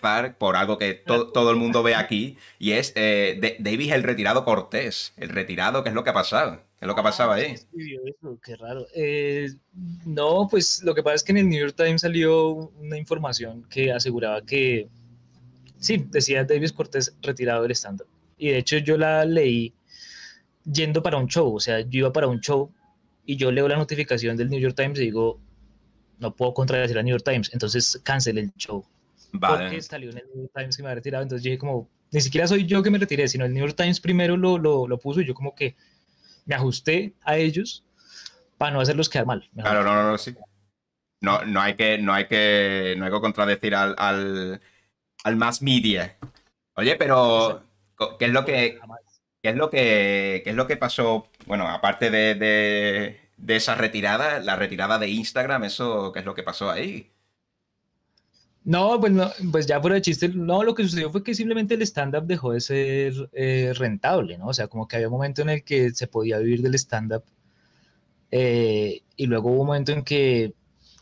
empezar por algo que todo el mundo ve aquí, y es eh, Davis el retirado Cortés. El retirado, ¿qué es lo que ha pasado? ¿Qué es lo que ha pasado ahí? Ah, qué raro. Eh, no, pues lo que pasa es que en el New York Times salió una información que aseguraba que, sí, decía Davis Cortés retirado del stand-up. Y de hecho yo la leí yendo para un show, o sea, yo iba para un show y yo leo la notificación del New York Times y digo, no puedo contradecir al New York Times, entonces cancelé el show. Vale. Porque salió en el New York Times que me había retirado, entonces dije como, ni siquiera soy yo que me retiré, sino el New York Times primero lo, lo, lo puso y yo como que me ajusté a ellos para no hacerlos quedar mal. Claro, no, no, no, sí. No, no hay que, no hay que, no hay que contradecir al, al, al más media. Oye, pero ¿qué es lo que, qué es lo que, qué es lo que pasó? Bueno, aparte de, de, de esa retirada, la retirada de Instagram, eso, ¿qué es lo que pasó ahí? No, pues, no, pues ya fuera de chiste, no, lo que sucedió fue que simplemente el stand-up dejó de ser eh, rentable, ¿no? O sea, como que había un momento en el que se podía vivir del stand-up eh, y luego hubo un momento en que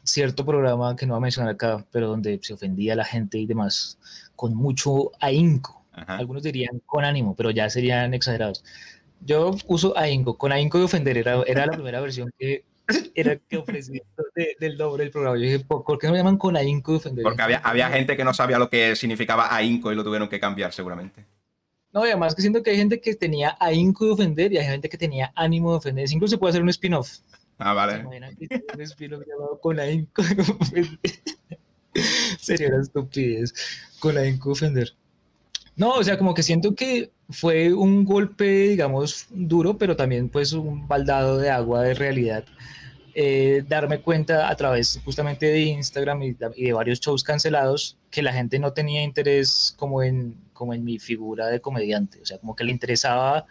cierto programa que no voy a mencionar acá, pero donde se ofendía a la gente y demás, con mucho ahínco, algunos dirían con ánimo, pero ya serían exagerados. Yo uso ahínco, con ahínco de ofender, era, era la primera versión que era que ofrecía del nombre del programa. Yo dije, ¿por qué no me llaman con ahínco de Porque había, había gente que no sabía lo que significaba ahínco y lo tuvieron que cambiar seguramente. No, y además que siento que hay gente que tenía ahínco de ofender y hay gente que tenía ánimo de ofender. Incluso se puede hacer un spin-off. Ah, vale. Un spin-off llamado con ahínco de ofender. Sería una estupidez. Con ahínco de ofender. No, o sea, como que siento que fue un golpe, digamos, duro, pero también pues un baldado de agua de realidad eh, darme cuenta a través justamente de Instagram y, de varios shows cancelados que la gente no tenía interés como en, como en mi figura de comediante, o sea, como que le interesaba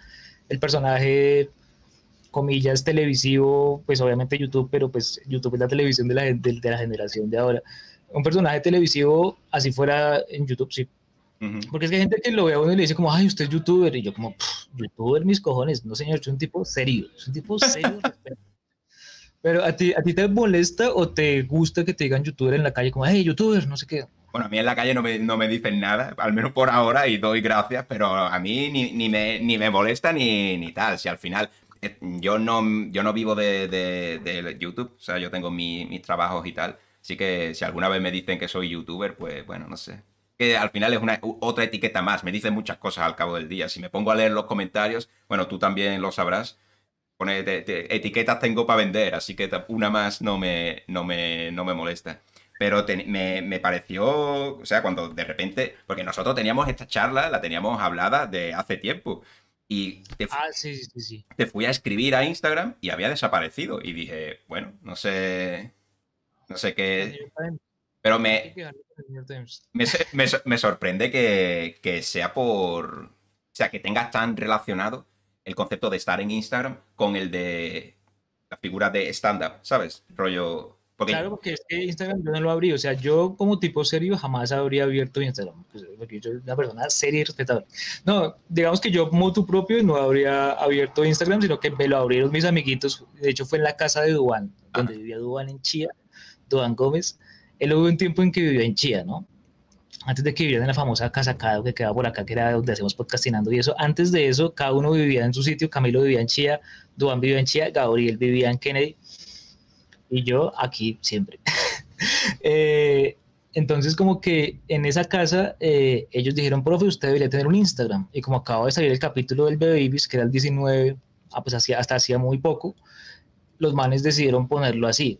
el personaje, comillas, televisivo, pues obviamente YouTube, pero pues YouTube es la televisión de la, de, la generación de ahora. Un personaje televisivo, así fuera en YouTube, sí, porque es que hay gente que lo ve a uno y le dice como, ay, usted es youtuber. Y yo como, youtuber mis cojones. No, señor, soy un tipo serio. Soy un tipo serio. Pero ¿a ti, ¿a ti te molesta o te gusta que te digan youtuber en la calle como, hey, youtuber, no sé qué? Bueno, a mí en la calle no me, no me dicen nada, al menos por ahora, y doy gracias, pero a mí ni, ni, me, ni me molesta ni, ni tal. Si al final eh, yo no, yo no vivo de, de, YouTube, o sea, yo tengo mis trabajos y tal. Así que si alguna vez me dicen que soy youtuber, pues bueno, no sé. Que al final es una otra etiqueta más, me dicen muchas cosas al cabo del día. Si me pongo a leer los comentarios, bueno, tú también lo sabrás, pone, etiquetas tengo para vender, así que una más no me, no me, no me molesta. Pero me, me, pareció, o sea, cuando de repente, porque nosotros teníamos esta charla, la teníamos hablada de hace tiempo. Y te, ah, sí, sí, sí. te fui a escribir a Instagram y había desaparecido. Y dije, bueno, no sé, no sé qué. Pero me, me, me, me sorprende que, que sea por, o sea, que tengas tan relacionado el concepto de estar en Instagram con el de la figura de stand-up, ¿sabes? Rollo... Claro, porque es que Instagram yo no lo abrí, o sea, yo como tipo serio jamás habría abierto Instagram, pues, porque yo soy una persona seria y respetable. No, digamos que yo motu propio no habría abierto Instagram, sino que me lo abrieron mis amiguitos, de hecho fue en la casa de Duan, donde vivía Duan en Chía, Duan Gómez, él hubo un tiempo en que vivió en Chía, ¿no? Antes de que vivieran en la famosa casa que quedaba por acá, que era donde hacemos podcastinando y eso, antes de eso, cada uno vivía en su sitio, Camilo vivía en Chía, Duan vivía en Chía, Gabriel vivía en Kennedy, y yo aquí siempre. Eh, entonces, como que en esa casa, eh, ellos dijeron, profe, usted debería tener un Instagram, y como acaba de salir el capítulo del Babies, que era el 19, ah, pues hasta hacía muy poco, los manes decidieron ponerlo así,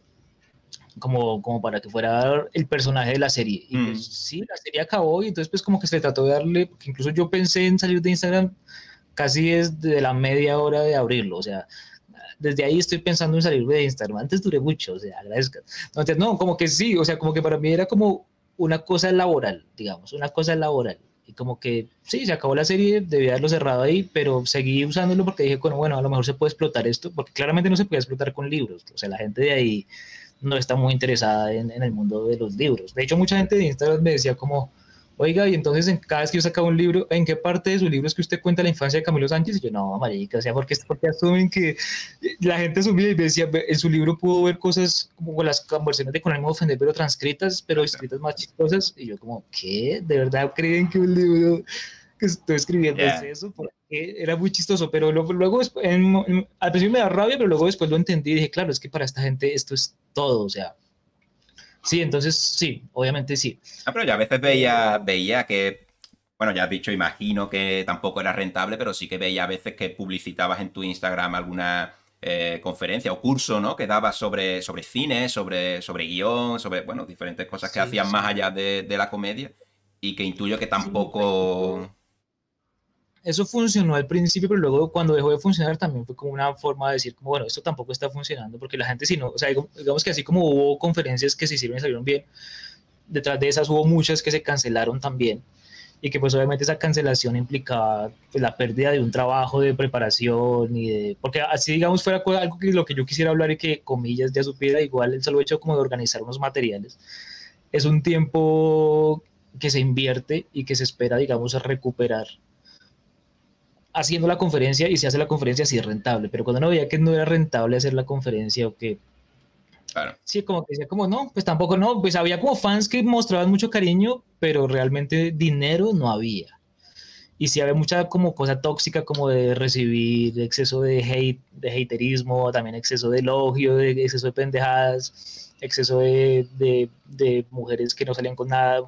como, como para que fuera el personaje de la serie. Y pues mm. sí, la serie acabó y entonces pues como que se trató de darle, porque incluso yo pensé en salir de Instagram casi desde la media hora de abrirlo, o sea, desde ahí estoy pensando en salir de Instagram. Antes duré mucho, o sea, agradezco. No, no, como que sí, o sea, como que para mí era como una cosa laboral, digamos, una cosa laboral. Y como que sí, se acabó la serie, debía haberlo cerrado ahí, pero seguí usándolo porque dije, bueno, bueno, a lo mejor se puede explotar esto, porque claramente no se puede explotar con libros. O sea, la gente de ahí no está muy interesada en, el mundo de los libros. De hecho, mucha gente de Instagram me decía como, oiga, y entonces en cada vez que yo sacaba un libro, ¿en qué parte de su libro es que usted cuenta la infancia de Camilo Sánchez? Y yo, no, marica, o sea, porque, porque asumen que la gente asumía y decía, en su libro pudo ver cosas como las conversaciones de con el modo ofender, pero transcritas, pero escritas más chistosas, y yo como, ¿qué? ¿De verdad creen que un libro que estoy escribiendo es eso? Porque era muy chistoso, pero luego, luego al principio me da rabia, pero luego después lo entendí y dije, claro, es que para esta gente esto es todo, o sea, Sí, entonces sí, obviamente sí. Ah, pero ya a veces veía, veía que, bueno, ya has dicho, imagino que tampoco era rentable, pero sí que veía a veces que publicitabas en tu Instagram alguna eh, conferencia o curso, ¿no? Que dabas sobre, sobre cine, sobre, sobre guion, sobre, bueno, diferentes cosas que hacían más allá de, de, la comedia y que intuyo que tampoco eso funcionó al principio, pero luego cuando dejó de funcionar también fue como una forma de decir, como, bueno, esto tampoco está funcionando, porque la gente si no, o sea, digamos que así como hubo conferencias que se hicieron y salieron bien, detrás de esas hubo muchas que se cancelaron también, y que pues obviamente esa cancelación implicaba pues, la pérdida de un trabajo de preparación y de, porque así digamos fuera algo que lo que yo quisiera hablar y que comillas ya supiera, igual el solo hecho como de organizar unos materiales, es un tiempo que se invierte y que se espera, digamos, a recuperar haciendo la conferencia y se hace la conferencia si es rentable, pero cuando uno veía que no era rentable hacer la conferencia o que... Claro. Sí, como que decía, como no, pues tampoco no, pues había como fans que mostraban mucho cariño, pero realmente dinero no había. Y sí había mucha como cosa tóxica como de recibir exceso de hate, de haterismo, también exceso de elogio, de exceso de pendejadas exceso de, de, mujeres que no salían con nada,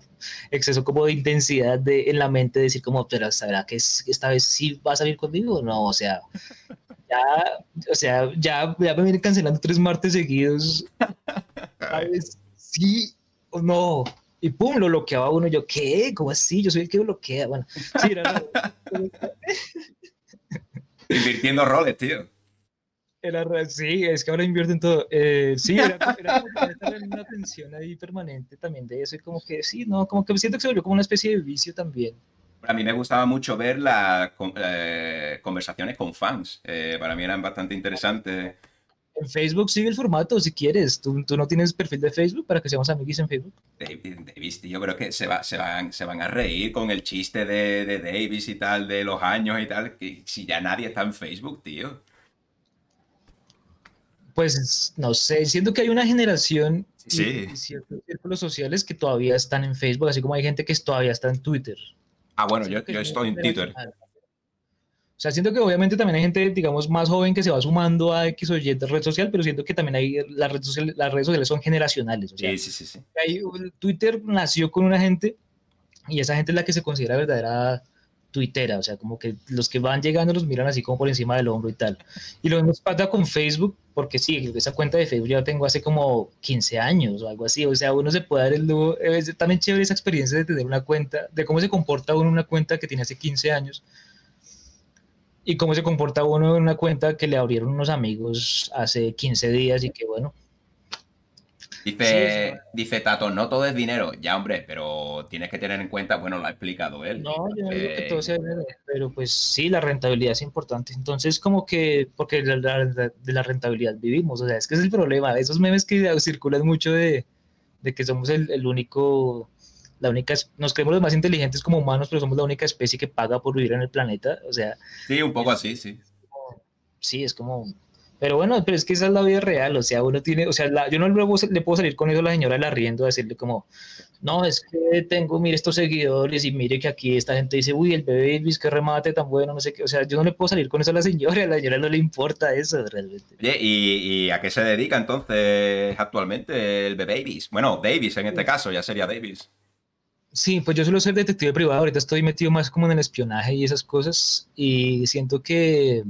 exceso como de intensidad de, en la mente, de decir como, pero ¿será que esta vez sí va a salir conmigo? No, o sea, ya, o sea, ya, ya me vienen cancelando tres martes seguidos, ¿sabes? Sí o no. Y pum, lo bloqueaba uno. Yo, ¿qué? ¿Cómo así? Yo soy el que bloquea. Bueno, sí, era. Invirtiendo roles, tío. Era, sí, es que ahora invierten todo. Eh, sí, era, era, una tensión ahí permanente también de eso. Y como que sí, no, como que me siento que se volvió como una especie de vicio también. A mí me gustaba mucho ver las eh, conversaciones con fans. Eh, para mí eran bastante interesantes. En Facebook sigue el formato si quieres. ¿Tú, ¿Tú, no tienes perfil de Facebook para que seamos amigos en Facebook? Davis, yo creo que se, va, se, van, se van a reír con el chiste de, de Davis y tal, de los años y tal. Que si ya nadie está en Facebook, tío pues no sé, siento que hay una generación sí. y ciertos círculos sociales que todavía están en Facebook, así como hay gente que todavía está en Twitter. Ah, bueno, yo, yo estoy en Twitter. O sea, siento que obviamente también hay gente, digamos, más joven que se va sumando a X o Y de red social, pero siento que también hay las redes sociales, las redes sociales son generacionales. sí, sí, sí. sí. Twitter nació con una gente y esa gente es la que se considera verdadera tuitera, o sea, como que los que van llegando los miran así como por encima del hombro y tal. Y lo mismo pasa con Facebook, porque sí, esa cuenta de Facebook ya tengo hace como 15 años o algo así, o sea, uno se puede dar el lujo, es también chévere esa experiencia de tener una cuenta, de cómo se comporta uno en una cuenta que tiene hace 15 años y cómo se comporta uno en una cuenta que le abrieron unos amigos hace 15 días y que bueno, Dice, dice Tato, no todo es dinero. Ya, hombre, pero tienes que tener en cuenta, bueno, lo ha explicado él. No, yo no digo que todo sea dinero, pero pues sí, la rentabilidad es importante. Entonces, como que, porque de la, rentabilidad vivimos, o sea, es que es el problema. Esos memes que circulan mucho de, que somos el, único, la única, nos creemos los más inteligentes como humanos, pero somos la única especie que paga por vivir en el planeta. O sea. Sí, un poco así, sí. Sí, es como pero bueno, pero es que esa es la vida real, o sea, uno tiene, o sea, yo no le puedo salir con eso a la señora la riendo, a decirle como, no, es que tengo, mire estos seguidores y mire que aquí esta gente dice, uy, el bebé Elvis, qué remate tan bueno, no sé qué, o sea, yo no le puedo salir con eso a la señora, a la señora no le importa eso realmente. ¿y, y a qué se dedica entonces actualmente el bebé Elvis? Bueno, Davis en este caso, ya sería Davis. Sí, pues yo suelo ser detective privado, ahorita estoy metido más como en el espionaje y esas cosas, y siento que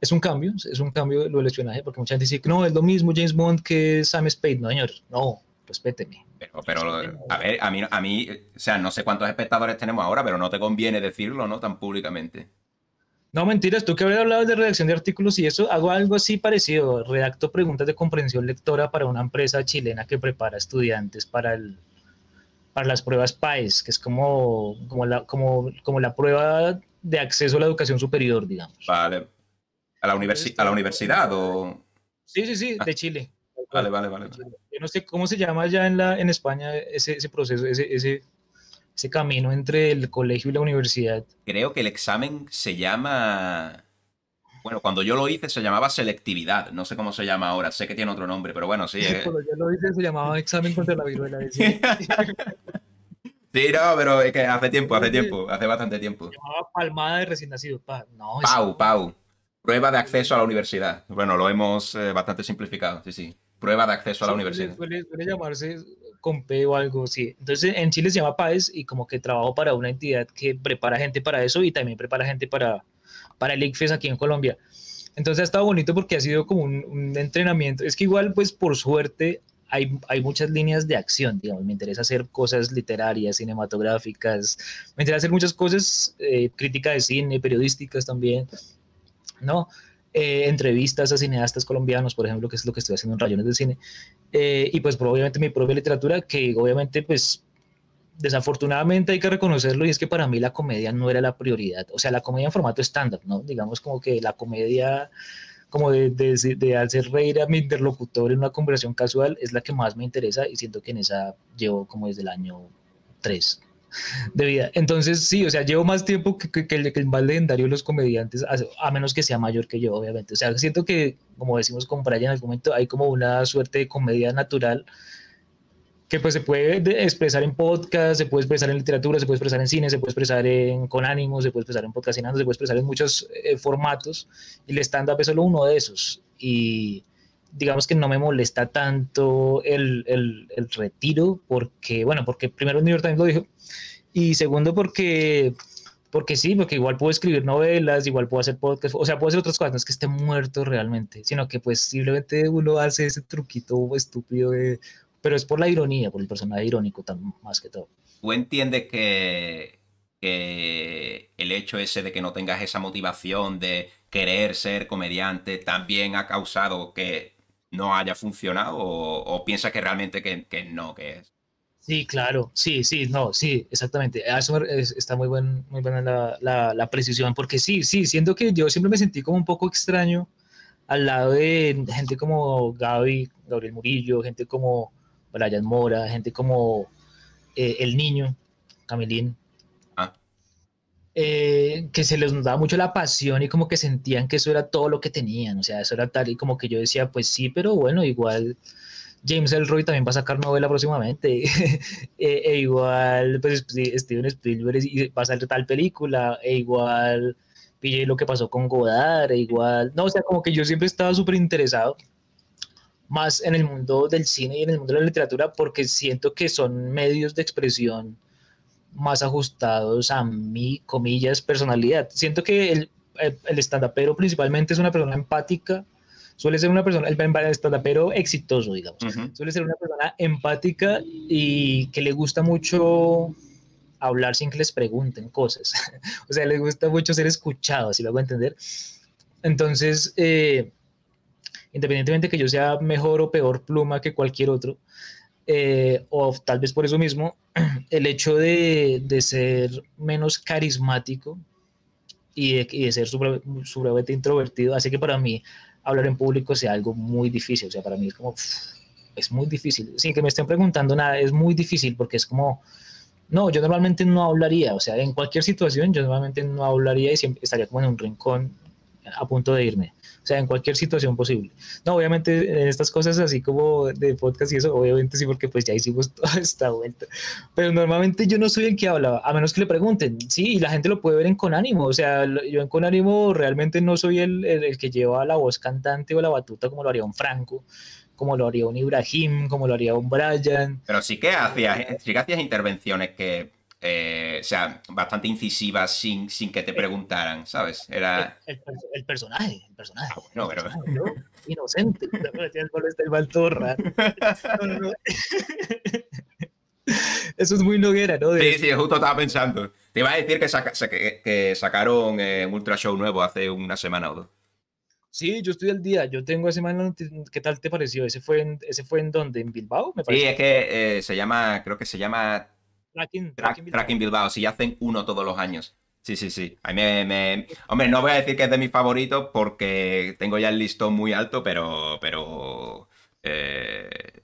es un cambio, es un cambio lo del espionaje, porque mucha gente dice no, es lo mismo James Bond que Sam Spade. No, señor, no, respéteme. Pero, pero a ver, a mí, a mí, o sea, no sé cuántos espectadores tenemos ahora, pero no te conviene decirlo, ¿no? Tan públicamente. No, mentiras, tú que habrías hablado de redacción de artículos y eso, hago algo así parecido. Redacto preguntas de comprensión lectora para una empresa chilena que prepara estudiantes para el para las pruebas PAES, que es como, como, la, como, como la prueba de acceso a la educación superior, digamos. Vale, ¿A la, a la universidad o...? Sí, sí, sí, de ah. Chile. Vale, vale, vale, Yo no sé cómo se llama ya en, la, en España ese, ese proceso, ese, ese, ese camino entre el colegio y la universidad. Creo que el examen se llama... Bueno, cuando yo lo hice se llamaba selectividad, no sé cómo se llama ahora, sé que tiene otro nombre, pero bueno, sí. Eh. Cuando yo lo hice se llamaba examen contra la viruela. Sí, no, pero es que hace tiempo, hace tiempo, hace bastante tiempo. Se llamaba palmada de recién nacido. no, Pau, Pau. Prueba de acceso a la universidad. Bueno, lo hemos eh, bastante simplificado, sí, sí. Prueba de acceso a la universidad. Suele, llamarse con P o algo, sí. Entonces, en Chile se llama PAES y como que trabajo para una entidad que prepara gente para eso y también prepara gente para, para el ICFES aquí en Colombia. Entonces ha estado bonito porque ha sido como un, un entrenamiento. Es que igual, pues por suerte, hay, hay, muchas líneas de acción, digamos, me interesa hacer cosas literarias, cinematográficas, me interesa hacer muchas cosas, eh, crítica de cine, periodísticas también, ¿no? Eh, entrevistas a cineastas colombianos, por ejemplo, que es lo que estoy haciendo en Rayones de Cine, eh, y pues obviamente mi propia literatura, que obviamente pues desafortunadamente hay que reconocerlo y es que para mí la comedia no era la prioridad, o sea, la comedia en formato estándar, ¿no? Digamos como que la comedia como de, de, de, hacer reír a mi interlocutor en una conversación casual es la que más me interesa y siento que en esa llevo como desde el año 3 de vida. Entonces, sí, o sea, llevo más tiempo que, que, que, el, que el, más legendario de los comediantes, a, menos que sea mayor que yo, obviamente. O sea, siento que, como decimos con Brian en algún momento, hay como una suerte de comedia natural que pues se puede expresar en podcast, se puede expresar en literatura, se puede expresar en cine, se puede expresar en, con ánimo, se puede expresar en podcastinando, se puede expresar en muchos eh, formatos y el stand-up es solo uno de esos. Y digamos que no me molesta tanto el, el, el, retiro porque, bueno, porque primero el New York Times lo dijo y segundo porque, porque sí, porque igual puedo escribir novelas, igual puedo hacer podcast, o sea, puedo hacer otras cosas, no es que esté muerto realmente, sino que pues simplemente uno hace ese truquito estúpido de pero es por la ironía, por el personaje irónico más que todo. ¿Tú entiendes que, el hecho ese de que no tengas esa motivación de querer ser comediante también ha causado que no haya funcionado o, piensas que realmente que, no, que es? Sí, claro, sí, sí, no, sí, exactamente. Está muy, buen, muy buena la, la, precisión, porque sí, sí, siento que yo siempre me sentí como un poco extraño al lado de gente como Gaby, Gabriel Murillo, gente como Brian Mora, gente como eh, El Niño, Camilín. Eh, que se les daba mucho la pasión y como que sentían que eso era todo lo que tenían, o sea, eso era tal y como que yo decía, pues sí, pero bueno, igual James Elroy también va a sacar novela próximamente, e, e, igual pues Steven Spielberg va a salir tal película, e igual lo que pasó con Godard, e igual, no, o sea, como que yo siempre estaba súper interesado más en el mundo del cine y en el mundo de la literatura porque siento que son medios de expresión más ajustados a mi, comillas, personalidad. Siento que el, el, stand-upero principalmente es una persona empática, suele ser una persona, el stand-upero exitoso, digamos, suele ser una persona empática y que le gusta mucho hablar sin que les pregunten cosas. o sea, le gusta mucho ser escuchado, así lo hago entender. Entonces, eh, independientemente que yo sea mejor o peor pluma que cualquier otro, eh, o tal vez por eso mismo, el hecho de, de ser menos carismático y de, de ser supremamente introvertido hace que para mí hablar en público sea algo muy difícil. O sea, para mí es como, es muy difícil. Sin que me estén preguntando nada, es muy difícil porque es como, no, yo normalmente no hablaría. O sea, en cualquier situación yo normalmente no hablaría y siempre estaría como en un rincón a punto de irme. Sea, en cualquier situación posible. No, obviamente en estas cosas así como de podcast y eso, obviamente sí, porque pues ya hicimos toda esta vuelta. Pero normalmente yo no soy el que habla, a menos que le pregunten. Sí, y la gente lo puede ver en Conánimo. O sea, yo en Conánimo realmente no soy el, el, que lleva la voz cantante o la batuta como lo haría un Franco como lo haría un Ibrahim, como lo haría un Brian. Pero sí que hacías, sí que hacías intervenciones que eh, o sea, bastante incisiva sin, sin que te preguntaran, ¿sabes? Era... El, el, personaje, el personaje. Ah, bueno, pero... inocente. Eso es muy noguera, ¿no? sí, sí, justo estaba pensando. Te iba a decir que, que, sacaron eh, un Ultra Show nuevo hace una semana o dos. Sí, yo estoy al día. Yo tengo ese semana. ¿Qué tal te pareció? ¿Ese fue en, ese fue en dónde? ¿En Bilbao? Me sí, es que eh, se llama, creo que se llama Tracking, Bilbao. si hacen uno todos los años. Sí, sí, sí. A mí me, Hombre, no voy a decir que es de mis favoritos porque tengo ya el listón muy alto, pero. pero. Eh,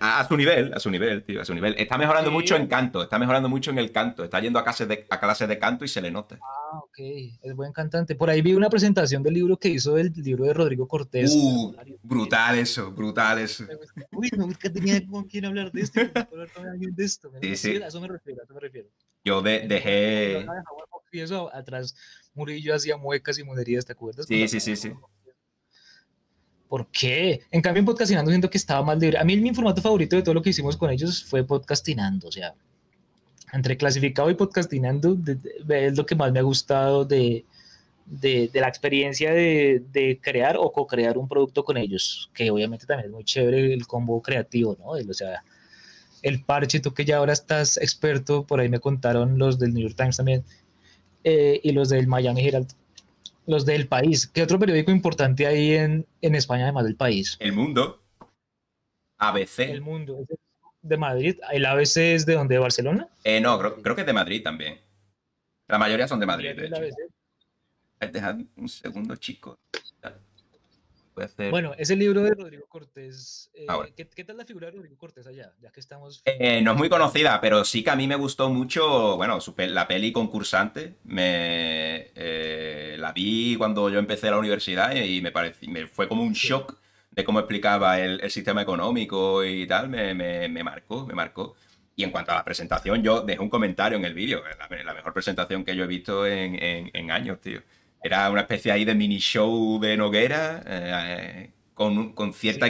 a, su nivel, a su nivel, tío, a su nivel. Está mejorando mucho en canto, está mejorando mucho en el canto. Está yendo a clases de, a clases de canto y se le nota. Ah, ok. Es buen cantante. Por ahí vi una presentación del libro que hizo el libro de Rodrigo Cortés. Uh, brutal eso, brutal eso. Uy, nunca tenía con quién hablar de esto. hablar con alguien de esto. Sí, sí. A eso me refiero, a eso me refiero. Yo de, dejé... Y eso atrás Murillo hacía muecas y monerías, ¿te acuerdas? Sí, sí, sí, sí. ¿Por qué? En cambio, en Podcastinando siento que estaba más libre. A mí mi formato favorito de todo lo que hicimos con ellos fue Podcastinando. O sea, entre clasificado y Podcastinando es lo que más me ha gustado de, de, la experiencia de, crear o co-crear un producto con ellos. Que obviamente también es muy chévere el combo creativo, ¿no? o sea, el parche, tú que ya ahora estás experto, por ahí me contaron los del New York Times también, eh, y los del Miami Herald, los del país. ¿Qué otro periódico importante hay en, en España además del país? El Mundo. ABC. El Mundo. de Madrid. ¿El ABC es de donde? ¿De Barcelona? Eh, no, creo, que es de Madrid también. La mayoría son de Madrid, de hecho. un segundo, Bueno, ese libro de Rodrigo Cortés, eh, ¿qué, tal la figura de Rodrigo Cortés allá? Ya que estamos... Eh, no es muy conocida, pero sí que a mí me gustó mucho, bueno, la peli concursante, me, eh, la vi cuando yo empecé la universidad y me, pareció, me fue como un shock de cómo explicaba el, sistema económico y tal, me, marcó, me marcó. Y en cuanto a la presentación, yo dejé un comentario en el vídeo, la, mejor presentación que yo he visto en, en años, tío. Era una especie ahí de mini show de Noguera, eh, con, con, cierta,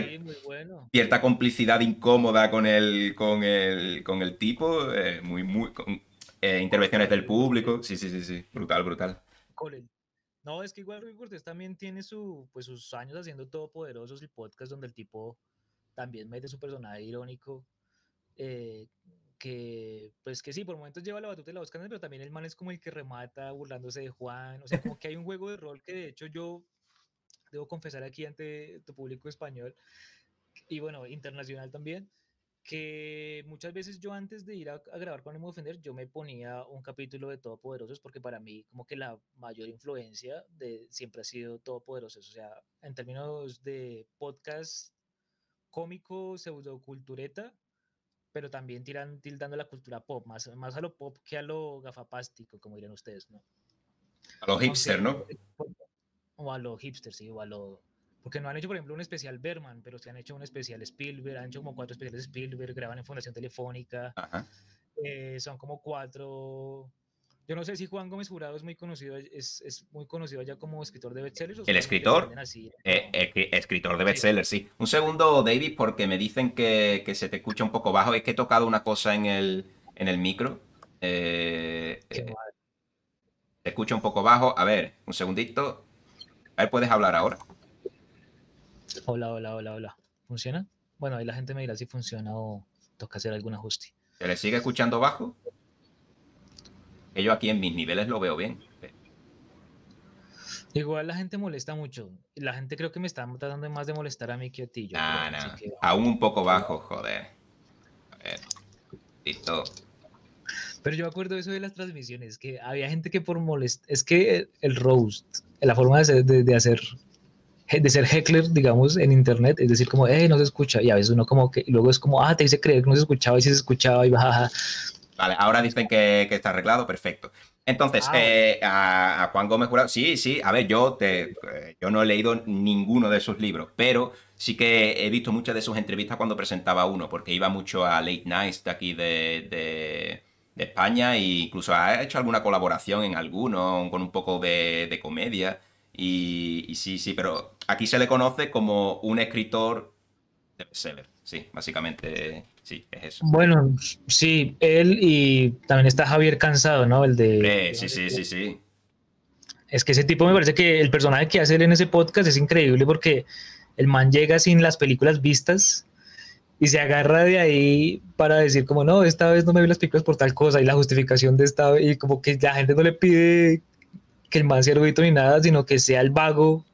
cierta complicidad incómoda con el, con el, con el tipo, eh, muy, muy, eh, intervenciones del público. Sí, sí, sí, sí, brutal, brutal. No, es que igual Rui Cortés también tiene su, pues, sus años haciendo Todopoderosos y podcast donde el tipo también mete su personaje irónico. Eh, que pues que sí, por momentos lleva la batuta de la voz pero también el man es como el que remata burlándose de Juan, o sea, como que hay un juego de rol que de hecho yo debo confesar aquí ante tu público español y bueno, internacional también, que muchas veces yo antes de ir a, grabar con Emo Defender, yo me ponía un capítulo de Todopoderosos porque para mí como que la mayor influencia de siempre ha sido Todopoderosos, o sea, en términos de podcast cómico, pseudocultureta, pero también tiran, tildando la cultura pop, más, más a lo pop que a lo gafapástico, como dirían ustedes, ¿no? A lo hipster, ¿no? O a lo hipster, sí, o a lo... Porque no han hecho, por ejemplo, un especial Berman, pero sí han hecho un especial Spielberg, han hecho como cuatro especiales Spielberg, graban en Fundación Telefónica. Eh, son como cuatro yo no sé si Juan Gómez Jurado es muy conocido, es, es muy conocido ya como escritor de bestsellers. ¿El escritor? Eh, eh, escritor de bestsellers, sí. Un segundo, David, porque me dicen que, que, se te escucha un poco bajo. Es que he tocado una cosa en el, en el micro. Eh, eh te escucha un poco bajo. A ver, un segundito. A ver, ¿puedes hablar ahora? Hola, hola, hola, hola. ¿Funciona? Bueno, ahí la gente me dirá si funciona o toca hacer algún ajuste. ¿Se le sigue escuchando bajo? Que yo aquí en mis niveles lo veo bien. Igual la gente molesta mucho. La gente creo que me está tratando más de molestar a mí que a ti. nah, nah. Aún un poco bajo, joder. A ver. Listo. Pero yo acuerdo de eso de las transmisiones, que había gente que por molestar... Es que el roast, la forma de, de, hacer de ser heckler, digamos, en internet, es decir, como, eh, no se escucha, y a veces uno como que, y luego es como, ah, te dice creer que no se escuchaba, y si se escuchaba, y baja, Vale, ahora dicen que, está arreglado, perfecto. Entonces, ah, eh, a, Juan Gómez Jurado, sí, sí, a ver, yo, te, eh, yo no he leído ninguno de sus libros, pero sí que he visto muchas de sus entrevistas cuando presentaba uno, porque iba mucho a Late Nights de aquí de, de, España e incluso ha hecho alguna colaboración en alguno, con un poco de, comedia. Y, y, sí, sí, pero aquí se le conoce como un escritor de bestseller. Sí, básicamente sí, es eso. Bueno, sí, él y también está Javier Cansado, ¿no? El de... sí, sí, sí, sí. Es que ese tipo me parece que el personaje que hace él en ese podcast es increíble porque el man llega sin las películas vistas y se agarra de ahí para decir como no, esta vez no me vi las películas por tal cosa y la justificación de esta y como que la gente no le pide que el man sea erudito ni nada, sino que sea el vago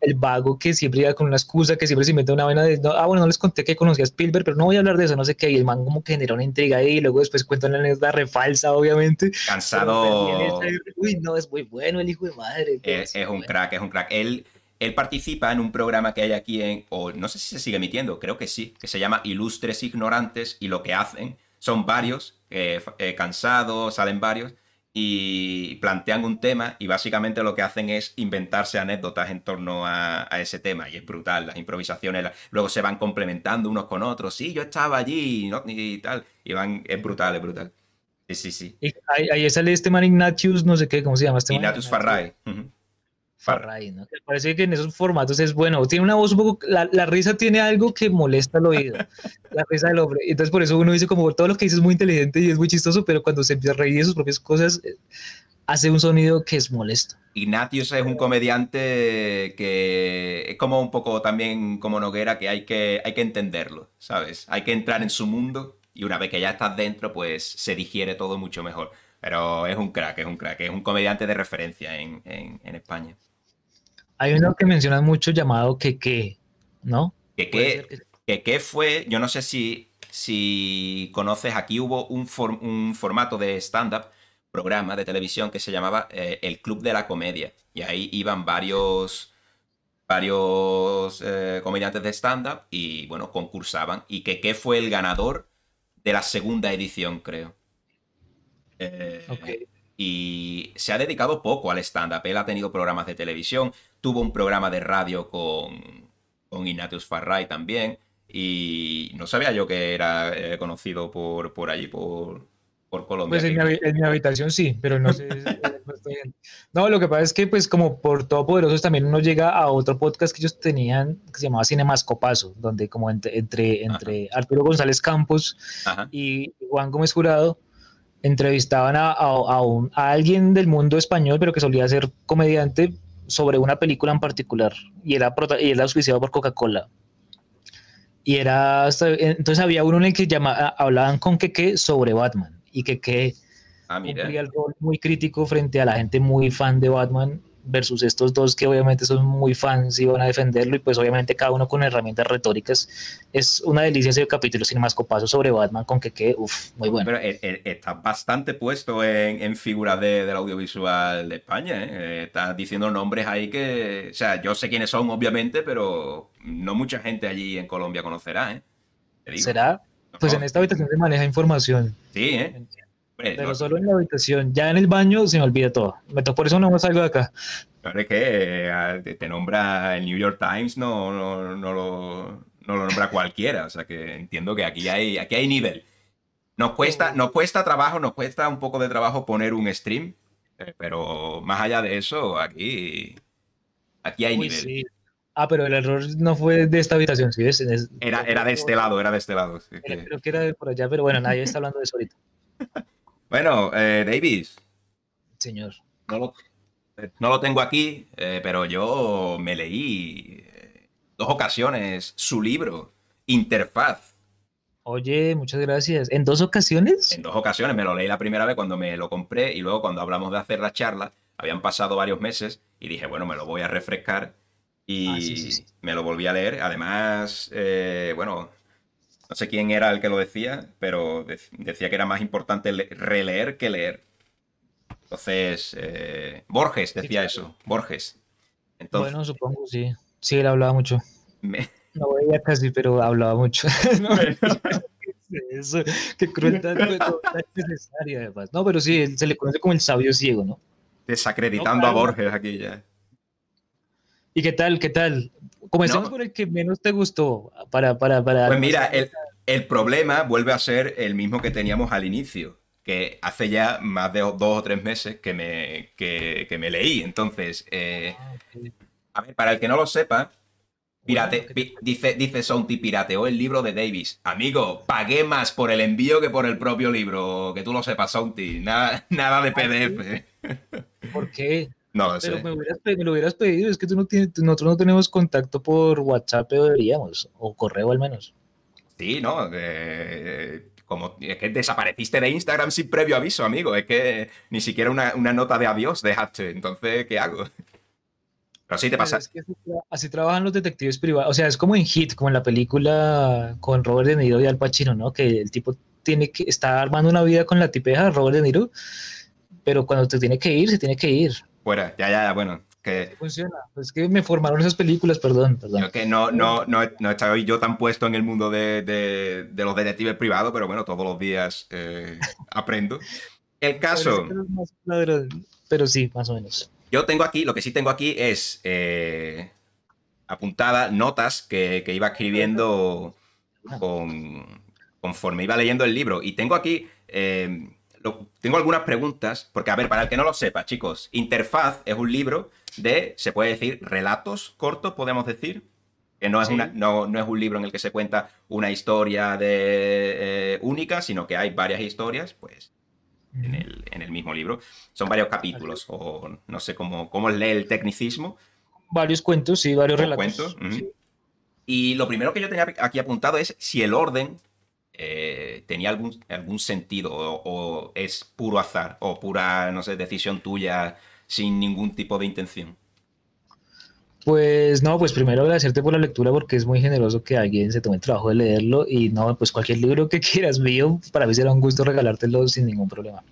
el vago que siempre iba con una excusa, que siempre se inventa una vaina de, ah, bueno, no les conté que conocía a Spielberg, pero no voy a hablar de eso, no sé qué, y el man como que generó una intriga ahí, y luego después cuenta una anécdota refalsa, obviamente. Cansado. Uy, no, es muy bueno el hijo de madre. Es, un crack, es un crack. Él, él participa en un programa que hay aquí en, o no sé si se sigue emitiendo, creo que sí, que se llama Ilustres Ignorantes y lo que hacen son varios, eh, eh, cansados, salen varios y plantean un tema y básicamente lo que hacen es inventarse anécdotas en torno a, ese tema y es brutal, las improvisaciones luego se van complementando unos con otros, sí, yo estaba allí y tal, y van, es brutal, es brutal. Sí, sí, sí. Y ahí, sale este man Ignatius, no sé qué, ¿cómo se llama este Ignatius Farray. Farray, ¿no? parece que en esos formatos es bueno. Tiene una voz un poco. La, risa tiene algo que molesta el oído. la risa del hombre. Entonces, por eso uno dice, como todo lo que dice es muy inteligente y es muy chistoso, pero cuando se empieza a reír de sus propias cosas, eh, hace un sonido que es molesto. Ignatius es un comediante que es como un poco también como Noguera, que hay que, hay que entenderlo, ¿sabes? Hay que entrar en su mundo y una vez que ya estás dentro, pues se digiere todo mucho mejor. Pero es un crack, es un crack, es un comediante de referencia en, España. Hay uno que mencionas mucho llamado Keke, ¿no? Keke, fue, yo no sé si, si conoces, aquí hubo un, un formato de stand-up, programa de televisión que se llamaba eh, El Club de la Comedia. Y ahí iban varios varios eh, comediantes de stand-up y bueno, concursaban. Y que fue el ganador de la segunda edición, creo. Eh, y se ha dedicado poco al stand-up. Él ha tenido programas de televisión, tuvo un programa de radio con, con Ignatius Farray también. Y no sabía yo que era eh, conocido por, por allí, por, por Colombia. Pues en mi, habitación sí, pero no sé. no, lo que pasa es que, pues, como por Todopoderosos, también uno llega a otro podcast que ellos tenían que se llamaba Cinemascopazo, donde, como entre, entre, Arturo González Campos y Juan Gómez Jurado, entrevistaban a, a, alguien del mundo español, pero que solía ser comediante, sobre una película en particular. Y era, y era auspiciado por Coca-Cola. Y era. Entonces había uno en el que llama, hablaban con Keke sobre Batman y que ah, cumplía el rol muy crítico frente a la gente muy fan de Batman versus estos dos que obviamente son muy fans y van a defenderlo y pues obviamente cada uno con herramientas retóricas. Es una delicia ese capítulo sin más copazo sobre Batman con que quede, uff, muy bueno. Pero está bastante puesto en, en figuras de, del audiovisual de España, ¿eh? ¿eh? Está diciendo nombres ahí que, o sea, yo sé quiénes son obviamente, pero no mucha gente allí en Colombia conocerá, ¿eh? ¿Será? Pues en esta habitación se maneja información. Sí, ¿eh? Pero solo en la habitación. Ya en el baño se me olvida todo. Por eso no salgo de acá. Claro, es que eh, te nombra el New York Times, no, no, no, lo, no lo nombra cualquiera. O sea que entiendo que aquí hay, aquí hay nivel. Nos cuesta, nos cuesta trabajo, nos cuesta un poco de trabajo poner un stream, eh, pero más allá de eso, aquí, aquí hay nivel. Ah, pero el error no fue de esta habitación, ¿sí ves? era, era de este lado, era de este lado. Creo que era de por allá, pero bueno, nadie está hablando de eso ahorita. bueno, eh, Davis. Señor. No lo, no lo tengo aquí, eh, pero yo me leí eh, dos ocasiones su libro, Interfaz. Oye, muchas gracias. ¿En dos ocasiones? En dos ocasiones. Me lo leí la primera vez cuando me lo compré y luego cuando hablamos de hacer la charla, habían pasado varios meses y dije, bueno, me lo voy a refrescar y ah, me lo volví a leer. Además, eh, bueno, no sé quién era el que lo decía, pero decía que era más importante releer que leer. Entonces, eh, Borges decía eso, Borges. Entonces, bueno, supongo, sí. Sí, él hablaba mucho. No veía casi, pero hablaba mucho. eso, qué crueldad necesaria, además. No, pero sí, se le conoce como el sabio ciego, ¿no? Desacreditando a Borges aquí ya. ¿Y qué tal? ¿Qué tal? Comencemos por el que menos te gustó. Para, para, para pues mira, el, problema vuelve a ser el mismo que teníamos al inicio, que hace ya más de dos o tres meses que me, que, me leí. Entonces, eh, ah, a ver, para el que no lo sepa, Pirate, dice, dice Sonti, pirateó el libro de Davis. Amigo, pagué más por el envío que por el propio libro. Que tú lo sepas, Sonti. Nada, nada de ¿Ah, PDF. ¿Por qué? No lo Pero Me, lo hubieras pedido, es que tú no tienes, nosotros no tenemos contacto por WhatsApp, deberíamos, o correo al menos. Sí, no, eh, como es que desapareciste de Instagram sin previo aviso, amigo, es que ni siquiera una, nota de adiós dejaste, entonces, ¿qué hago? Pero sí te pasa. así, trabajan los detectives privados, o sea, es como en Hit, como en la película con Robert De Niro y Al Pacino, ¿no? Que el tipo tiene que, está armando una vida con la tipeja Robert De Niro, pero cuando te tiene que ir, se tiene que ir fuera. Ya, ya, bueno. Que, funciona. Es que me formaron esas películas, perdón. perdón. que no, no, no, no estaba yo tan puesto en el mundo de, de, los detectives privados, pero bueno, todos los días eh, aprendo. El caso. Pero, sí, más o menos. Yo tengo aquí, lo que sí tengo aquí es eh, apuntada notas que, que, iba escribiendo con, conforme iba leyendo el libro. Y tengo aquí. Eh, tengo algunas preguntas, porque a ver, para el que no lo sepa, chicos, Interfaz es un libro de, se puede decir, relatos cortos, podemos decir, que no es, una, no, no, es un libro en el que se cuenta una historia de, eh, única, sino que hay varias historias, pues, en el, en el, mismo libro. Son varios capítulos, o no sé cómo, cómo lee el tecnicismo. Varios cuentos, sí, varios relatos. Cuentos. Y lo primero que yo tenía aquí apuntado es si el orden eh, tenía algún, algún sentido o, es puro azar o pura, no sé, decisión tuya sin ningún tipo de intención? Pues no, pues primero agradecerte por la lectura porque es muy generoso que alguien se tome el trabajo de leerlo y no, pues cualquier libro que quieras mío, para mí será un gusto regalártelo sin ningún problema.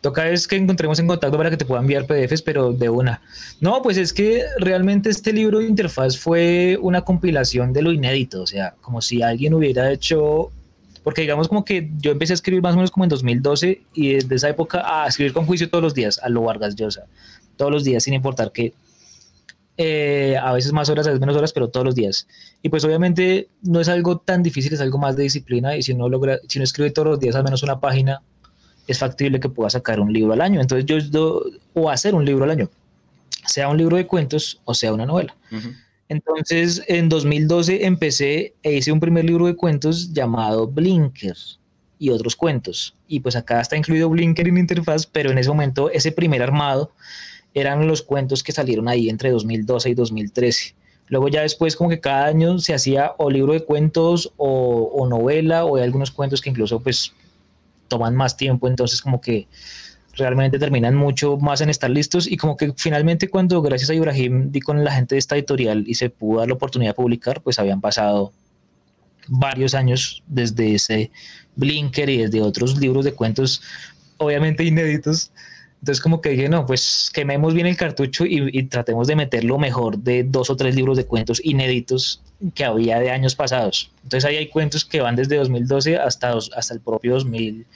Toca es que encontremos en contacto para que te pueda enviar PDFs, pero de una. No, pues es que realmente este libro de interfaz fue una compilación de lo inédito, o sea, como si alguien hubiera hecho porque digamos como que yo empecé a escribir más o menos como en 2012 y desde esa época a escribir con juicio todos los días, a lo Vargas Llosa, todos los días sin importar que eh, a veces más horas, a veces menos horas, pero todos los días. Y pues obviamente no es algo tan difícil, es algo más de disciplina y si no logra, si no escribe todos los días al menos una página, es factible que pueda sacar un libro al año. Entonces yo, o hacer un libro al año, sea un libro de cuentos o sea una novela. Entonces, en 2012 empecé e hice un primer libro de cuentos llamado Blinker y otros cuentos. Y pues acá está incluido Blinker en interfaz, pero en ese momento ese primer armado eran los cuentos que salieron ahí entre 2012 y 2013. Luego ya después como que cada año se hacía o libro de cuentos o, novela o hay algunos cuentos que incluso pues toman más tiempo, entonces como que realmente terminan mucho más en estar listos y como que finalmente cuando gracias a Ibrahim di con la gente de esta editorial y se pudo dar la oportunidad de publicar, pues habían pasado varios años desde ese Blinker y desde otros libros de cuentos obviamente inéditos. Entonces como que dije, no, pues quememos bien el cartucho y, tratemos de meter lo mejor de dos o tres libros de cuentos inéditos que había de años pasados. Entonces ahí hay cuentos que van desde 2012 hasta, hasta el propio 2000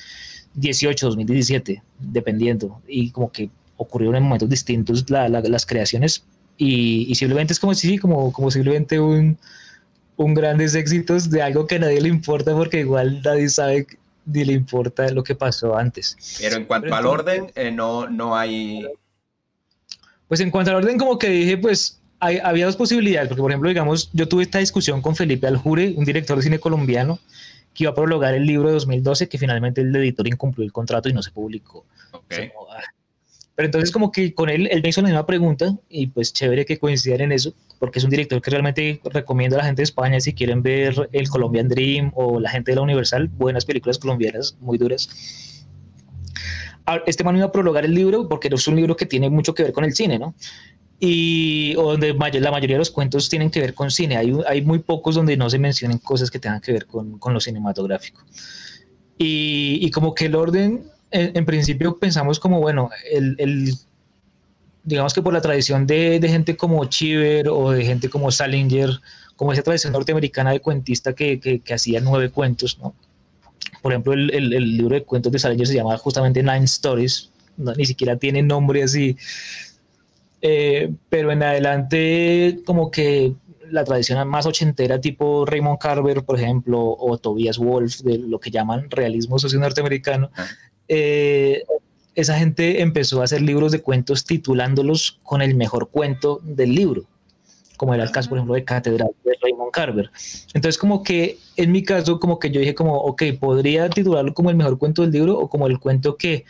18, 2017, dependiendo, y como que ocurrieron en momentos distintos las creaciones y, simplemente es como si, como, como simplemente un, un grandes éxitos de algo que a nadie le importa porque igual nadie sabe ni le importa lo que pasó antes. Pero en cuanto al orden, eh, no, no hay... Pues en cuanto al orden, como que dije, pues había dos posibilidades, porque por ejemplo, digamos, yo tuve esta discusión con Felipe Aljure, un director de cine colombiano, que iba a prologar el libro de 2012, que finalmente el editor incumplió el contrato y no se publicó. Ah. Pero entonces como que con él, él me hizo la misma pregunta y pues chévere que coincidan en eso, porque es un director que realmente recomiendo a la gente de España si quieren ver el Colombian Dream o la gente de la Universal, buenas películas colombianas muy duras. Ah, este man iba a prologar el libro porque es un libro que tiene mucho que ver con el cine, ¿no? Y donde la mayoría de los cuentos tienen que ver con cine. Hay, hay muy pocos donde no se mencionen cosas que tengan que ver con, con lo cinematográfico. Y, y, como que el orden, en, principio pensamos como, bueno, el, el, digamos que por la tradición de, de, gente como Cheever o de gente como Salinger, como esa tradición norteamericana de cuentista que, que, que hacía nueve cuentos, ¿no? Por ejemplo, el, el, libro de cuentos de Salinger se llama justamente Nine Stories, ni siquiera tiene nombre así eh, pero en adelante como que la tradición más ochentera tipo Raymond Carver, por ejemplo, o Tobias Wolf, de lo que llaman realismo socio norteamericano, ah. eh, esa gente empezó a hacer libros de cuentos titulándolos con el mejor cuento del libro, como era el caso, por ejemplo, de Catedral de Raymond Carver. Entonces, como que en mi caso, como que yo dije como, ok, podría titularlo como el mejor cuento del libro o como el cuento que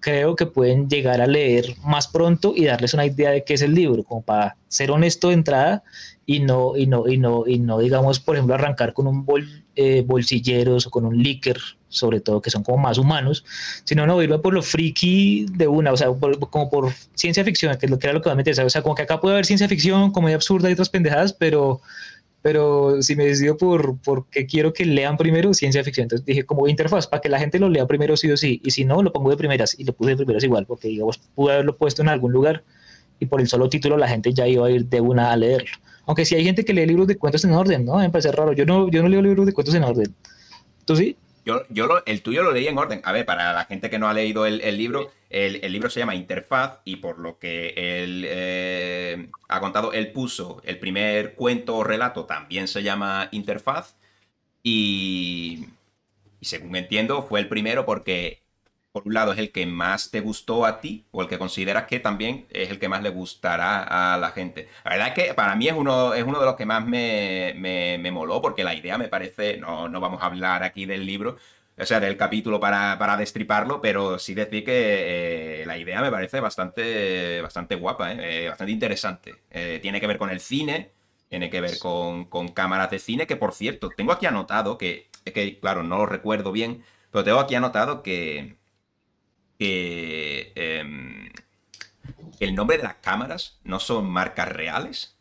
creo que pueden llegar a leer más pronto y darles una idea de qué es el libro, como para ser honesto de entrada y no, y no, y no, y no digamos, por ejemplo, arrancar con un bol, eh, bolsilleros o con un licker, sobre todo, que son como más humanos, sino no irme por lo friki de una, o sea, como por ciencia ficción, que es lo que era lo que me interesa, o sea, como que acá puede haber ciencia ficción, comedia absurda y otras pendejadas, pero pero si me decido por, por qué quiero que lean primero ciencia ficción, entonces dije como interfaz, para que la gente lo lea primero sí o sí, y si no, lo pongo de primeras, y lo puse de primeras igual, porque digamos, pude haberlo puesto en algún lugar y por el solo título la gente ya iba a ir de una a leerlo. Aunque sí hay gente que lee libros de cuentos en orden, ¿no? Me parece raro. Yo no, yo no leo libros de cuentos en orden. ¿Tú sí? Yo, yo el tuyo lo leí en orden. A ver, para la gente que no ha leído el, libro, el, libro se llama Interfaz y por lo que él eh, ha contado, él puso el primer cuento o relato, también se llama Interfaz. Y, y según entiendo, fue el primero porque por un lado es el que más te gustó a ti o el que consideras que también es el que más le gustará a la gente. La verdad es que para mí es uno, es uno de los que más me, me, moló porque la idea me parece, no, no vamos a hablar aquí del libro, o sea, del capítulo para, para destriparlo, pero sí decir que eh, la idea me parece bastante, bastante guapa, eh, bastante interesante. Eh, tiene que ver con el cine, tiene que ver con, con cámaras de cine, que por cierto, tengo aquí anotado que, que claro, no lo recuerdo bien, pero tengo aquí anotado que que em, el nombre de las cámaras no son marcas reales.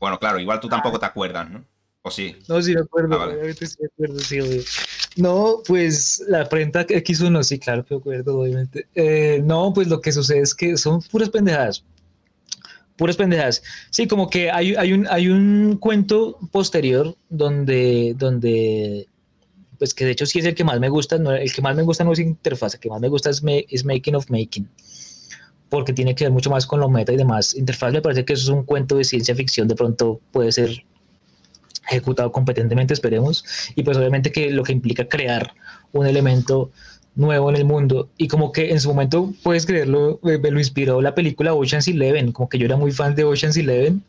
Bueno, claro, igual tú ah. tampoco te acuerdas, ¿no? ¿O sí? No, sí me acuerdo, ah, sí me acuerdo, sí, No, pues la prenda X1, sí, claro que me acuerdo, obviamente. Eh, no, pues lo que sucede es que son puras pendejadas. Puras pendejadas. Sí, como que hay, hay, un, hay un cuento posterior donde, donde pues que de hecho sí es el que más me gusta, no, el que más me gusta no es interfaz, el que más me gusta es, es Making of Making, porque tiene que ver mucho más con lo meta y demás. Interfaz me parece que eso es un cuento de ciencia ficción, de pronto puede ser ejecutado competentemente, esperemos, y pues obviamente que lo que implica crear un elemento nuevo en el mundo y como que en su momento puedes creerlo me, lo inspiró la película Ocean's Eleven como que yo era muy fan de Ocean's Eleven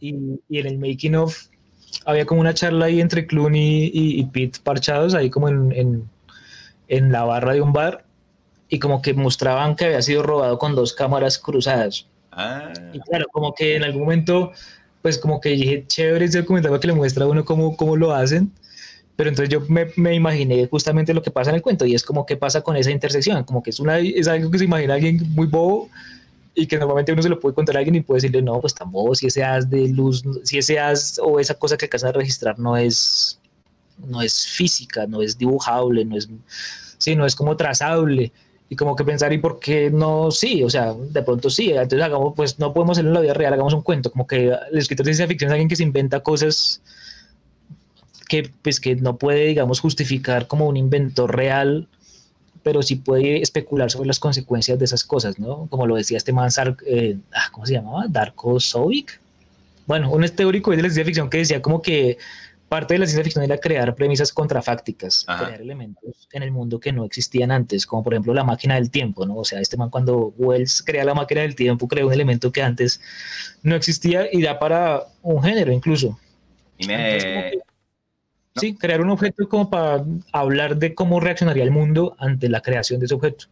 Y, y, en el making of había como una charla ahí entre Clooney y, Pete parchados ahí como en, en, la barra de un bar y como que mostraban que había sido robado con dos cámaras cruzadas. Ah. Y claro, como que en algún momento, pues como que dije, chévere ese documental que le muestra a uno cómo, cómo lo hacen. Pero entonces yo me, me, imaginé justamente lo que pasa en el cuento y es como qué pasa con esa intersección, como que es, una, es algo que se imagina alguien muy bobo y que normalmente uno se lo puede contar a alguien y puede decirle, no, pues tampoco, si ese haz de luz, si ese haz o esa cosa que acabas de registrar no es, no es física, no es dibujable, no es, sí, no es como trazable. Y como que pensar, ¿y por qué no? Sí, o sea, de pronto sí, entonces hagamos, pues no podemos hacerlo en la vida real, hagamos un cuento, como que el escritor de ciencia ficción es alguien que se inventa cosas que, pues, que no puede, digamos, justificar como un inventor real pero sí puede especular sobre las consecuencias de esas cosas, ¿no? Como lo decía este man, eh, ah, ¿cómo se llamaba? Darko Sovic. Bueno, un teórico de la ciencia ficción que decía como que parte de la ciencia ficción era crear premisas contrafácticas, crear elementos en el mundo que no existían antes, como por ejemplo la máquina del tiempo, ¿no? O sea, este man cuando Wells crea la máquina del tiempo, crea un elemento que antes no existía y da para un género incluso. Y me, Sí, crear un objeto como para hablar de cómo reaccionaría el mundo ante la creación de ese objeto.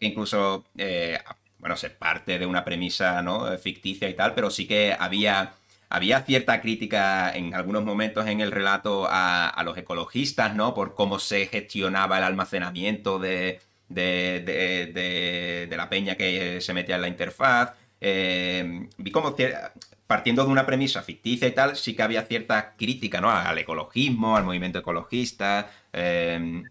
incluso, eh, bueno, se parte de una premisa ¿no? ficticia y tal, pero sí que había, había cierta crítica en algunos momentos en el relato a, los ecologistas, ¿no? Por cómo se gestionaba el almacenamiento de, de, la peña que se metía en la interfaz. Eh, vi como partiendo de una premisa ficticia y tal, sí que había cierta crítica ¿no? al ecologismo, al movimiento ecologista, em,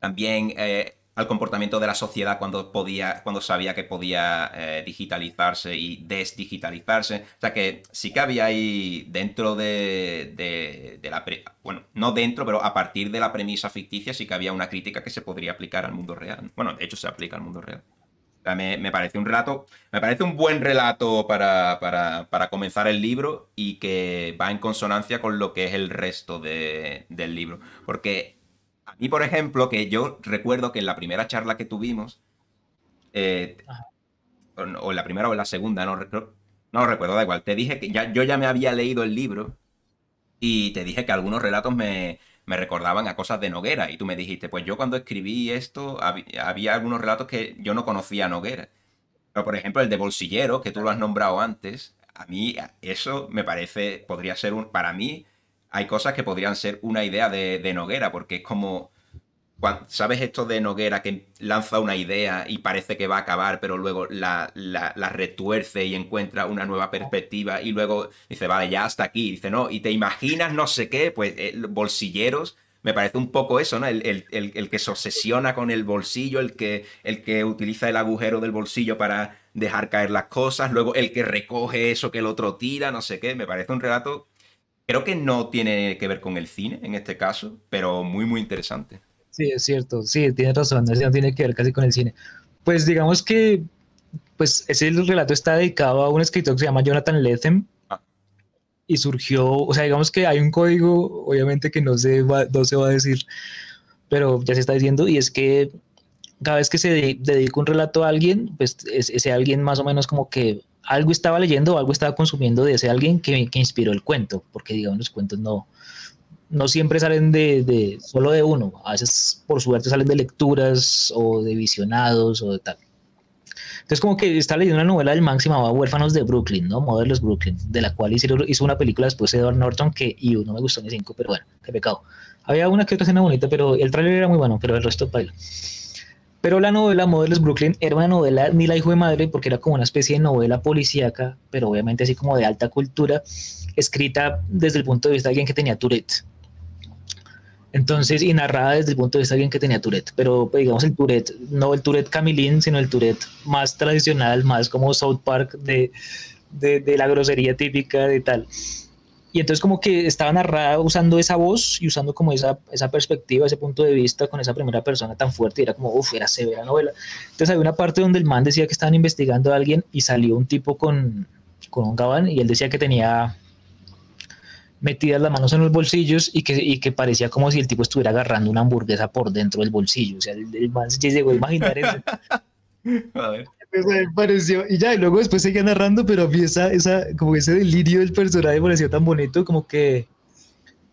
también eh, al comportamiento de la sociedad cuando, podía, cuando sabía que podía eh, digitalizarse y desdigitalizarse. O sea que sí que había ahí dentro de, la... bueno, no dentro, pero a partir de la premisa ficticia sí que había una crítica que se podría aplicar al mundo real. Bueno, de hecho se aplica al mundo real me, parece un relato, me parece un buen relato para, comenzar el libro y que va en consonancia con lo que es el resto del libro. Porque a mí, por ejemplo, que yo recuerdo que en la primera charla que tuvimos, eh, o, en la primera o en la segunda, no, no recuerdo, da igual, te dije que ya, yo ya me había leído el libro y te dije que algunos relatos me, me recordaban a cosas de Noguera. Y tú me dijiste, pues yo cuando escribí esto había, algunos relatos que yo no conocía a Noguera. Pero por ejemplo el de Bolsillero, que tú lo has nombrado antes, a mí eso me parece, podría ser un, para mí hay cosas que podrían ser una idea de, de Noguera, porque es como ¿Sabes esto de Noguera que lanza una idea y parece que va a acabar, pero luego la, retuerce y encuentra una nueva perspectiva y luego dice, vale, ya hasta aquí. Dice, no, y te imaginas no sé qué, pues eh, bolsilleros. Me parece un poco eso, ¿no? El, que se obsesiona con el bolsillo, el que, el que utiliza el agujero del bolsillo para dejar caer las cosas, luego el que recoge eso que el otro tira, no sé qué. Me parece un relato, creo que no tiene que ver con el cine en este caso, pero muy, muy interesante. Sí, es cierto, sí, tiene razón, no tiene que ver casi con el cine. Pues digamos que pues ese relato está dedicado a un escritor que se llama Jonathan Lethem, ah. y surgió, o sea, digamos que hay un código, obviamente que no se va, no se va a decir, pero ya se está diciendo, y es que cada vez que se dedica un relato a alguien, pues ese alguien más o menos como que algo estaba leyendo o algo estaba consumiendo de ese alguien que, que inspiró el cuento, porque digamos los cuentos no, no siempre salen de, solo de uno, a veces por suerte salen de lecturas o de visionados o de tal. Entonces como que está leyendo una novela del se llamaba Huérfanos de Brooklyn, ¿no? Modelos Brooklyn, de la cual hizo, hizo una película después de Edward Norton que y no me gustó ni cinco, pero bueno, qué pecado. Había una que otra escena bonita, pero el tráiler era muy bueno, pero el resto baila. Pero la novela Modelos Brooklyn era una novela ni la hijo de madre porque era como una especie de novela policíaca, pero obviamente así como de alta cultura, escrita desde el punto de vista de alguien que tenía Tourette. Entonces, y narrada desde el punto de vista de alguien que tenía Tourette, pero pues, digamos el Tourette, no el Tourette Camilín, sino el Tourette más tradicional, más como South Park de, de, la grosería típica de tal. Y entonces como que estaba narrada usando esa voz y usando como esa, esa perspectiva, ese punto de vista con esa primera persona tan fuerte, y era como, uff, era severa novela. Entonces había una parte donde el man decía que estaban investigando a alguien y salió un tipo con, con un gabán y él decía que tenía metidas las manos en los bolsillos y que, y que parecía como si el tipo estuviera agarrando una hamburguesa por dentro del bolsillo. O sea, el, el man llegó a imaginar eso. a ver. pareció, y ya, y luego después seguía narrando, pero a esa, esa, como ese delirio del personaje pareció tan bonito, como que,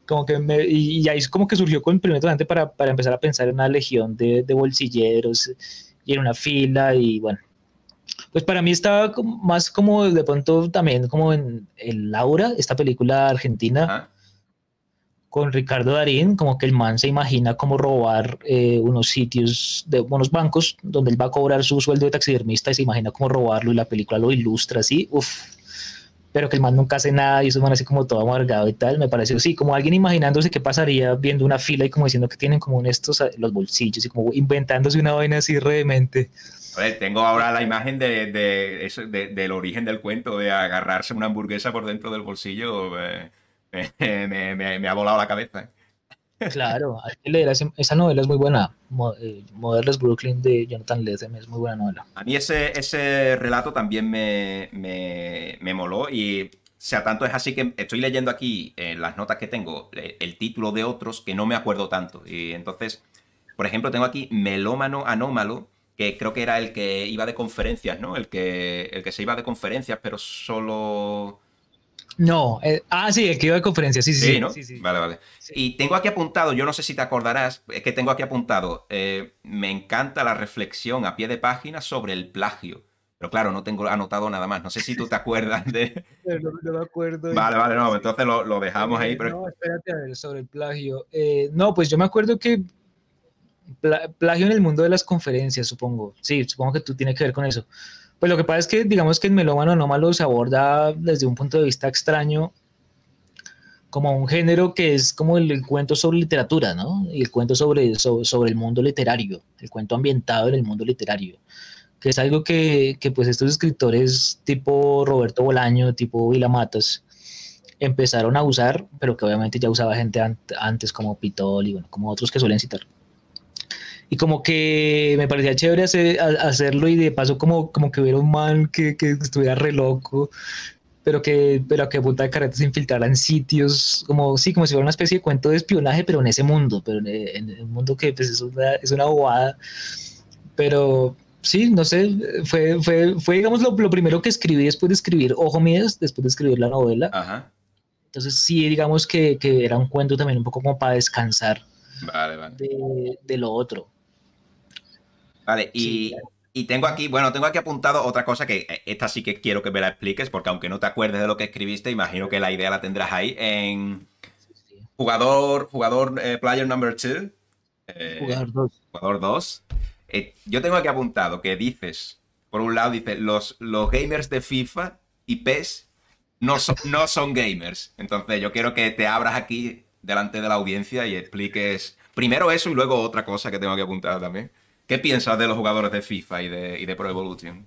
como que me, y, ahí es como que surgió con el para, para empezar a pensar en una legión de, de bolsilleros y en una fila, y bueno, pues para mí estaba más como de pronto también como en el Laura, esta película argentina con Ricardo Darín, como que el man se imagina como robar eh, unos sitios de unos bancos donde él va a cobrar su sueldo de taxidermista y se imagina como robarlo y la película lo ilustra así, uff, pero que el man nunca hace nada y eso man así como todo amargado y tal, me pareció sí, como alguien imaginándose qué pasaría viendo una fila y como diciendo que tienen como en estos los bolsillos y como inventándose una vaina así redemente tengo ahora la imagen de, de, del origen del cuento, de agarrarse una hamburguesa por dentro del bolsillo. Me, ha volado la cabeza. Claro, hay que leer esa novela, es muy buena. Eh, Modernist Brooklyn de Jonathan Lethem es muy buena novela. A mí ese, ese relato también me, me, moló y o sea, tanto es así que estoy leyendo aquí en las notas que tengo el título de otros que no me acuerdo tanto. Y entonces, por ejemplo, tengo aquí Melómano Anómalo, que creo que era el que iba de conferencias, ¿no? El que, el que se iba de conferencias, pero solo... No, eh, ah, sí, el que iba de conferencias, sí, sí. Sí, ¿no? Vale, vale. Y tengo aquí apuntado, yo no sé si te acordarás, es que tengo aquí apuntado, eh, me encanta la reflexión a pie de página sobre el plagio. Pero claro, no tengo anotado nada más. No sé si tú te acuerdas de. No, me acuerdo. Vale, vale, no, entonces lo, dejamos ahí. Pero... No, espérate a ver, sobre el plagio. Eh, no, pues yo me acuerdo que plagio en el mundo de las conferencias, supongo. Sí, supongo que tú tienes que ver con eso. Pues lo que pasa es que, digamos que en Melómano Anómalo se aborda desde un punto de vista extraño como un género que es como el, cuento sobre literatura, ¿no? Y el cuento sobre, sobre, el mundo literario, el cuento ambientado en el mundo literario, que es algo que, que pues estos escritores tipo Roberto Bolaño, tipo Vila Matas, empezaron a usar, pero que obviamente ya usaba gente antes como Pitol y bueno, como otros que suelen citar y como que me parecía chévere hacerlo y de paso como, como que hubiera un man que, que estuviera re loco, pero que, pero que punta de carreta se infiltrara en sitios, como, sí, como si fuera una especie de cuento de espionaje, pero en ese mundo, pero en, un mundo que pues, es, una, es una bobada, pero sí, no sé, fue, fue, fue digamos, lo, lo, primero que escribí después de escribir Ojo Mías, después de escribir la novela. Ajá. Entonces sí, digamos que, que, era un cuento también un poco como para descansar vale, vale. De, de, lo otro. Vale, y, tengo aquí, bueno, tengo aquí apuntado otra cosa que eh, esta sí que quiero que me la expliques, porque aunque no te acuerdes de lo que escribiste, imagino que la idea la tendrás ahí en jugador, jugador eh, player number two. Eh, jugador 2. Jugador 2. yo tengo aquí apuntado que dices, por un lado, dice, los, los gamers de FIFA y PES no son, no son gamers. Entonces yo quiero que te abras aquí delante de la audiencia y expliques primero eso y luego otra cosa que tengo que apuntar también. ¿Qué piensas de los jugadores de FIFA y de, y de Pro Evolution?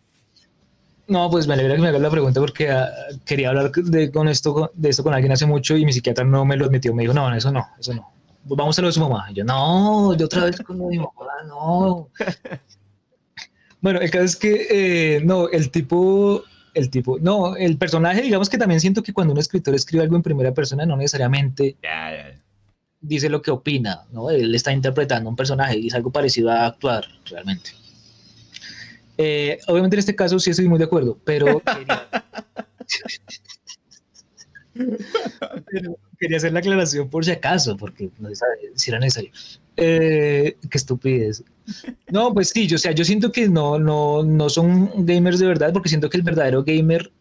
No, pues me alegra que me hagas la pregunta porque uh, quería hablar de, con esto, de esto con alguien hace mucho y mi psiquiatra no me lo admitió. Me dijo, no, eso no, eso no. Vamos a lo de su mamá. Y yo, no, yo otra vez con mi mamá, no. bueno, el caso es que, eh, no, el tipo, el tipo, no, el personaje, digamos que también siento que cuando un escritor escribe algo en primera persona, no necesariamente dice lo que opina, ¿no? Él está interpretando un personaje y es algo parecido a actuar realmente. Eh, obviamente en este caso sí estoy muy de acuerdo, pero quería, hacer la aclaración por si acaso, porque no si era necesario. Eh, qué estupidez. No, pues sí, yo, o sea, yo siento que no, no, no son gamers de verdad, porque siento que el verdadero gamer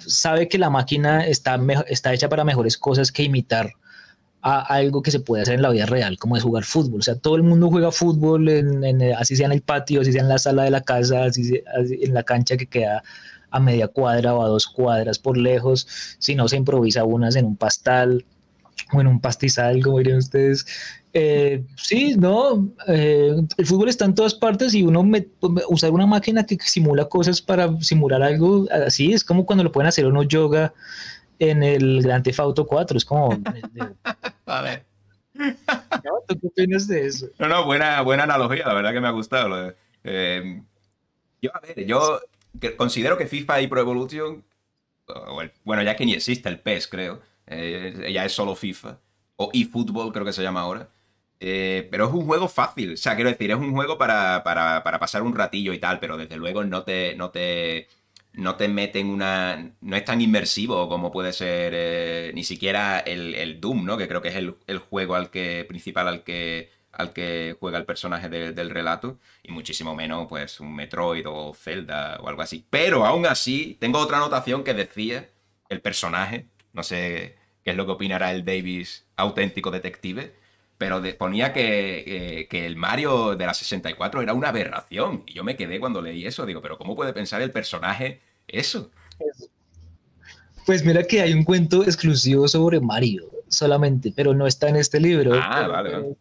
sabe que la máquina está, está hecha para mejores cosas que imitar a algo que se puede hacer en la vida real, como es jugar fútbol. O sea, todo el mundo juega fútbol, en, así sea en el patio, así sea en la sala de la casa, así, en la cancha que queda a media cuadra o a dos cuadras por lejos, si no se improvisa unas en un pastal o en un pastizal, como dirían ustedes. Eh, sí, no, eh, el fútbol está en todas partes y uno usar una máquina que simula cosas para simular algo así es como cuando lo pueden hacer uno yoga en el Grand Theft Auto 4. Es como. vale. ¿Tú qué opinas de eso? No, no, buena, buena analogía, la verdad que me ha gustado. Eh, yo, a ver, yo considero que FIFA y Pro Evolution, bueno, ya que ni existe el PES, creo, eh, ya es solo FIFA, o eFootball creo que se llama ahora, eh, pero es un juego fácil, o sea, quiero decir, es un juego para, para, para pasar un ratillo y tal, pero desde luego no te, no te no te meten una. No es tan inmersivo como puede ser eh, ni siquiera el, Doom, ¿no? Que creo que es el, juego al que, principal al que, al que juega el personaje del relato. Y muchísimo menos, pues, un Metroid o Zelda o algo así. Pero aún así, tengo otra anotación que decía el personaje. No sé qué es lo que opinará el Davis auténtico detective. Pero ponía que, que, el Mario de la 64 era una aberración. Y yo me quedé cuando leí eso. Digo, pero ¿cómo puede pensar el personaje eso? Pues mira que hay un cuento exclusivo sobre Mario solamente, pero no está en este libro. Ah, vale,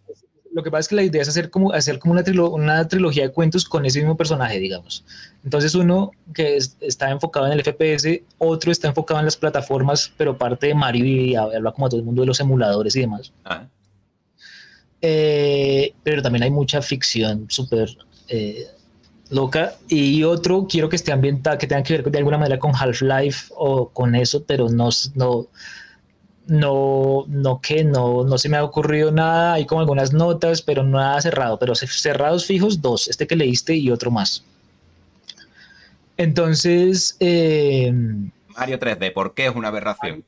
Lo que pasa es que la idea es hacer como, hacer como una, una trilogía de cuentos con ese mismo personaje, digamos. Entonces uno que está enfocado en el FPS, otro está enfocado en las plataformas, pero parte de Mario y habla como todo el mundo de los emuladores y demás. Ah. Eh, pero también hay mucha ficción súper eh, loca. Y otro, quiero que esté ambientado, que tenga que ver de alguna manera con Half-Life o con eso, pero no, no, no, no que no, no se me ha ocurrido nada. Hay como algunas notas, pero nada cerrado. Pero cerrados fijos, dos, este que leíste y otro más. Entonces, eh, Mario 3D, ¿por qué es una aberración?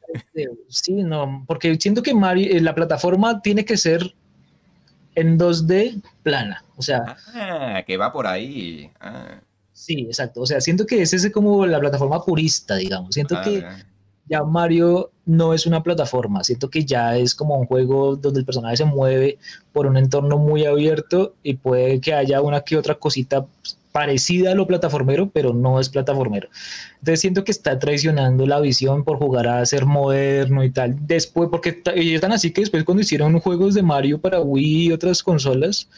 Sí, no, porque siento que Mario, la plataforma tiene que ser en 2D plana. O sea. Ah, que va por ahí. Ah. Sí, exacto. O sea, siento que ese es como la plataforma purista, digamos. Siento ah, que ya Mario no es una plataforma. Siento que ya es como un juego donde el personaje se mueve por un entorno muy abierto y puede que haya una que otra cosita parecida a lo plataformero, pero no es plataformero. Entonces siento que está traicionando la visión por jugar a ser moderno y tal. Después, porque ellos están así que después cuando hicieron juegos de Mario para Wii y otras consolas,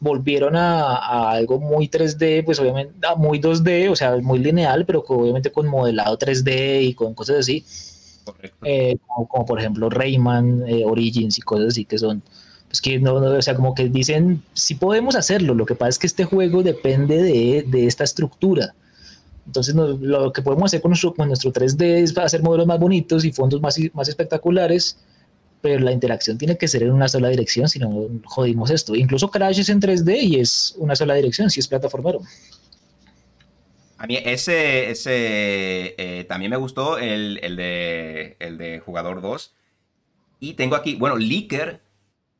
volvieron a, algo muy 3D, pues obviamente muy 2D, o sea, muy lineal, pero obviamente con modelado 3D y con cosas así. Eh, como, por ejemplo Rayman, eh, Origins y cosas así que son es que no, o sea, como que dicen, sí podemos hacerlo, lo que pasa es que este juego depende de, de esta estructura. Entonces, lo que podemos hacer con nuestro, con nuestro 3D es hacer modelos más bonitos y fondos más, más espectaculares, pero la interacción tiene que ser en una sola dirección, si no jodimos esto. Incluso Crash es en 3D y es una sola dirección, si es plataformero. A mí ese, ese eh, también me gustó el, el, de, el de Jugador 2. Y tengo aquí, bueno, Licker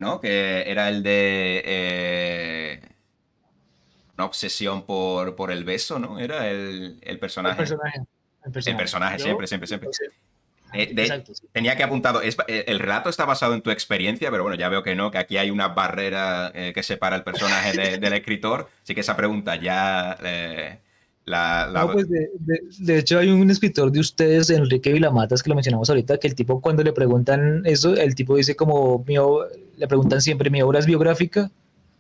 ¿no? Que era el de eh, una obsesión por, por, el beso, ¿no? Era el, personaje. El personaje. El personaje, siempre, siempre, siempre. Eh, tenía que apuntado, eh, el relato está basado en tu experiencia, pero bueno, ya veo que no, que aquí hay una barrera que separa el personaje del escritor, así que esa pregunta ya la, pues de, hecho hay un escritor de ustedes, Enrique Vilamatas, que lo mencionamos ahorita, que el tipo cuando le preguntan eso, el tipo dice como, mi, le preguntan siempre, ¿mi obra es biográfica?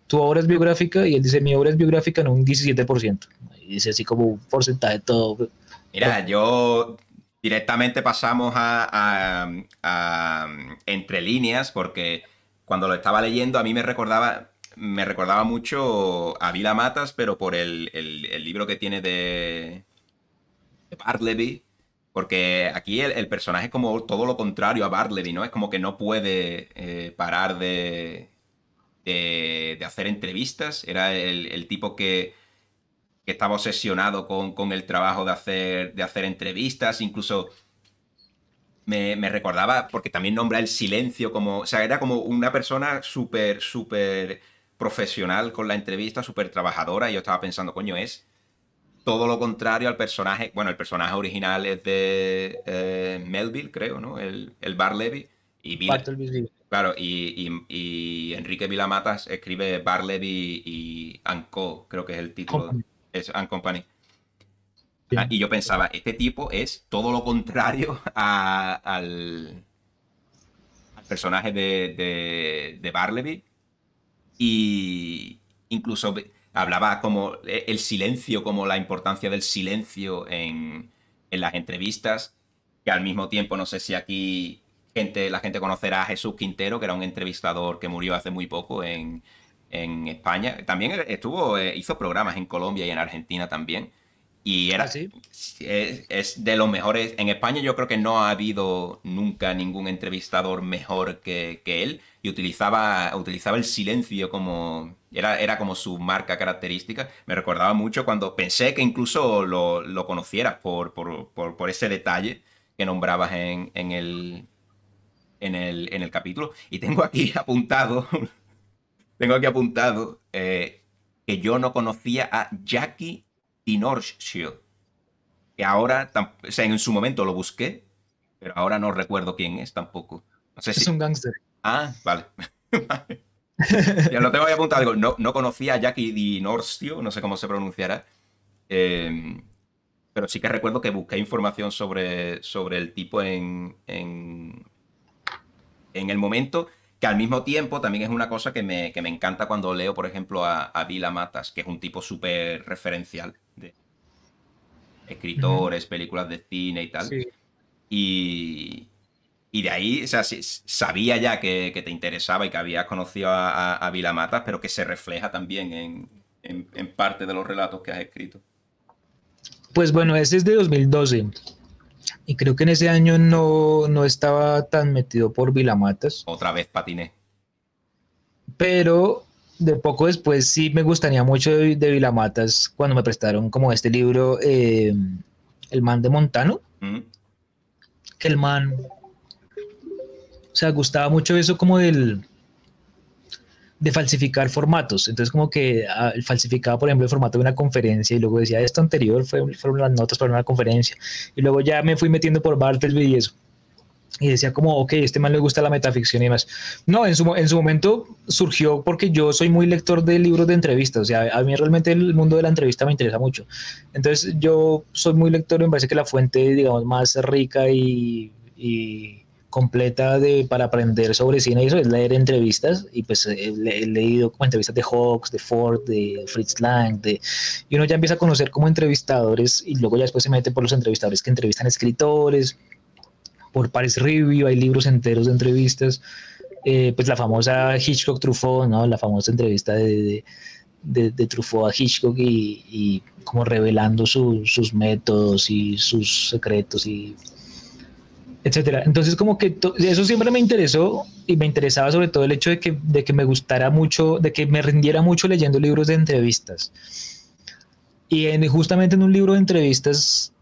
¿Tu obra es biográfica? Y él dice, mi obra es biográfica en un 17%. Y dice así como un porcentaje de todo. Mira, yo directamente pasamos a, entre líneas porque cuando lo estaba leyendo a mí me recordaba me recordaba mucho a Vila Matas, pero por el, libro que tiene de, de Bartleby, porque aquí el, personaje es como todo lo contrario a Bartleby, ¿no? Es como que no puede eh, parar de, de, hacer entrevistas. Era el, tipo que, estaba obsesionado con, el trabajo de hacer, de hacer entrevistas. Incluso me, recordaba, porque también nombra el silencio como. O sea, era como una persona súper, súper profesional con la entrevista, súper trabajadora. Y yo estaba pensando, coño, es todo lo contrario al personaje. Bueno, el personaje original es de eh, Melville, creo, ¿no? El, el Bar Levy. Y claro, y, Enrique Vilamatas escribe Bar Levy y Anco, creo que es el título. Es And Company. Ah, y yo pensaba, este tipo es todo lo contrario al, al, personaje de, de, de Barleby. Y incluso hablaba como e, el silencio, como la importancia del silencio en, las entrevistas, que al mismo tiempo, no sé si aquí gente, la gente conocerá a Jesús Quintero, que era un entrevistador que murió hace muy poco en, España. También estuvo, eh, hizo programas en Colombia y en Argentina también. Y era, ¿Ah, es, de los mejores. En España yo creo que no ha habido nunca ningún entrevistador mejor que, que él. Y utilizaba, utilizaba el silencio como, era, era como su marca característica. Me recordaba mucho cuando pensé que incluso lo, lo conocieras por, por, ese detalle que nombrabas en, el, en, el, en el capítulo. Y tengo aquí apuntado, tengo aquí apuntado eh, que yo no conocía a Jackie Shield. Que ahora, o sea, en su momento lo busqué, pero ahora no recuerdo quién es tampoco. es un gángster. Ah, vale. ya lo tengo ahí apuntado. Digo, no, no conocía a Jackie Di Norstio, no sé cómo se pronunciará. Em, pero sí que recuerdo que busqué información sobre, sobre el tipo en, en, el momento, que al mismo tiempo también es una cosa que me, encanta cuando leo, por ejemplo, a, a Vila Matas, que es un tipo súper referencial de escritores, películas de cine y tal. Y, y de ahí, o sea, sabía ya que, te interesaba y que habías conocido a, a, Vilamatas, pero que se refleja también en, parte de los relatos que has escrito. Pues bueno, ese es de 2012. Y creo que en ese año no, estaba tan metido por Vilamatas. Otra vez patiné. Pero de poco después sí me gustaría mucho de, Vilamatas cuando me prestaron como este libro, eh, El man de Montano. Que el man sea, gustaba mucho eso como del de falsificar formatos. Entonces, como que ah, falsificaba, por ejemplo, el formato de una conferencia y luego decía, esto anterior fue, fueron las notas para una conferencia. Y luego ya me fui metiendo por Bartleby y eso. Y decía como, ok, este man le gusta la metaficción y demás. No, en su, en su momento surgió porque yo soy muy lector de libros de entrevistas. O sea, a mí realmente el mundo de la entrevista me interesa mucho. Entonces, yo soy muy lector y me parece que la fuente, digamos, más rica y completa de, para aprender sobre cine y eso es leer entrevistas y pues he, leído como entrevistas de Hawks, de Ford, de Fritz Lang, de, y uno ya empieza a conocer como entrevistadores y luego ya después se mete por los entrevistadores que entrevistan escritores, por Paris Review, hay libros enteros de entrevistas, eh, pues la famosa Hitchcock Truffaut, ¿no? la famosa entrevista de, de, Truffaut a Hitchcock y, como revelando sus métodos y sus secretos y etcétera. Entonces, como que eso siempre me interesó y me interesaba sobre todo el hecho de que, de que me gustara mucho, de que me rindiera mucho leyendo libros de entrevistas. Y en, justamente en un libro de entrevistas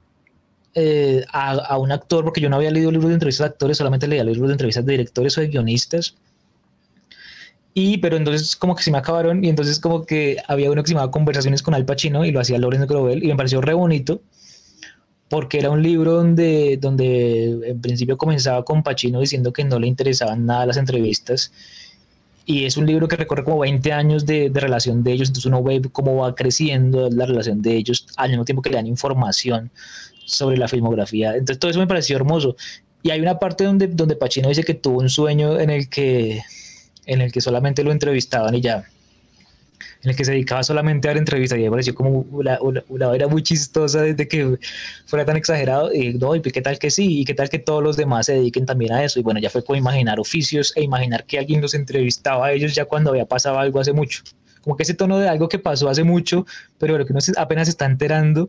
eh, a, un actor, porque yo no había leído libros de entrevistas de actores, solamente leía libros de entrevistas de directores o de guionistas. Y, pero entonces como que se me acabaron y entonces como que había uno que se llamaba Conversaciones con Al Pacino y lo hacía Lorenzo Grobel y me pareció re bonito porque era un libro donde, donde en principio comenzaba con Pacino diciendo que no le interesaban nada las entrevistas. Y es un libro que recorre como 20 años de, de, relación de ellos, entonces uno ve cómo va creciendo la relación de ellos al mismo tiempo que le dan información sobre la filmografía. Entonces todo eso me pareció hermoso. Y hay una parte donde, donde Pacino dice que tuvo un sueño en el que, en el que solamente lo entrevistaban y ya. En el que se dedicaba solamente a dar entrevistas y me pareció como una, una, era muy chistosa desde que fuera tan exagerado y no, y qué tal que sí, y qué tal que todos los demás se dediquen también a eso y bueno, ya fue como imaginar oficios e imaginar que alguien los entrevistaba a ellos ya cuando había pasado algo hace mucho, como que ese tono de algo que pasó hace mucho, pero lo que uno apenas se está enterando,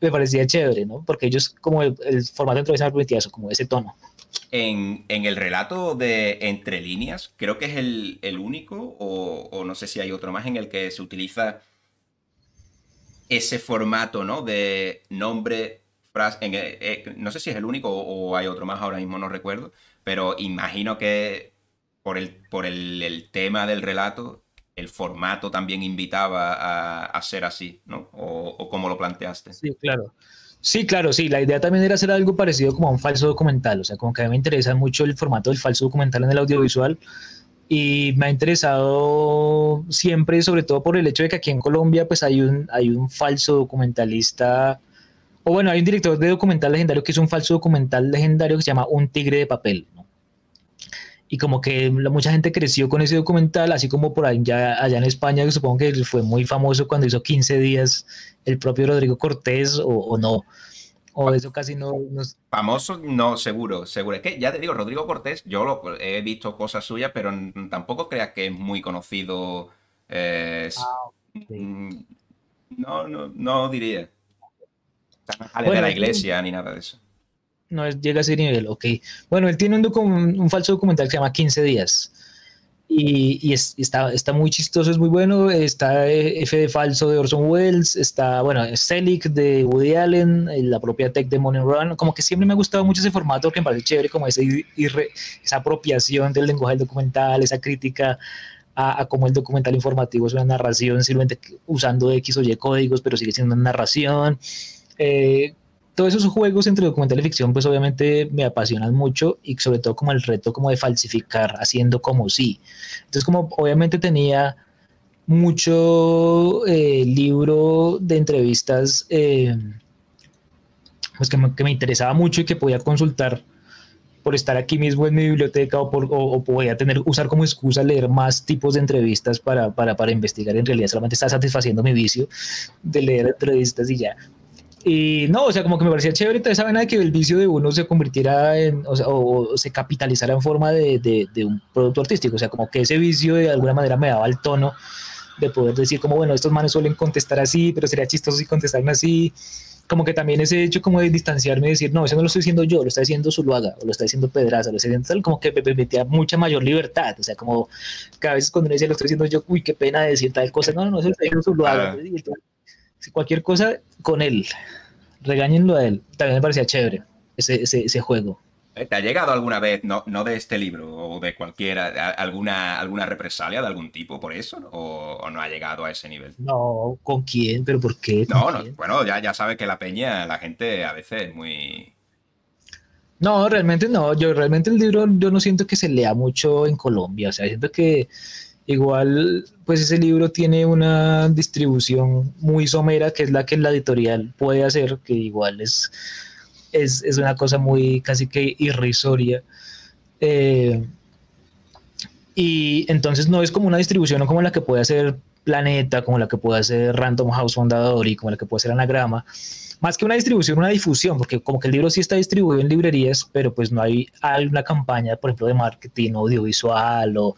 me parecía chévere, ¿no? Porque ellos, como el, formato de entrevista me permitía eso, como ese tono. En, el relato de Entre líneas, creo que es el, único, o, no sé si hay otro más, en el que se utiliza ese formato, ¿no? De nombre, frase. Eh, no sé si es el único o, hay otro más, ahora mismo no recuerdo, pero imagino que por el, por el, tema del relato, el formato también invitaba a, ser así, ¿no? O, o cómo lo planteaste. Sí, claro. Sí, claro, sí. La idea también era hacer algo parecido como a un falso documental. O sea, como que a mí me interesa mucho el formato del falso documental en el audiovisual. Y me ha interesado siempre, sobre todo por el hecho de que aquí en Colombia, pues hay un, hay un falso documentalista. O bueno, hay un director de documental legendario que es un falso documental legendario que se llama Un Tigre de Papel y como que mucha gente creció con ese documental, así como por allá, allá en España, que supongo que fue muy famoso cuando hizo 15 días el propio Rodrigo Cortés, o, no. O eso casi no, Famoso, no, seguro, seguro. Es que ya te digo, Rodrigo Cortés, yo lo, he visto cosas suyas, pero tampoco creas que es muy conocido. Eh, ah, mm, no, no, no diría. No de la iglesia ni nada de eso no llega a ese nivel, ok. Bueno, él tiene un, un falso documental que se llama 15 días. Y, está, está muy chistoso, es muy bueno. Está F de falso de Orson Welles, está, bueno, Selig de Woody Allen, la propia Tech de Money Run. Como que siempre me ha gustado mucho ese formato que me parece chévere, como esa, esa apropiación del lenguaje del documental, esa crítica a, cómo el documental informativo es una narración, simplemente usando X o Y códigos, pero sigue siendo una narración. Eh, todos esos juegos entre documental y ficción, pues obviamente me apasionan mucho y sobre todo como el reto como de falsificar, haciendo como sí. Entonces como obviamente tenía mucho eh, libro de entrevistas eh, pues que me, interesaba mucho y que podía consultar por estar aquí mismo en mi biblioteca o, o, podía tener, usar como excusa leer más tipos de entrevistas para, para, para investigar. En realidad solamente está satisfaciendo mi vicio de leer entrevistas y ya. Y no, o sea, como que me parecía chévere esa vena de que el vicio de uno se convirtiera en, o, sea, o, se capitalizara en forma de, de, un producto artístico. O sea, como que ese vicio de alguna manera me daba el tono de poder decir como, bueno, estos manes suelen contestar así, pero sería chistoso si contestaran así. Como que también ese hecho como de distanciarme y decir, no, eso no lo estoy diciendo yo, lo está diciendo Zuluaga, o lo está diciendo Pedraza, lo está diciendo tal, como que me permitía mucha mayor libertad. O sea, como cada vez cuando uno dice, lo estoy diciendo yo, uy, qué pena decir tal cosa, no, no, no, eso lo está diciendo Zuluaga cualquier cosa con él. Regáñenlo a él. También me parecía chévere ese, ese, juego. Eh, ¿Te ha llegado alguna vez, no, no, de este libro o de cualquiera, alguna, alguna represalia de algún tipo por eso? O, no ha llegado a ese nivel? No, ¿con quién? ¿Pero por qué? No, no, bueno, ya, ya sabes que la peña, la gente a veces es muy... No, realmente no. Yo realmente el libro yo no siento que se lea mucho en Colombia. O sea, siento que Igual, pues ese libro tiene una distribución muy somera, que es la que la editorial puede hacer, que igual es, es, una cosa muy casi que irrisoria. Eh, y entonces no es como una distribución como la que puede hacer Planeta, como la que puede hacer Random House Fundador y como la que puede hacer Anagrama. Más que una distribución, una difusión, porque como que el libro sí está distribuido en librerías, pero pues no hay alguna campaña, por ejemplo, de marketing audiovisual o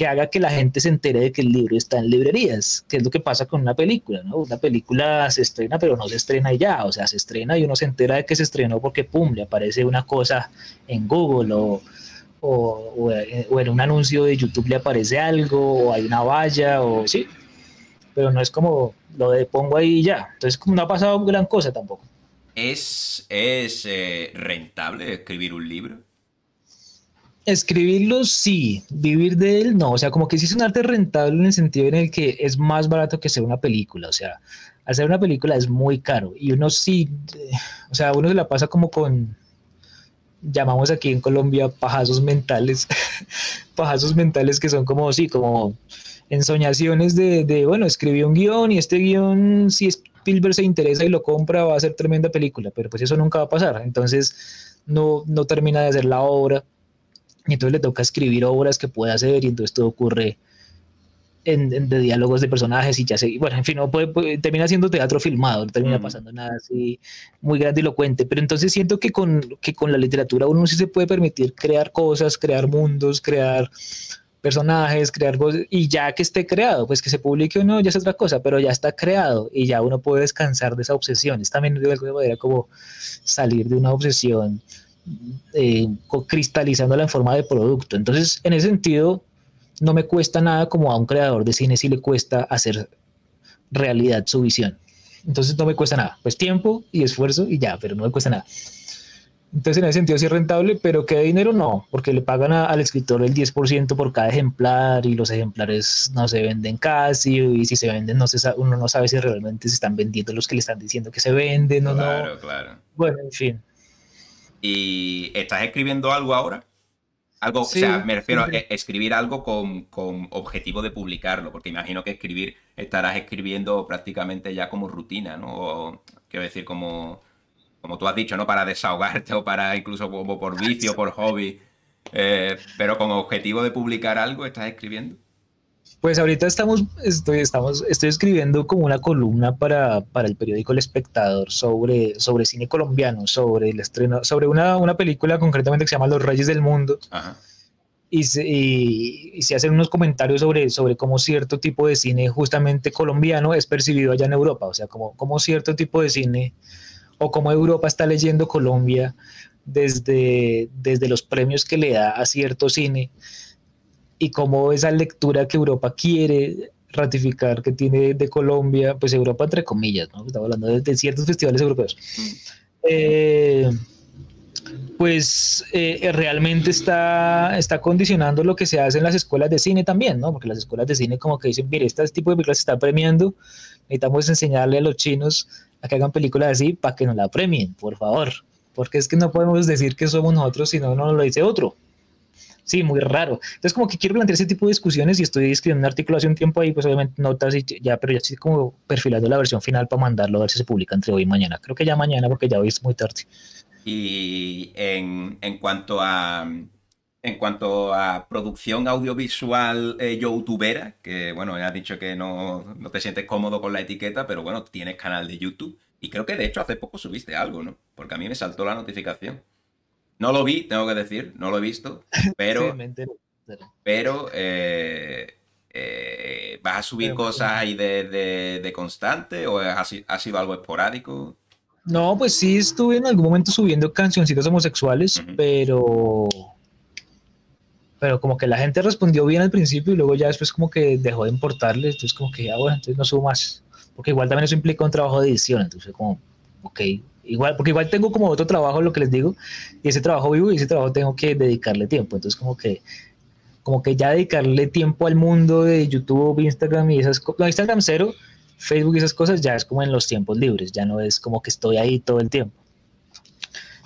que haga que la gente se entere de que el libro está en librerías, que es lo que pasa con una película, ¿no? Una película se estrena, pero no se estrena ya, o sea, se estrena y uno se entera de que se estrenó porque, pum, le aparece una cosa en Google o, o, en un anuncio de YouTube le aparece algo, o hay una valla, o sí, pero no es como lo de pongo ahí ya, entonces como no ha pasado gran cosa tampoco. ¿Es, es eh, rentable escribir un libro? Escribirlo sí, vivir de él no, o sea, como que sí es un arte rentable en el sentido en el que es más barato que hacer una película, o sea, hacer una película es muy caro. Y uno sí, o sea, uno se la pasa como con, llamamos aquí en Colombia pajazos mentales, pajazos mentales que son como, sí, como ensoñaciones de, de, bueno, escribí un guion y este guion, si Spielberg se interesa y lo compra, va a ser tremenda película, pero pues eso nunca va a pasar, entonces no, no termina de hacer la obra y entonces le toca escribir obras que pueda hacer y entonces todo ocurre de diálogos de personajes y ya sé, bueno, en fin, no puede, termina siendo teatro filmado, no termina pasando nada así muy grandilocuente, pero entonces siento que con, que con la literatura uno sí se puede permitir crear cosas, crear mundos, crear personajes, crear cosas, y ya que esté creado, pues que se publique o no, ya es otra cosa, pero ya está creado y ya uno puede descansar de esa obsesión. Es también de alguna manera como salir de una obsesión eh, cristalizándola en forma de producto. Entonces, en ese sentido, no me cuesta nada como a un creador de cine si le cuesta hacer realidad su visión. Entonces no me cuesta nada, pues tiempo y esfuerzo y ya, pero no me cuesta nada. Entonces en ese sentido sí es rentable, pero ¿qué dinero no? Porque le pagan al escritor el 10% por cada ejemplar y los ejemplares no se venden casi y si se venden no se uno no sabe si realmente se están vendiendo los que le están diciendo que se venden o no. Claro, claro. Bueno, en fin. ¿Y estás escribiendo algo ahora? Algo, o sea, me refiero a escribir algo con, objetivo de publicarlo, porque imagino que escribir, estarás escribiendo prácticamente ya como rutina, ¿no? quiero decir, como, como tú has dicho, ¿no? Para desahogarte o para incluso como por vicio, por hobby. Eh, pero con objetivo de publicar algo, ¿estás escribiendo? Pues ahorita estamos, estoy, estamos, estoy escribiendo como una columna para, para, el periódico El Espectador sobre, sobre cine colombiano, sobre el estreno, sobre una, una película concretamente que se llama Los Reyes del Mundo. Y se, y, se, hacen unos comentarios sobre, sobre cómo cierto tipo de cine justamente colombiano es percibido allá en Europa, o sea, como, como cierto tipo de cine o cómo Europa está leyendo Colombia desde, desde los premios que le da a cierto cine y cómo esa lectura que Europa quiere ratificar que tiene de Colombia, pues Europa entre comillas, ¿no? Estamos hablando de, ciertos festivales europeos. Eh, pues eh, realmente está, está condicionando lo que se hace en las escuelas de cine también, ¿no? Porque las escuelas de cine como que dicen, mire, este tipo de películas se está premiando, necesitamos enseñarle a los chinos a que hagan películas así para que nos la premien, por favor. Porque es que no podemos decir que somos nosotros si no nos lo dice otro. Sí, muy raro. Entonces, como que quiero plantear ese tipo de discusiones y estoy escribiendo un artículo hace un tiempo ahí, pues obviamente notas y ya, pero ya estoy como perfilando la versión final para mandarlo a ver si se publica entre hoy y mañana. Creo que ya mañana porque ya hoy es muy tarde. Y en, en cuanto a en cuanto a producción audiovisual eh, youtubera, que bueno, has dicho que no, no, te sientes cómodo con la etiqueta, pero bueno, tienes canal de YouTube. Y creo que de hecho hace poco subiste algo, ¿no? Porque a mí me saltó la notificación. No lo vi, tengo que decir, no lo he visto, pero, pero eh, eh, ¿vas a subir cosas ahí de, constante o ha, sido algo esporádico? No, pues sí estuve en algún momento subiendo cancioncitas homosexuales, pero pero como que la gente respondió bien al principio y luego ya después como que dejó de importarle, entonces como que ya bueno, entonces no subo más, porque igual también eso implica un trabajo de edición, entonces como, ok, igual, porque igual tengo como otro trabajo, lo que les digo, y ese trabajo vivo y ese trabajo tengo que dedicarle tiempo. Entonces, como que, como que ya dedicarle tiempo al mundo de YouTube, Instagram y esas cosas, no, Instagram cero, Facebook y esas cosas ya es como en los tiempos libres, ya no es como que estoy ahí todo el tiempo.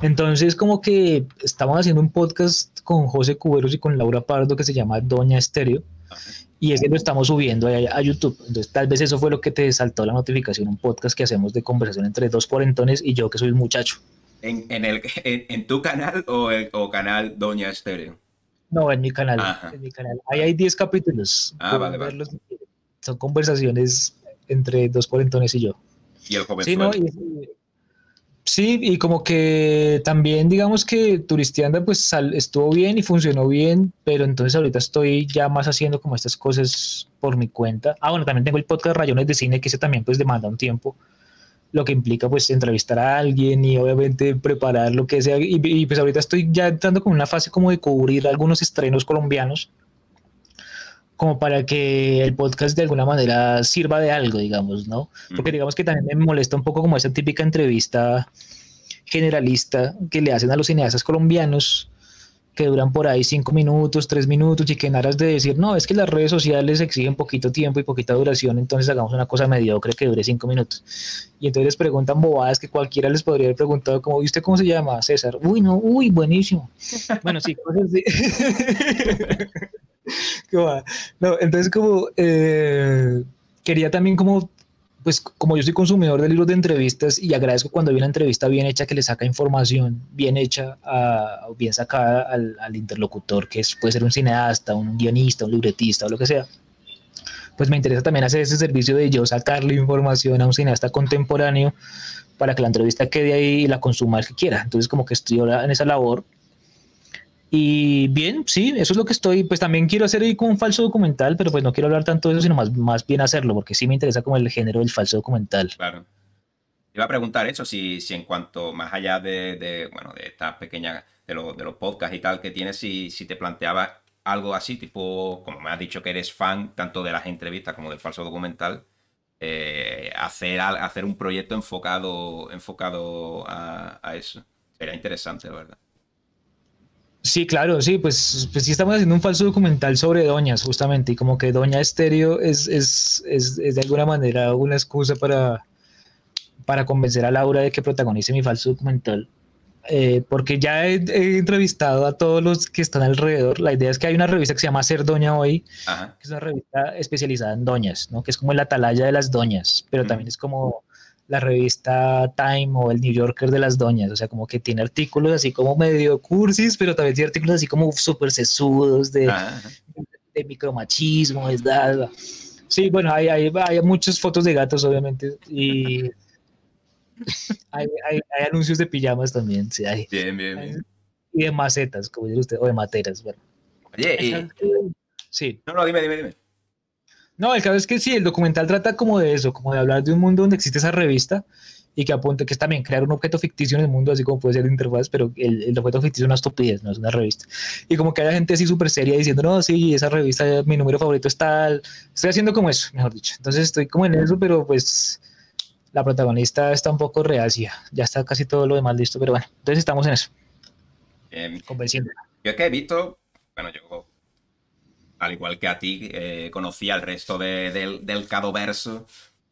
Entonces, como que estamos haciendo un podcast con José Cuberos y con Laura Pardo que se llama Doña Estéreo y ese lo estamos subiendo a, YouTube. Entonces, tal vez eso fue lo que te saltó la notificación, un podcast que hacemos de conversación entre dos cuarentones y yo que soy un muchacho. ¿En, en, el, en, tu canal o, el, o canal Doña Estéreo? No, en mi canal. En mi canal. Ahí hay 10 capítulos. Ah, vale, vale. Son conversaciones entre dos cuarentones y yo. Y el joven sí, no, y, Sí, y como que también digamos que Turistianda pues estuvo bien y funcionó bien, pero entonces ahorita estoy ya más haciendo como estas cosas por mi cuenta. Ah, bueno, también tengo el podcast Rayones de Cine que ese también pues demanda un tiempo, lo que implica pues entrevistar a alguien y obviamente preparar lo que sea. Y, y pues ahorita estoy ya entrando como una fase como de cubrir algunos estrenos colombianos como para que el podcast de alguna manera sirva de algo, digamos, ¿no? Porque digamos que también me molesta un poco como esa típica entrevista generalista que le hacen a los cineastas colombianos que duran por ahí cinco minutos, tres minutos y que en aras de decir, no, es que las redes sociales exigen poquito tiempo y poquita duración, entonces hagamos una cosa mediocre que dure cinco minutos. Y entonces les preguntan bobadas que cualquiera les podría haber preguntado, como, ¿y usted cómo se llama? César. Uy, no, uy, buenísimo. bueno, sí, cosas así. no, entonces como eh, quería también como pues como yo soy consumidor de libros de entrevistas y agradezco cuando hay una entrevista bien hecha que le saca información bien hecha, o bien sacada al, interlocutor, que es, puede ser un cineasta, un guionista, un libretista o lo que sea, pues me interesa también hacer ese servicio de yo sacarle información a un cineasta contemporáneo para que la entrevista quede ahí y la consuma el que quiera. Entonces como que estoy ahora en esa labor. Y bien, sí, eso es lo que estoy, pues también quiero hacer ahí como un falso documental, pero pues no quiero hablar tanto de eso, sino más, más bien hacerlo, porque sí me interesa como el género del falso documental. Claro. Iba a preguntar eso, si, si en cuanto más allá de, de bueno, de esta pequeña, de, lo, de los podcasts y tal que tienes, si, si te planteabas algo así, tipo, como me has dicho que eres fan tanto de las entrevistas como del falso documental, eh, hacer, hacer un proyecto enfocado, enfocado a, eso. Sería interesante, la verdad. Sí, claro, sí, pues, pues sí estamos haciendo un falso documental sobre Doñas, justamente, y como que Doña Estéreo es, es, es, es de alguna manera una excusa para, para convencer a Laura de que protagonice mi falso documental. Eh, porque ya he, entrevistado a todos los que están alrededor. La idea es que hay una revista que se llama Ser Doña Hoy, que es una revista especializada en doñas, ¿no? que es como el atalaya de las doñas, pero también es como la revista Time o el New Yorker de las doñas, o sea, como que tiene artículos así como medio cursis, pero también tiene artículos así como súper sesudos de, de, micromachismo, es Sí, bueno, hay, hay, hay muchas fotos de gatos, obviamente, y hay, hay, anuncios de pijamas también, sí hay. Bien, bien, bien. Y de macetas, como dice usted, o de materas, bueno. Oye, y... Sí. No, no, dime, dime, dime. No, el caso es que sí, el documental trata como de eso, como de hablar de un mundo donde existe esa revista y que apunta que es también crear un objeto ficticio en el mundo, así como puede ser de interfaz, pero el, el objeto ficticio es una estupidez, no es una revista. Y como que haya gente así súper seria diciendo, no, sí, esa revista, mi número favorito es tal. Estoy haciendo como eso, mejor dicho. Entonces estoy como en eso, pero pues la protagonista está un poco reacia. Ya está casi todo lo demás listo, pero bueno, entonces estamos en eso. Bien. Convenciendo. Yo que he visto, bueno, yo, al igual que a ti, eh, conocí al resto del, del Cadoverso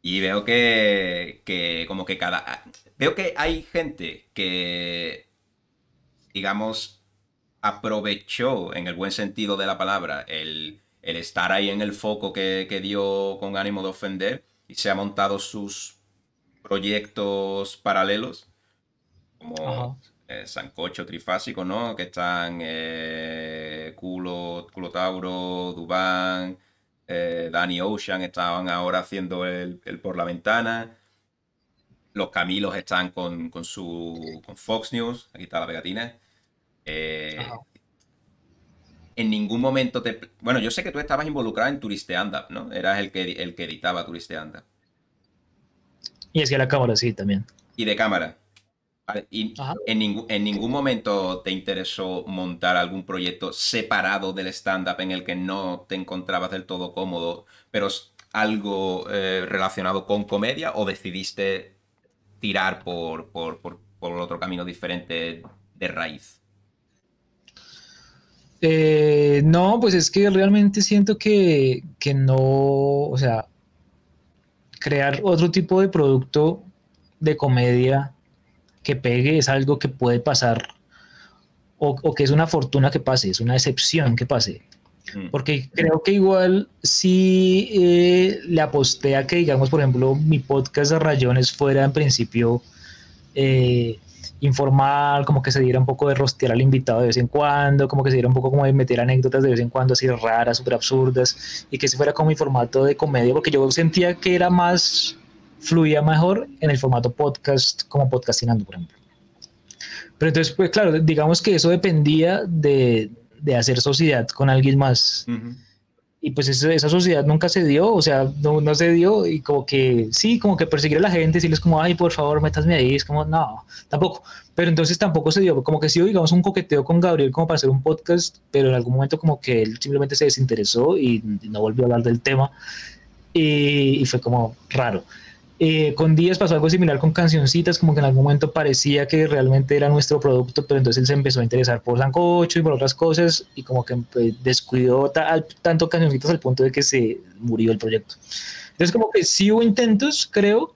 y veo que, como que cada... Veo que hay gente que, digamos, aprovechó, en el buen sentido de la palabra, el, estar ahí en el foco que, dio con ánimo de ofender y se ha montado sus proyectos paralelos, como eh, Sancocho Trifásico, ¿no? Que están eh, Culo, Culo Tauro, Dubán, eh, Danny Ocean estaban ahora haciendo el, por la ventana. Los Camilos están con, su con Fox News, aquí está la pegatina. en ningún momento te... Bueno, yo sé que tú estabas involucrado en Turisteanda, ¿no? Eras el que, el que editaba Turisteanda. Y hacía la cámara, sí, también. Y de cámara. ¿Y en, en ningún momento te interesó montar algún proyecto separado del stand-up en el que no te encontrabas del todo cómodo, pero algo eh, relacionado con comedia o decidiste tirar por, por, otro camino diferente de raíz? Eh, no, pues es que realmente siento que, que no, o sea, crear otro tipo de producto de comedia que pegue es algo que puede pasar o, que es una fortuna que pase, es una excepción que pase. Mm. Porque creo que igual si eh, le aposté a que, digamos, por ejemplo, mi podcast de Rayones fuera en principio eh, informal, como que se diera un poco de rostear al invitado de vez en cuando, como que se diera un poco como de meter anécdotas de vez en cuando así raras, súper absurdas, y que se fuera como mi formato de comedia, porque yo sentía que era más, fluía mejor en el formato podcast, como podcastinando, por ejemplo. Pero entonces, pues claro, digamos que eso dependía de, de hacer sociedad con alguien más y pues esa sociedad nunca se dio, o sea, no, no, se dio y como que sí, como que perseguir a la gente, decirles como, ay, por favor, métasme ahí, es como, no, tampoco, pero entonces tampoco se dio, como que sí, digamos, un coqueteo con Gabriel como para hacer un podcast, pero en algún momento como que él simplemente se desinteresó y, no volvió a hablar del tema y, y fue como raro. Eh, con Díaz pasó algo similar con cancioncitas, como que en algún momento parecía que realmente era nuestro producto, pero entonces él se empezó a interesar por Sancocho y por otras cosas y como que pues, descuidó tanto cancioncitas al punto de que se murió el proyecto. Entonces como que sí hubo intentos, creo,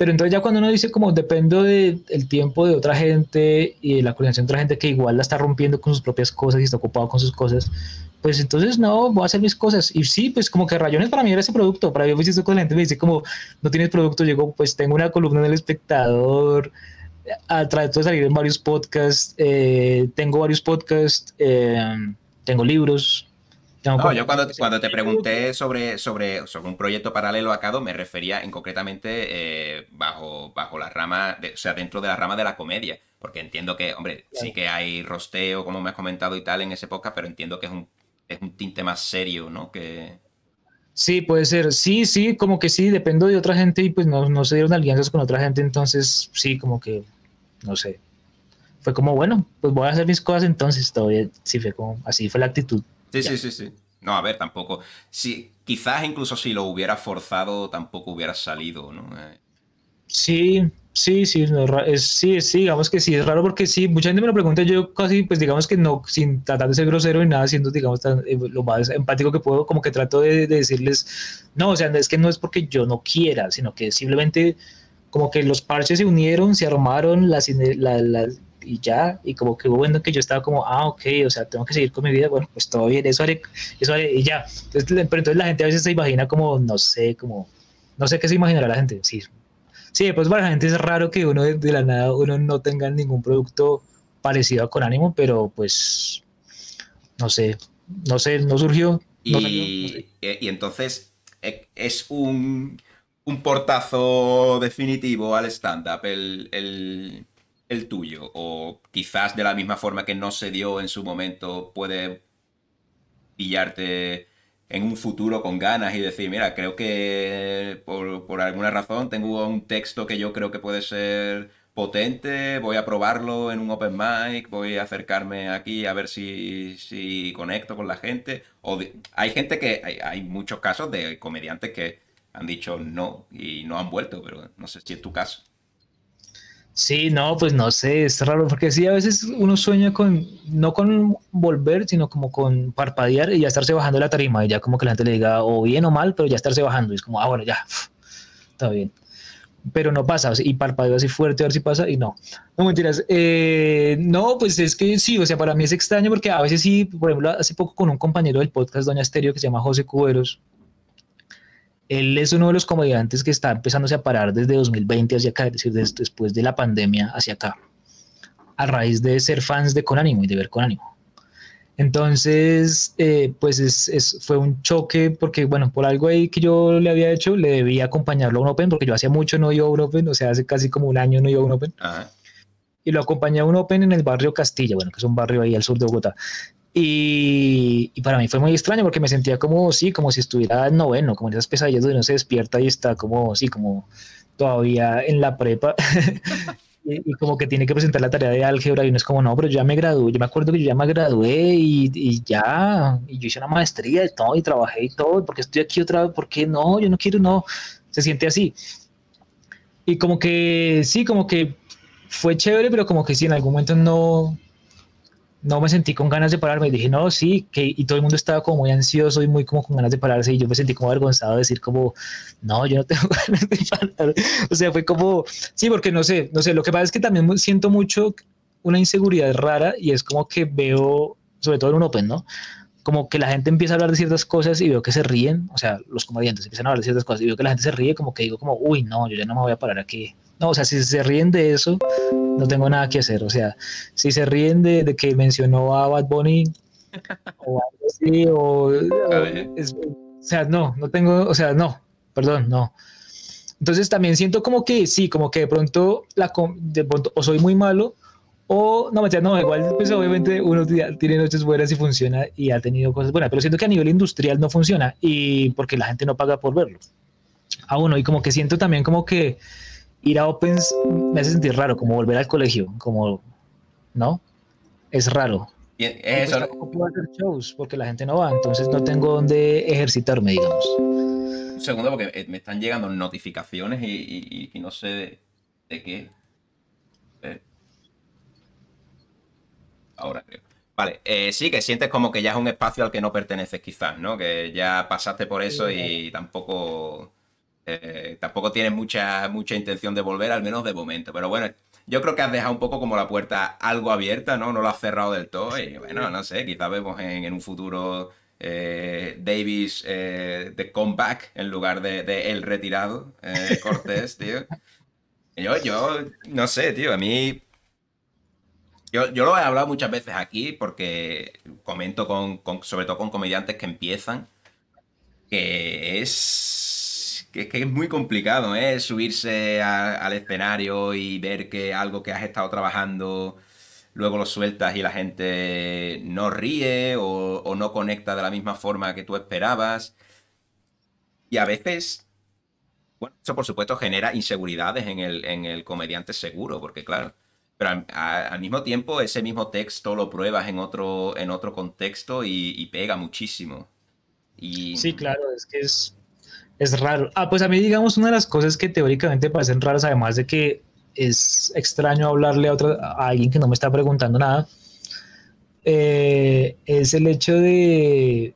pero entonces ya cuando uno dice como dependo del tiempo de otra gente y de la coordinación de otra gente que igual la está rompiendo con sus propias cosas y está ocupado con sus cosas, pues entonces no, voy a hacer mis cosas. Y sí, pues como que Rayones para mí era ese producto. Para mí, pues esto con la gente me dice como, no tienes producto, llego, pues tengo una columna en El Espectador, a trato de salir en varios podcasts, eh, tengo varios podcasts, eh, tengo libros, No, yo cuando, cuando te pregunté sobre, sobre, sobre un proyecto paralelo a Cado, me refería en concretamente eh, bajo, bajo la rama, de, o sea, dentro de la rama de la comedia. Porque entiendo que, hombre, sí que hay rosteo, como me has comentado y tal, en ese podcast, pero entiendo que es un, es un tinte más serio, ¿no? Que... Sí, puede ser. Sí, sí, como que sí, dependo de otra gente y pues no, no se dieron alianzas con otra gente, entonces sí, como que, no sé. Fue como, bueno, pues voy a hacer mis cosas entonces, todavía sí fue como, así fue la actitud. Sí, sí, sí, sí. No, a ver, tampoco. Si, quizás incluso si lo hubiera forzado, tampoco hubiera salido, ¿no? Eh. Sí, sí, sí, es, sí, sí, digamos que sí, es raro porque sí, mucha gente me lo pregunta, yo casi, pues digamos que no, sin tratar de ser grosero y nada, siendo, digamos, eh, lo más empático que puedo, como que trato de, decirles, no, o sea, es que no es porque yo no quiera, sino que simplemente como que los parches se unieron, se armaron, las, la, y ya, y como que hubo bueno que yo estaba como, ah, ok, o sea, tengo que seguir con mi vida, bueno, pues todo bien, eso haré, eso haré, y ya. Entonces, pero entonces la gente a veces se imagina como, no sé, como, no sé qué se imaginará la gente, sí. Sí, pues para la gente es raro que uno de, la nada, uno no tenga ningún producto parecido a Con Ánimo, pero pues, no sé, no sé, no surgió. y, eh, y entonces, eh, es un, un portazo definitivo al stand-up, el, el el tuyo? O quizás de la misma forma que no se dio en su momento, puede pillarte en un futuro con ganas y decir, mira, creo que por, alguna razón tengo un texto que yo creo que puede ser potente, voy a probarlo en un open mic, voy a acercarme aquí a ver si, si conecto con la gente. O hay gente que, hay, hay, muchos casos de comediantes que han dicho no y no han vuelto, pero no sé si es tu caso. Sí, no, pues no sé, es raro, porque sí, a veces uno sueña con, no con volver, sino como con parpadear y ya estarse bajando la tarima y ya como que la gente le diga o bien o mal, pero ya estarse bajando y es como, ah, bueno, ya, está bien. Pero no pasa, y parpadeo así fuerte a ver si pasa y no. No mentiras. Eh, no, pues es que sí, o sea, para mí es extraño porque a veces sí, por ejemplo, hace poco con un compañero del podcast Doña Estéreo que se llama José Cuberos, él es uno de los comediantes que está empezándose a parar desde 2020 hacia acá, es decir, después de la pandemia hacia acá, a raíz de ser fans de Conánimo y de ver Conánimo. Entonces, eh, pues es, fue un choque porque, bueno, por algo ahí que yo le había hecho, le debía acompañarlo a un Open, porque yo hacía mucho no iba a un Open, o sea, hace casi como un año no iba a un Open. Y lo acompañé a un Open en el barrio Castilla, bueno, que es un barrio ahí al sur de Bogotá. Y, para mí fue muy extraño porque me sentía como, sí, como si estuviera en noveno, como en esas pesadillas donde uno se despierta y está como, sí, como todavía en la prepa. y, como que tiene que presentar la tarea de álgebra y uno es como, no, pero yo ya me gradué, yo me acuerdo que yo ya me gradué y, y, ya, y yo hice una maestría y todo y trabajé y todo, porque estoy aquí otra vez, ¿por qué no? Yo no quiero, no, se siente así. Y como que, sí, como que fue chévere, pero como que sí, en algún momento no, no me sentí con ganas de pararme y dije, no, sí, que, y todo el mundo estaba como muy ansioso y muy como con ganas de pararse y yo me sentí como avergonzado de decir como, no, yo no tengo ganas de parar. O sea, fue como, sí, porque no sé, no sé, lo que pasa es que también siento mucho una inseguridad rara y es como que veo, sobre todo en un Open, ¿no? Como que la gente empieza a hablar de ciertas cosas y veo que se ríen, o sea, los comediantes empiezan a hablar de ciertas cosas y veo que la gente se ríe, como que digo como, uy, no, yo ya no me voy a parar aquí. No, o sea, si se ríen de eso, no tengo nada que hacer. O sea, si se ríen de, que mencionó a Bad Bunny o algo así, o, o, sea, no, no tengo, o sea, no, perdón, no. Entonces también siento como que sí, como que de pronto, la, de pronto o soy muy malo o no, no, igual pues obviamente uno tiene noches buenas y funciona y ha tenido cosas buenas, pero siento que a nivel industrial no funciona y porque la gente no paga por verlo. A uno y como que siento también como que ir a Opens me hace sentir raro, como volver al colegio, como, ¿no? Es raro. Y eso... Pues, puedo hacer shows porque la gente no va, entonces no tengo dónde ejercitarme, digamos. Un segundo, porque eh, me están llegando notificaciones y, no sé de, qué. Eh. Ahora creo. Vale, eh, sí, que sientes como que ya es un espacio al que no perteneces quizás, ¿no? Que ya pasaste por eso y tampoco eh, tampoco tienes mucha, mucha intención de volver, al menos de momento. Pero bueno, yo creo que has dejado un poco como la puerta algo abierta, ¿no? No lo has cerrado del todo. Y bueno, no sé, quizás vemos en, un futuro eh, Davis eh, de comeback en lugar de, el retirado, Cortés, tío. Yo, yo, no sé, tío, a mí Yo, lo he hablado muchas veces aquí porque comento con, sobre todo con comediantes que empiezan, que es, que, es muy complicado, ¿eh? Subirse al escenario y ver que algo que has estado trabajando luego lo sueltas y la gente no ríe o, no conecta de la misma forma que tú esperabas. Y a veces, bueno, eso por supuesto genera inseguridades en el, en el comediante seguro, porque claro, pero al, mismo tiempo ese mismo texto lo pruebas en otro, en otro contexto y, pega muchísimo. Y... Sí, claro, es que es, es raro. Ah, pues a mí digamos una de las cosas que teóricamente parecen raras, además de que es extraño hablarle a, otro, a alguien que no me está preguntando nada, eh, es el hecho de,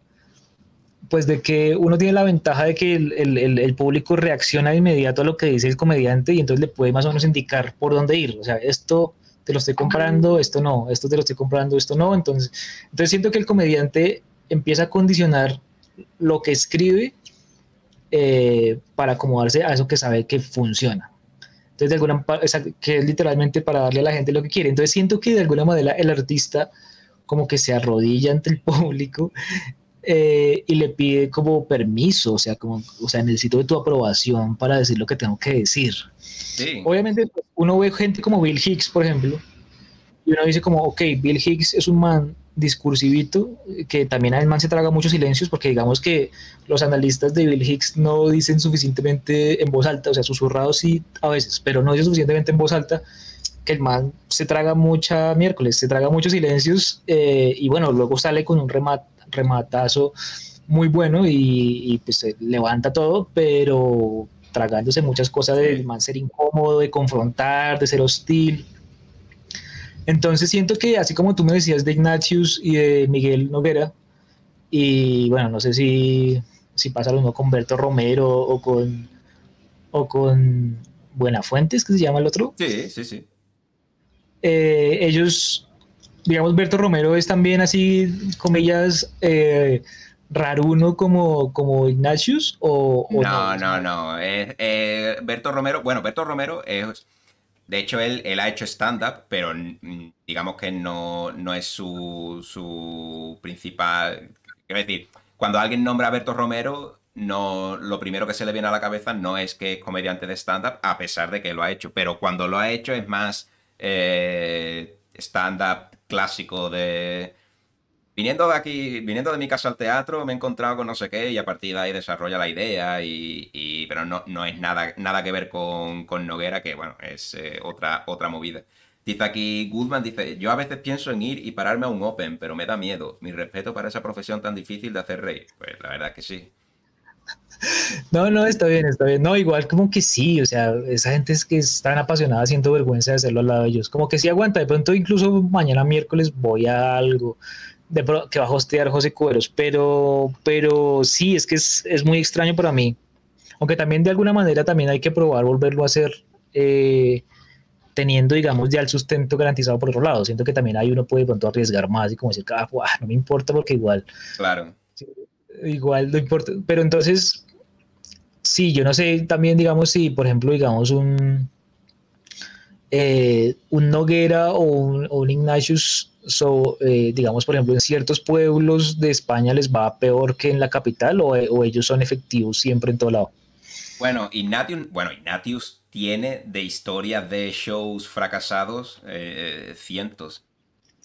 pues de que uno tiene la ventaja de que el, público reacciona de inmediato a lo que dice el comediante y entonces le puede más o menos indicar por dónde ir. O sea, esto te lo estoy comprando, esto no, esto te lo estoy comprando, esto no. Entonces, entonces siento que el comediante empieza a condicionar lo que escribe eh, para acomodarse a eso que sabe que funciona. Entonces, de alguna que es literalmente para darle a la gente lo que quiere. Entonces, siento que de alguna manera el artista como que se arrodilla ante el público eh, y le pide como permiso, o sea, como, o sea, necesito de tu aprobación para decir lo que tengo que decir. Obviamente, uno ve gente como Bill Hicks, por ejemplo, y uno dice como, ok, Bill Hicks es un man discursivito, que también man se traga muchos silencios, porque digamos que los analistas de Bill Hicks no dicen suficientemente en voz alta, o sea, susurrados sí a veces, pero no dicen suficientemente en voz alta, que el man se traga mucha miércoles, se traga muchos silencios, eh, y bueno, luego sale con un rematazo muy bueno y, pues se levanta todo, pero tragándose muchas cosas de man ser incómodo, de confrontar, de ser hostil. Entonces siento que así como tú me decías de Ignatius y de Miguel Noguera, y bueno, no sé si, si pasa lo mismo con Berto Romero o con, o con Buenafuentes, que se llama el otro. Sí, sí, sí. Eh, ellos, digamos, Berto Romero es también así, comillas, eh, raruno como, como Ignatius o, no, no, no, eh, Berto Romero, bueno, Berto Romero es de hecho, él, él ha hecho stand-up, pero digamos que no, no es su, su principal... Quiero decir, cuando alguien nombra a Berto Romero, no, lo primero que se le viene a la cabeza no es que es comediante de stand-up, a pesar de que lo ha hecho. Pero cuando lo ha hecho es más eh, stand-up clásico de viniendo de aquí, viniendo de mi casa al teatro, me he encontrado con no sé qué y a partir de ahí desarrolla la idea y, pero no, no es nada, nada que ver con, Noguera, que bueno, es eh, otra, otra movida. Dice aquí Goodman, dice, yo a veces pienso en ir y pararme a un Open, pero me da miedo. Mi respeto para esa profesión tan difícil de hacer reír. Pues la verdad es que sí. No, no, está bien, está bien. No, igual como que sí, o sea, esa gente es que es tan apasionada, siento vergüenza de hacerlo al lado de ellos. Como que sí aguanta, de pronto incluso mañana miércoles voy a algo, de, que va a hostear José Cueros, pero, pero sí, es que es, es, muy extraño para mí. Aunque también de alguna manera también hay que probar volverlo a hacer eh, teniendo, digamos, ya el sustento garantizado por otro lado. Siento que también ahí uno puede pronto arriesgar más y como decir, ah, no me importa porque igual. Claro. Igual no importa. Pero entonces, sí, yo no sé también, digamos, si, por ejemplo, digamos, un, eh, un Noguera o un, o un Ignatius So, eh, digamos, por ejemplo, en ciertos pueblos de España les va peor que en la capital o, ellos son efectivos siempre en todo lado. Bueno, Ignatius, bueno, Ignatius tiene de historias de shows fracasados eh, cientos.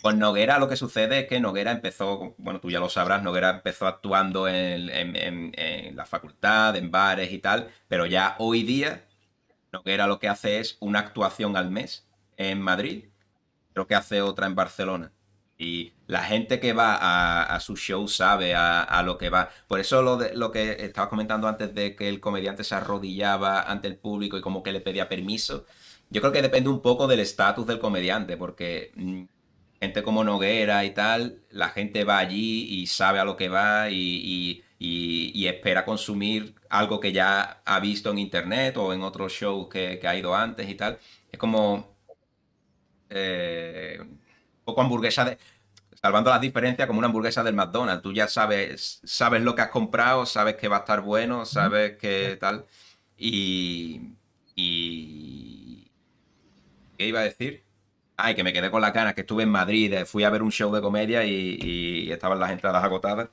Con Noguera lo que sucede es que Noguera empezó, bueno, tú ya lo sabrás, Noguera empezó actuando en, en la facultad, en bares y tal, pero ya hoy día Noguera lo que hace es una actuación al mes en Madrid creo que hace otra en Barcelona. Y la gente que va a, su show sabe a, lo que va. Por eso lo, de, lo que estaba comentando antes de que el comediante se arrodillaba ante el público y como que le pedía permiso. Yo creo que depende un poco del estatus del comediante, porque mm, gente como Noguera y tal, la gente va allí y sabe a lo que va y, espera consumir algo que ya ha visto en internet o en otros shows que, que ha ido antes y tal. Es como eh, un poco hamburguesa de. Salvando las diferencias, como una hamburguesa del McDonald's. Tú ya sabes, sabes lo que has comprado, sabes que va a estar bueno, sabes que tal. Y. y ¿Qué iba a decir? Ay, que me quedé con la cara, que estuve en Madrid, eh, fui a ver un show de comedia y, y estaban las entradas agotadas,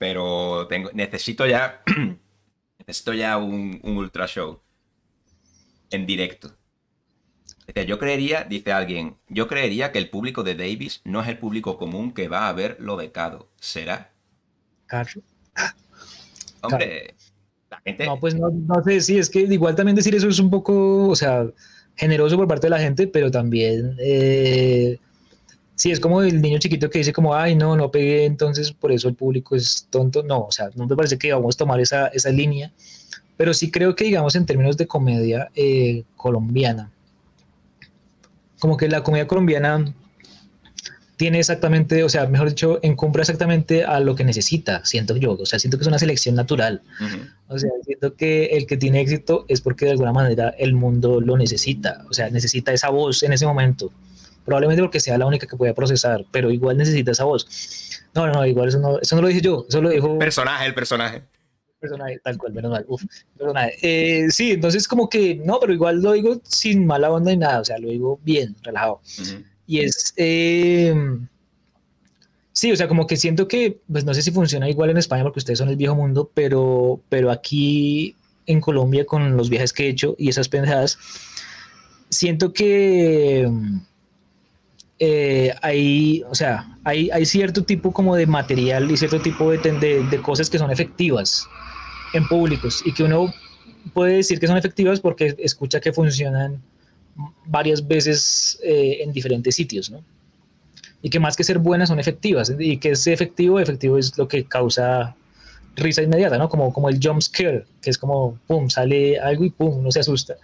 pero tengo, necesito ya, necesito ya un, un ultra show en directo. yo creería, dice alguien, yo creería que el público de Davis no es el público común que va a ver lo de Cado. ¿Será? Carlos. Hombre, la gente... No, pues no, no sé, sí, es que igual también decir eso es un poco, o sea, generoso por parte de la gente, pero también... Eh, sí, es como el niño chiquito que dice como, ay, no, no pegué, entonces por eso el público es tonto. No, o sea, no me parece que vamos a tomar esa, esa línea, pero sí creo que, digamos, en términos de comedia eh, colombiana, como que la comedia colombiana tiene exactamente, o sea, mejor dicho, encumbra exactamente a lo que necesita, siento yo, o sea, siento que es una selección natural. O sea, siento que el que tiene éxito es porque de alguna manera el mundo lo necesita, o sea, necesita esa voz en ese momento. Probablemente porque sea la única que pueda procesar, pero igual necesita esa voz. No, no, no, igual eso no, eso no lo dije yo, eso lo dijo... Personaje, el personaje. Personaje, tal cual, menos mal. Uf, personaje. Eh, sí, entonces como que, no, pero igual lo digo sin mala onda ni nada, o sea, lo digo bien, relajado. Y es... Eh, sí, o sea, como que siento que, pues no sé si funciona igual en España porque ustedes son el viejo mundo, pero, pero aquí en Colombia con los viajes que he hecho y esas pensadas, siento que eh, hay, o sea, hay, hay, cierto tipo como de material y cierto tipo de, de, de, cosas que son efectivas en públicos y que uno puede decir que son efectivas porque escucha que funcionan varias veces eh, en diferentes sitios, ¿no? Y que más que ser buenas son efectivas. Y que es efectivo, efectivo es lo que causa risa inmediata, ¿no? Como, como el jump scare, que es como, pum, sale algo y pum, uno se asusta.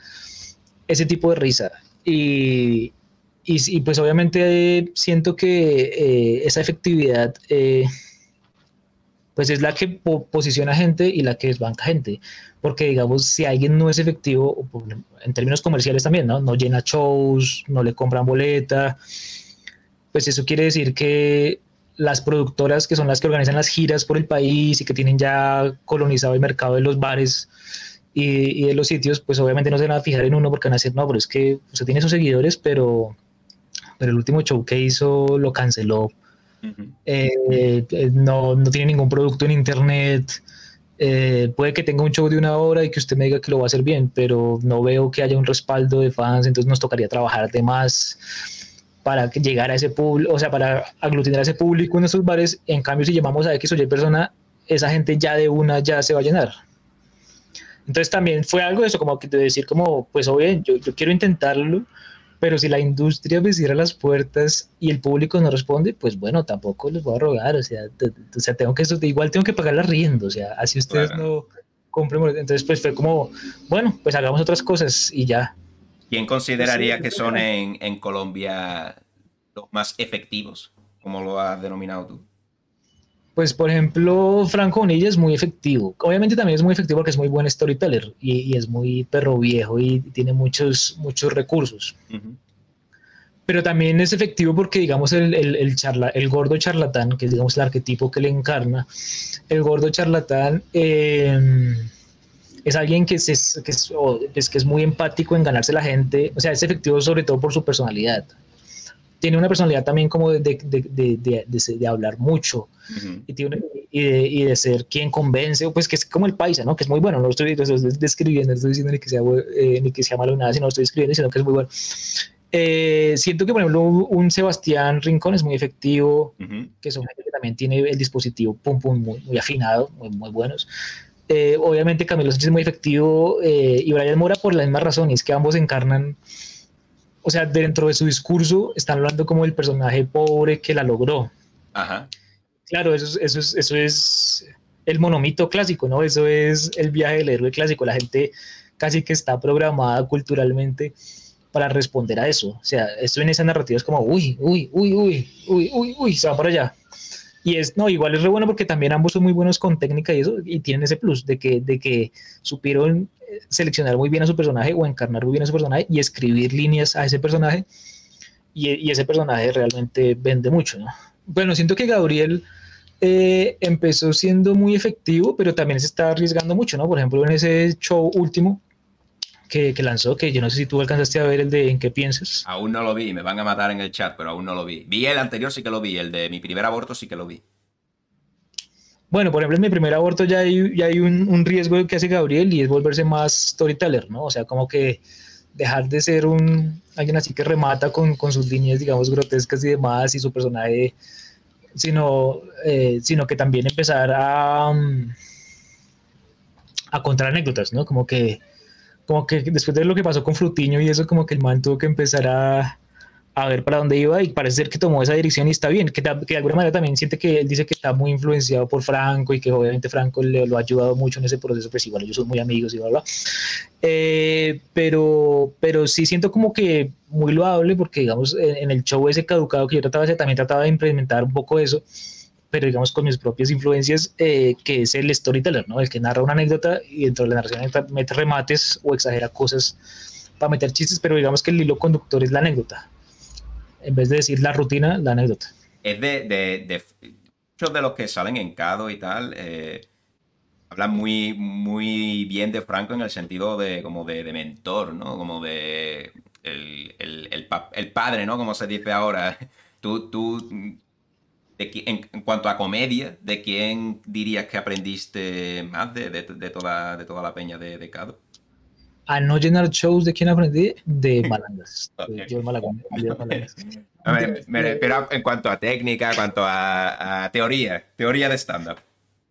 Ese tipo de risa. Y, y, pues obviamente siento que eh, esa efectividad eh, pues es la que posiciona gente y la que desbanca gente. Porque, digamos, si alguien no es efectivo, en términos comerciales también, ¿no? No llena shows, no le compran boleta, pues eso quiere decir que las productoras que son las que organizan las giras por el país y que tienen ya colonizado el mercado de los bares y, de los sitios, pues obviamente no se van a fijar en uno porque van a decir, no, pero es que usted tiene sus seguidores, pero, pero el último show que hizo lo canceló eh, eh, no, no, tiene ningún producto en internet. Eh, puede que tenga un show de una hora y que usted me diga que lo va a hacer bien, pero no veo que haya un respaldo de fans, entonces nos tocaría trabajar de más para llegar a ese público, o sea, para aglutinar a ese público en esos bares. En cambio, si llamamos a X o Y persona, esa gente ya de una ya se va a llenar. Entonces también fue algo de eso, como que de decir como, pues oye, yo, yo quiero intentarlo, pero si la industria me cierra las puertas y el público no responde, pues bueno, tampoco les voy a rogar, o sea, o sea tengo que, igual tengo que pagar la rienda, o sea, así ustedes no compren. Entonces, pues fue como, bueno, pues hagamos otras cosas y ya. ¿Quién consideraría que son en, en Colombia los más efectivos, como lo has denominado tú? Pues, por ejemplo, Franco Bonilla es muy efectivo. Obviamente también es muy efectivo porque es muy buen storyteller y, es muy perro viejo y tiene muchos, muchos recursos. Pero también es efectivo porque, digamos, el, el, charla, el gordo charlatán, que es, digamos, el arquetipo que le encarna, el gordo charlatán em, es alguien que es, que es, que es muy empático en ganarse la gente. O sea, es efectivo sobre todo por su personalidad tiene una personalidad también como de, de, de, de hablar mucho y, tiene, y, de, ser quien convence, pues que es como el paisa, ¿no? Que es muy bueno, no lo estoy, describiendo, no estoy diciendo ni que sea, eh, ni que sea malo nada, sino estoy describiendo, sino que es muy bueno. Eh, siento que, por ejemplo, un Sebastián Rincón es muy efectivo, que es un que también tiene el dispositivo pum, pum, muy, muy afinado, muy, muy buenos. Eh, obviamente Camilo Sánchez es muy efectivo y Brian Mora por la misma razón, y es que ambos encarnan o sea, dentro de su discurso están hablando como el personaje pobre que la logró. Ajá. Claro, eso es, eso es, eso es el monomito clásico, ¿no? Eso es el viaje del héroe clásico. La gente casi que está programada culturalmente para responder a eso. O sea, esto en esa narrativa es como, uy, uy, uy, uy, uy, uy, uy, se va para allá. Y es, no, igual es re bueno porque también ambos son muy buenos con técnica y eso, y tienen ese plus de que, de que supieron seleccionar muy bien a su personaje o encarnar muy bien a su personaje y escribir líneas a ese personaje y, ese personaje realmente vende mucho, ¿no? Bueno, siento que Gabriel eh, empezó siendo muy efectivo, pero también se está arriesgando mucho, ¿no? Por ejemplo, en ese show último que, que, lanzó, que yo no sé si tú alcanzaste a ver el de En qué piensas. Aún no lo vi, me van a matar en el chat, pero aún no lo vi. Vi el anterior, sí que lo vi, el de mi primer aborto sí que lo vi. Bueno, por ejemplo, en mi primer aborto ya hay, ya hay un, un, riesgo que hace Gabriel y es volverse más storyteller, ¿no? O sea, como que dejar de ser un alguien así que remata con, con sus líneas, digamos, grotescas y demás y su personaje, sino, eh, sino que también empezar a, mm, a contar anécdotas, ¿no? Como que, como que después de lo que pasó con Frutiño y eso, como que el man tuvo que empezar a, a ver para dónde iba y parece ser que tomó esa dirección y está bien, que, que, de alguna manera también siente que él dice que está muy influenciado por Franco y que obviamente Franco le, lo ha ayudado mucho en ese proceso, pues igual ellos son muy amigos y bla, bla. Eh, pero, pero sí siento como que muy loable porque digamos en, en, el show ese caducado que yo trataba de hacer, también trataba de implementar un poco eso, pero digamos con mis propias influencias, eh, que es el storyteller, ¿no? El que narra una anécdota y dentro de la narración mete remates o exagera cosas para meter chistes, pero digamos que el hilo conductor es la anécdota en vez de decir la rutina, la anécdota. Es de, muchos de los que salen en Cado y tal, eh, hablan muy, muy bien de Franco en el sentido de como de, mentor, ¿no? Como de el, el, el, padre, ¿no? Como se dice ahora. Tú, tú en, en, cuanto a comedia, ¿de quién dirías que aprendiste más de, de, toda, de toda la peña de Cado? A no llenar shows de quién aprendí de Malangas. okay. Yo Malagón, a ver, me refiero en cuanto a técnica, en cuanto a, a teoría, teoría de stand-up.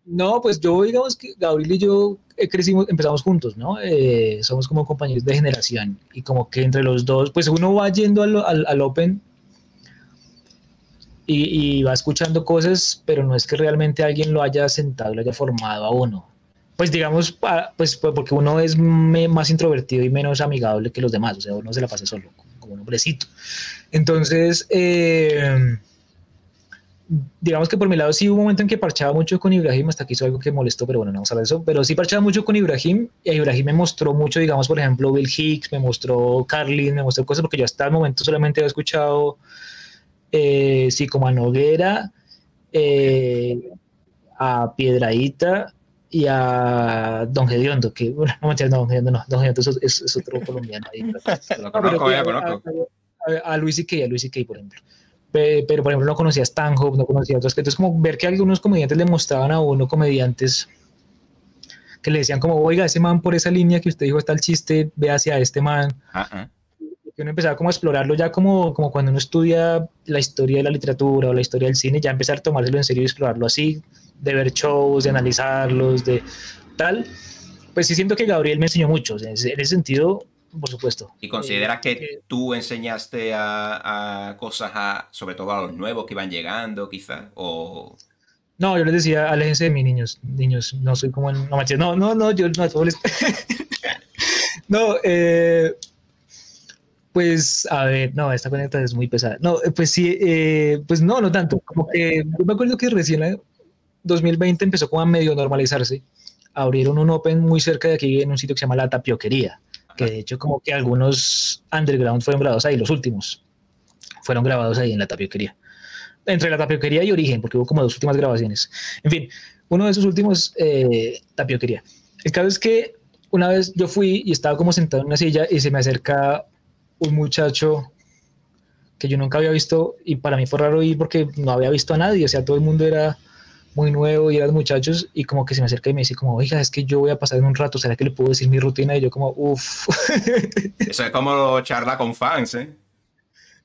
No, pues yo, digamos que Gabriel y yo crecimos, empezamos juntos, ¿no? Eh, somos como compañeros de generación y como que entre los dos, pues uno va yendo al, al, al Open y, y, va escuchando cosas, pero no es que realmente alguien lo haya sentado, lo haya formado a uno pues digamos, pues porque uno es más introvertido y menos amigable que los demás, o sea, uno se la pasa solo, como un hombrecito. Entonces, eh, digamos que por mi lado sí hubo un momento en que parchaba mucho con Ibrahim, hasta que hizo algo que molestó, pero bueno, no vamos a hablar de eso, pero sí parchaba mucho con Ibrahim, y Ibrahim me mostró mucho, digamos, por ejemplo, Bill Hicks, me mostró Carlin, me mostró cosas, porque yo hasta el momento solamente había escuchado, eh, sí, como a Noguera, eh, a Piedradita, y a Don Gediondo, que bueno, no no, Don Gediondo no, Don Gediondo es, es, es otro colombiano ahí. lo conozco, conozco. A, a, a Luis y a Luis y por ejemplo. Pero, pero, por ejemplo, no conocía a Stanhope, no conocía a otros. Entonces, como ver que algunos comediantes le mostraban a uno, comediantes, que le decían como, oiga, ese man por esa línea que usted dijo está el chiste, ve hacia este man. Uh. Que uno empezaba como a explorarlo ya como, como cuando uno estudia la historia de la literatura o la historia del cine, ya empezar a tomárselo en serio y explorarlo así, de ver shows, de analizarlos, de tal, pues sí siento que Gabriel me enseñó mucho, en ese, sentido, por supuesto. ¿Y consideras eh, que tú enseñaste a, a, cosas, a, sobre todo a los nuevos que iban llegando, quizás? O... No, yo les decía, aléjense de mí, niños, niños, no soy como el, no manches, no, no, no, yo no, les... no, eh, pues, a ver, no, esta conecta es muy pesada. No, pues sí, eh, pues no, no tanto, como que yo me acuerdo que recién 2020 empezó como a medio normalizarse. Abrieron un Open muy cerca de aquí en un sitio que se llama La Tapioquería, que de hecho como que algunos underground fueron grabados ahí, los últimos fueron grabados ahí en La Tapioquería. Entre La Tapioquería y Origen, porque hubo como dos últimas grabaciones. En fin, uno de esos últimos, eh, Tapioquería. El caso es que una vez yo fui y estaba como sentado en una silla y se me acerca un muchacho que yo nunca había visto y para mí fue raro ir porque no había visto a nadie, o sea, todo el mundo era muy nuevo y eran muchachos y como que se me acerca y me dice como, oiga, es que yo voy a pasar en un rato, ¿será que le puedo decir mi rutina? Y yo como, uff. Eso es como charla con fans, ¿eh?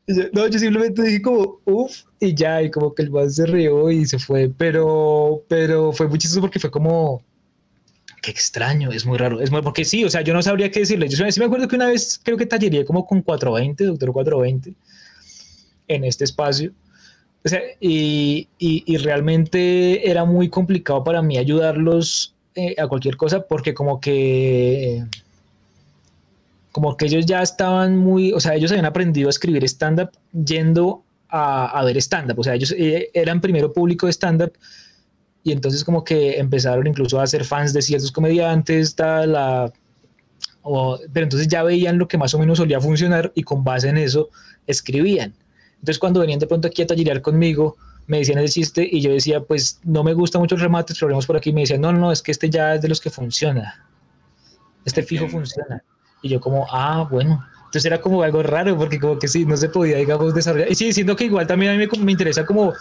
Yo, no, yo simplemente dije como, uff, y ya, y como que el man se rió y se fue, pero, pero fue muy chistoso porque fue como, qué extraño, es muy raro, es muy, porque sí, o sea, yo no sabría qué decirle, yo sí me acuerdo que una vez creo que tallería como con 420, doctor 420, en este espacio, o sea, y, y, y, realmente era muy complicado para mí ayudarlos eh, a cualquier cosa porque como que como que ellos ya estaban muy, o sea, ellos habían aprendido a escribir stand-up yendo a, ver stand-up, o sea, ellos eh, eran primero público de stand-up y entonces como que empezaron incluso a ser fans de ciertos comediantes, tal, la, o, pero entonces ya veían lo que más o menos solía funcionar y con base en eso escribían. Entonces cuando venían de pronto aquí a tallerear conmigo, me decían el chiste y yo decía, pues no me gusta mucho el remate, probemos por aquí. Y me decían, no, no, es que este ya es de los que funciona. Este fijo funciona. Y yo como, ah, bueno. Entonces era como algo raro porque como que sí, no se podía, digamos, desarrollar. Y sí, diciendo que igual también a mí me, me interesa como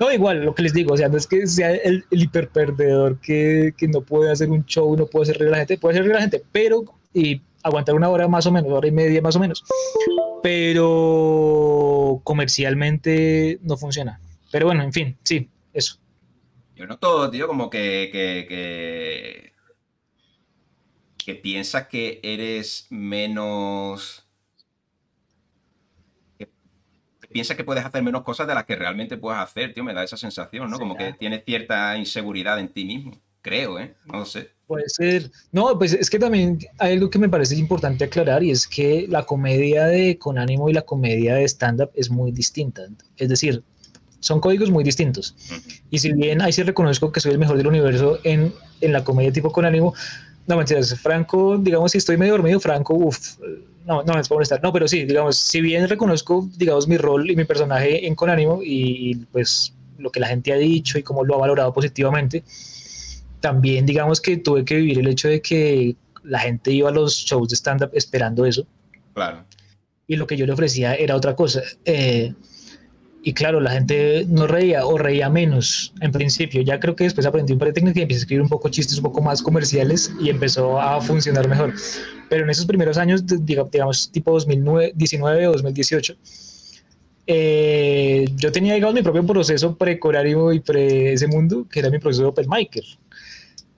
no, igual, lo que les digo, o sea, no es que sea el, el hiperperdedor que, que, no puede hacer un show, no puede hacer reír a la gente, puede hacer reír a la gente, pero y aguantar una hora más o menos, hora y media más o menos. Pero comercialmente no funciona. Pero bueno, en fin, sí, eso. Yo noto, tío, como que, que, que, que piensas que eres menos piensa que puedes hacer menos cosas de las que realmente puedes hacer, tío, me da esa sensación, ¿no? Como que tienes cierta inseguridad en ti mismo, creo, ¿eh? No lo sé. Puede ser. No, pues es que también hay algo que me parece importante aclarar y es que la comedia de con ánimo y la comedia de stand-up es muy distinta. Es decir, son códigos muy distintos. Y si bien ahí sí reconozco que soy el mejor del universo en, en la comedia tipo con ánimo, no mentiras, Franco, digamos, si estoy medio dormido, Franco, uff, no, no es por molestar, no, pero sí, digamos, si bien reconozco, digamos, mi rol y mi personaje en Con Ánimo y pues lo que la gente ha dicho y cómo lo ha valorado positivamente, también digamos que tuve que vivir el hecho de que la gente iba a los shows de stand-up esperando eso. Claro. Y lo que yo le ofrecía era otra cosa. Eh, y claro, la gente no reía o reía menos en principio. Ya creo que después aprendí un par de técnicas y empecé a escribir un poco chistes un poco más comerciales y empezó a funcionar mejor. Pero en esos primeros años, digamos, tipo 2019 o 2018, eh, yo tenía, digamos, mi propio proceso precorario y pre ese mundo, que era mi proceso de open micer.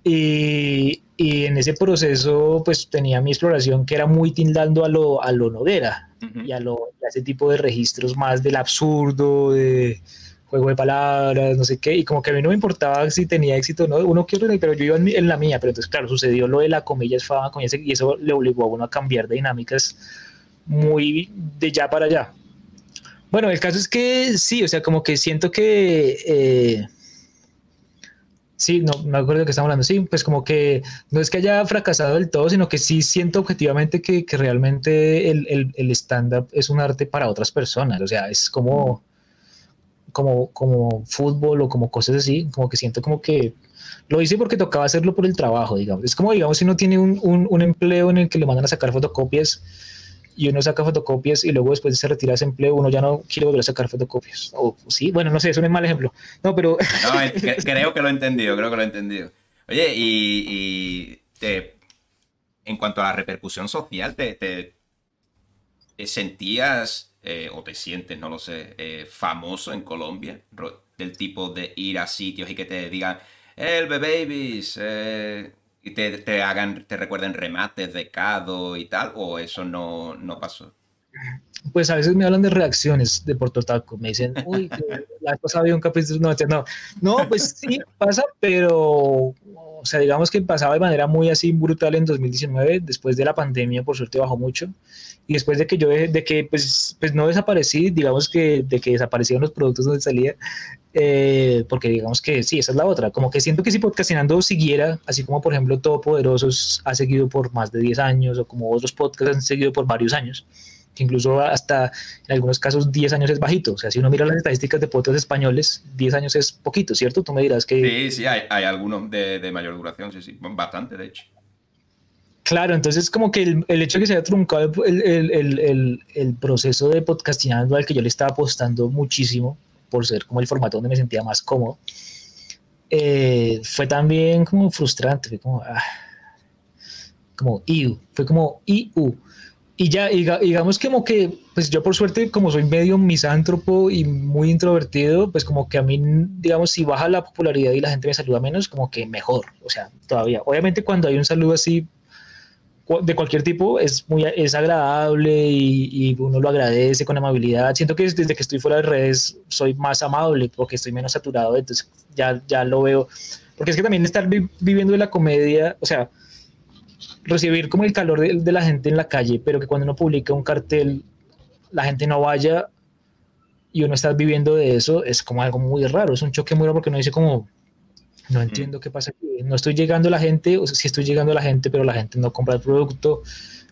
Y, y, en ese proceso, pues tenía mi exploración que era muy tildando a lo, a lo y, a lo, ese tipo de registros más del absurdo, de juego de palabras, no sé qué, y como que a mí no me importaba si tenía éxito o no, uno quiere, pero yo iba en, la mía, pero entonces claro, sucedió lo de la comillas fama, y eso le obligó a uno a cambiar de dinámicas muy de ya para allá. Bueno, el caso es que sí, o sea, como que siento que... Eh, Sí, no me acuerdo de qué estamos hablando. Sí, pues como que no es que haya fracasado del todo, sino que sí siento objetivamente que, que realmente el, el, el stand-up es un arte para otras personas. O sea, es como, como, como fútbol o como cosas así, como que siento como que lo hice porque tocaba hacerlo por el trabajo, digamos. Es como, digamos, si uno tiene un, un, un empleo en el que le mandan a sacar fotocopias y uno saca fotocopias y luego después de se retira ese empleo, uno ya no quiere volver a sacar fotocopias. O sí, bueno, no sé, es un mal ejemplo. No, pero... No, creo que lo he entendido, creo que lo he entendido. Oye, y, te, en cuanto a la repercusión social, ¿te, te, sentías eh, o te sientes, no lo sé, eh, famoso en Colombia? Del tipo de ir a sitios y que te digan, el babies, eh, y te, hagan, te recuerden remates de Cado y tal, o eso no, no pasó? Pues a veces me hablan de reacciones de Puerto Taco, me dicen, uy, la cosa había un capítulo, no, no, no, pues sí pasa, pero, o sea, digamos que pasaba de manera muy así brutal en 2019, después de la pandemia, por suerte bajó mucho, y después de que yo, de que pues, pues no desaparecí, digamos que de que desaparecieron los productos donde salía, eh, porque digamos que sí, esa es la otra. Como que siento que si Podcastinando siguiera, así como por ejemplo Todopoderosos ha seguido por más de 10 años, o como otros podcasts han seguido por varios años, que incluso hasta en algunos casos 10 años es bajito. O sea, si uno mira las estadísticas de podcasts españoles, 10 años es poquito, ¿cierto? Tú me dirás que... Sí, sí, hay, hay algunos de, de, mayor duración, sí, sí, bastante de hecho. Claro, entonces como que el, el hecho de que se haya truncado el, el, el, proceso de podcastinando al que yo le estaba apostando muchísimo, por ser como el formato donde me sentía más cómodo, eh, fue también como frustrante, fue como, ah, como IU, fue como IU. Y ya, digamos como que, pues yo por suerte, como soy medio misántropo y muy introvertido, pues como que a mí, digamos, si baja la popularidad y la gente me saluda menos, como que mejor, o sea, todavía. Obviamente cuando hay un saludo así de cualquier tipo es muy es agradable y, uno lo agradece con amabilidad. Siento que desde que estoy fuera de redes soy más amable porque estoy menos saturado, entonces ya, ya lo veo. Porque es que también estar viviendo de la comedia, o sea, recibir como el calor de, de, la gente en la calle, pero que cuando uno publica un cartel la gente no vaya y uno está viviendo de eso, es como algo muy raro, es un choque muy raro porque uno dice como, no entiendo qué pasa aquí. No estoy llegando a la gente, o sea, sí estoy llegando a la gente, pero la gente no compra el producto.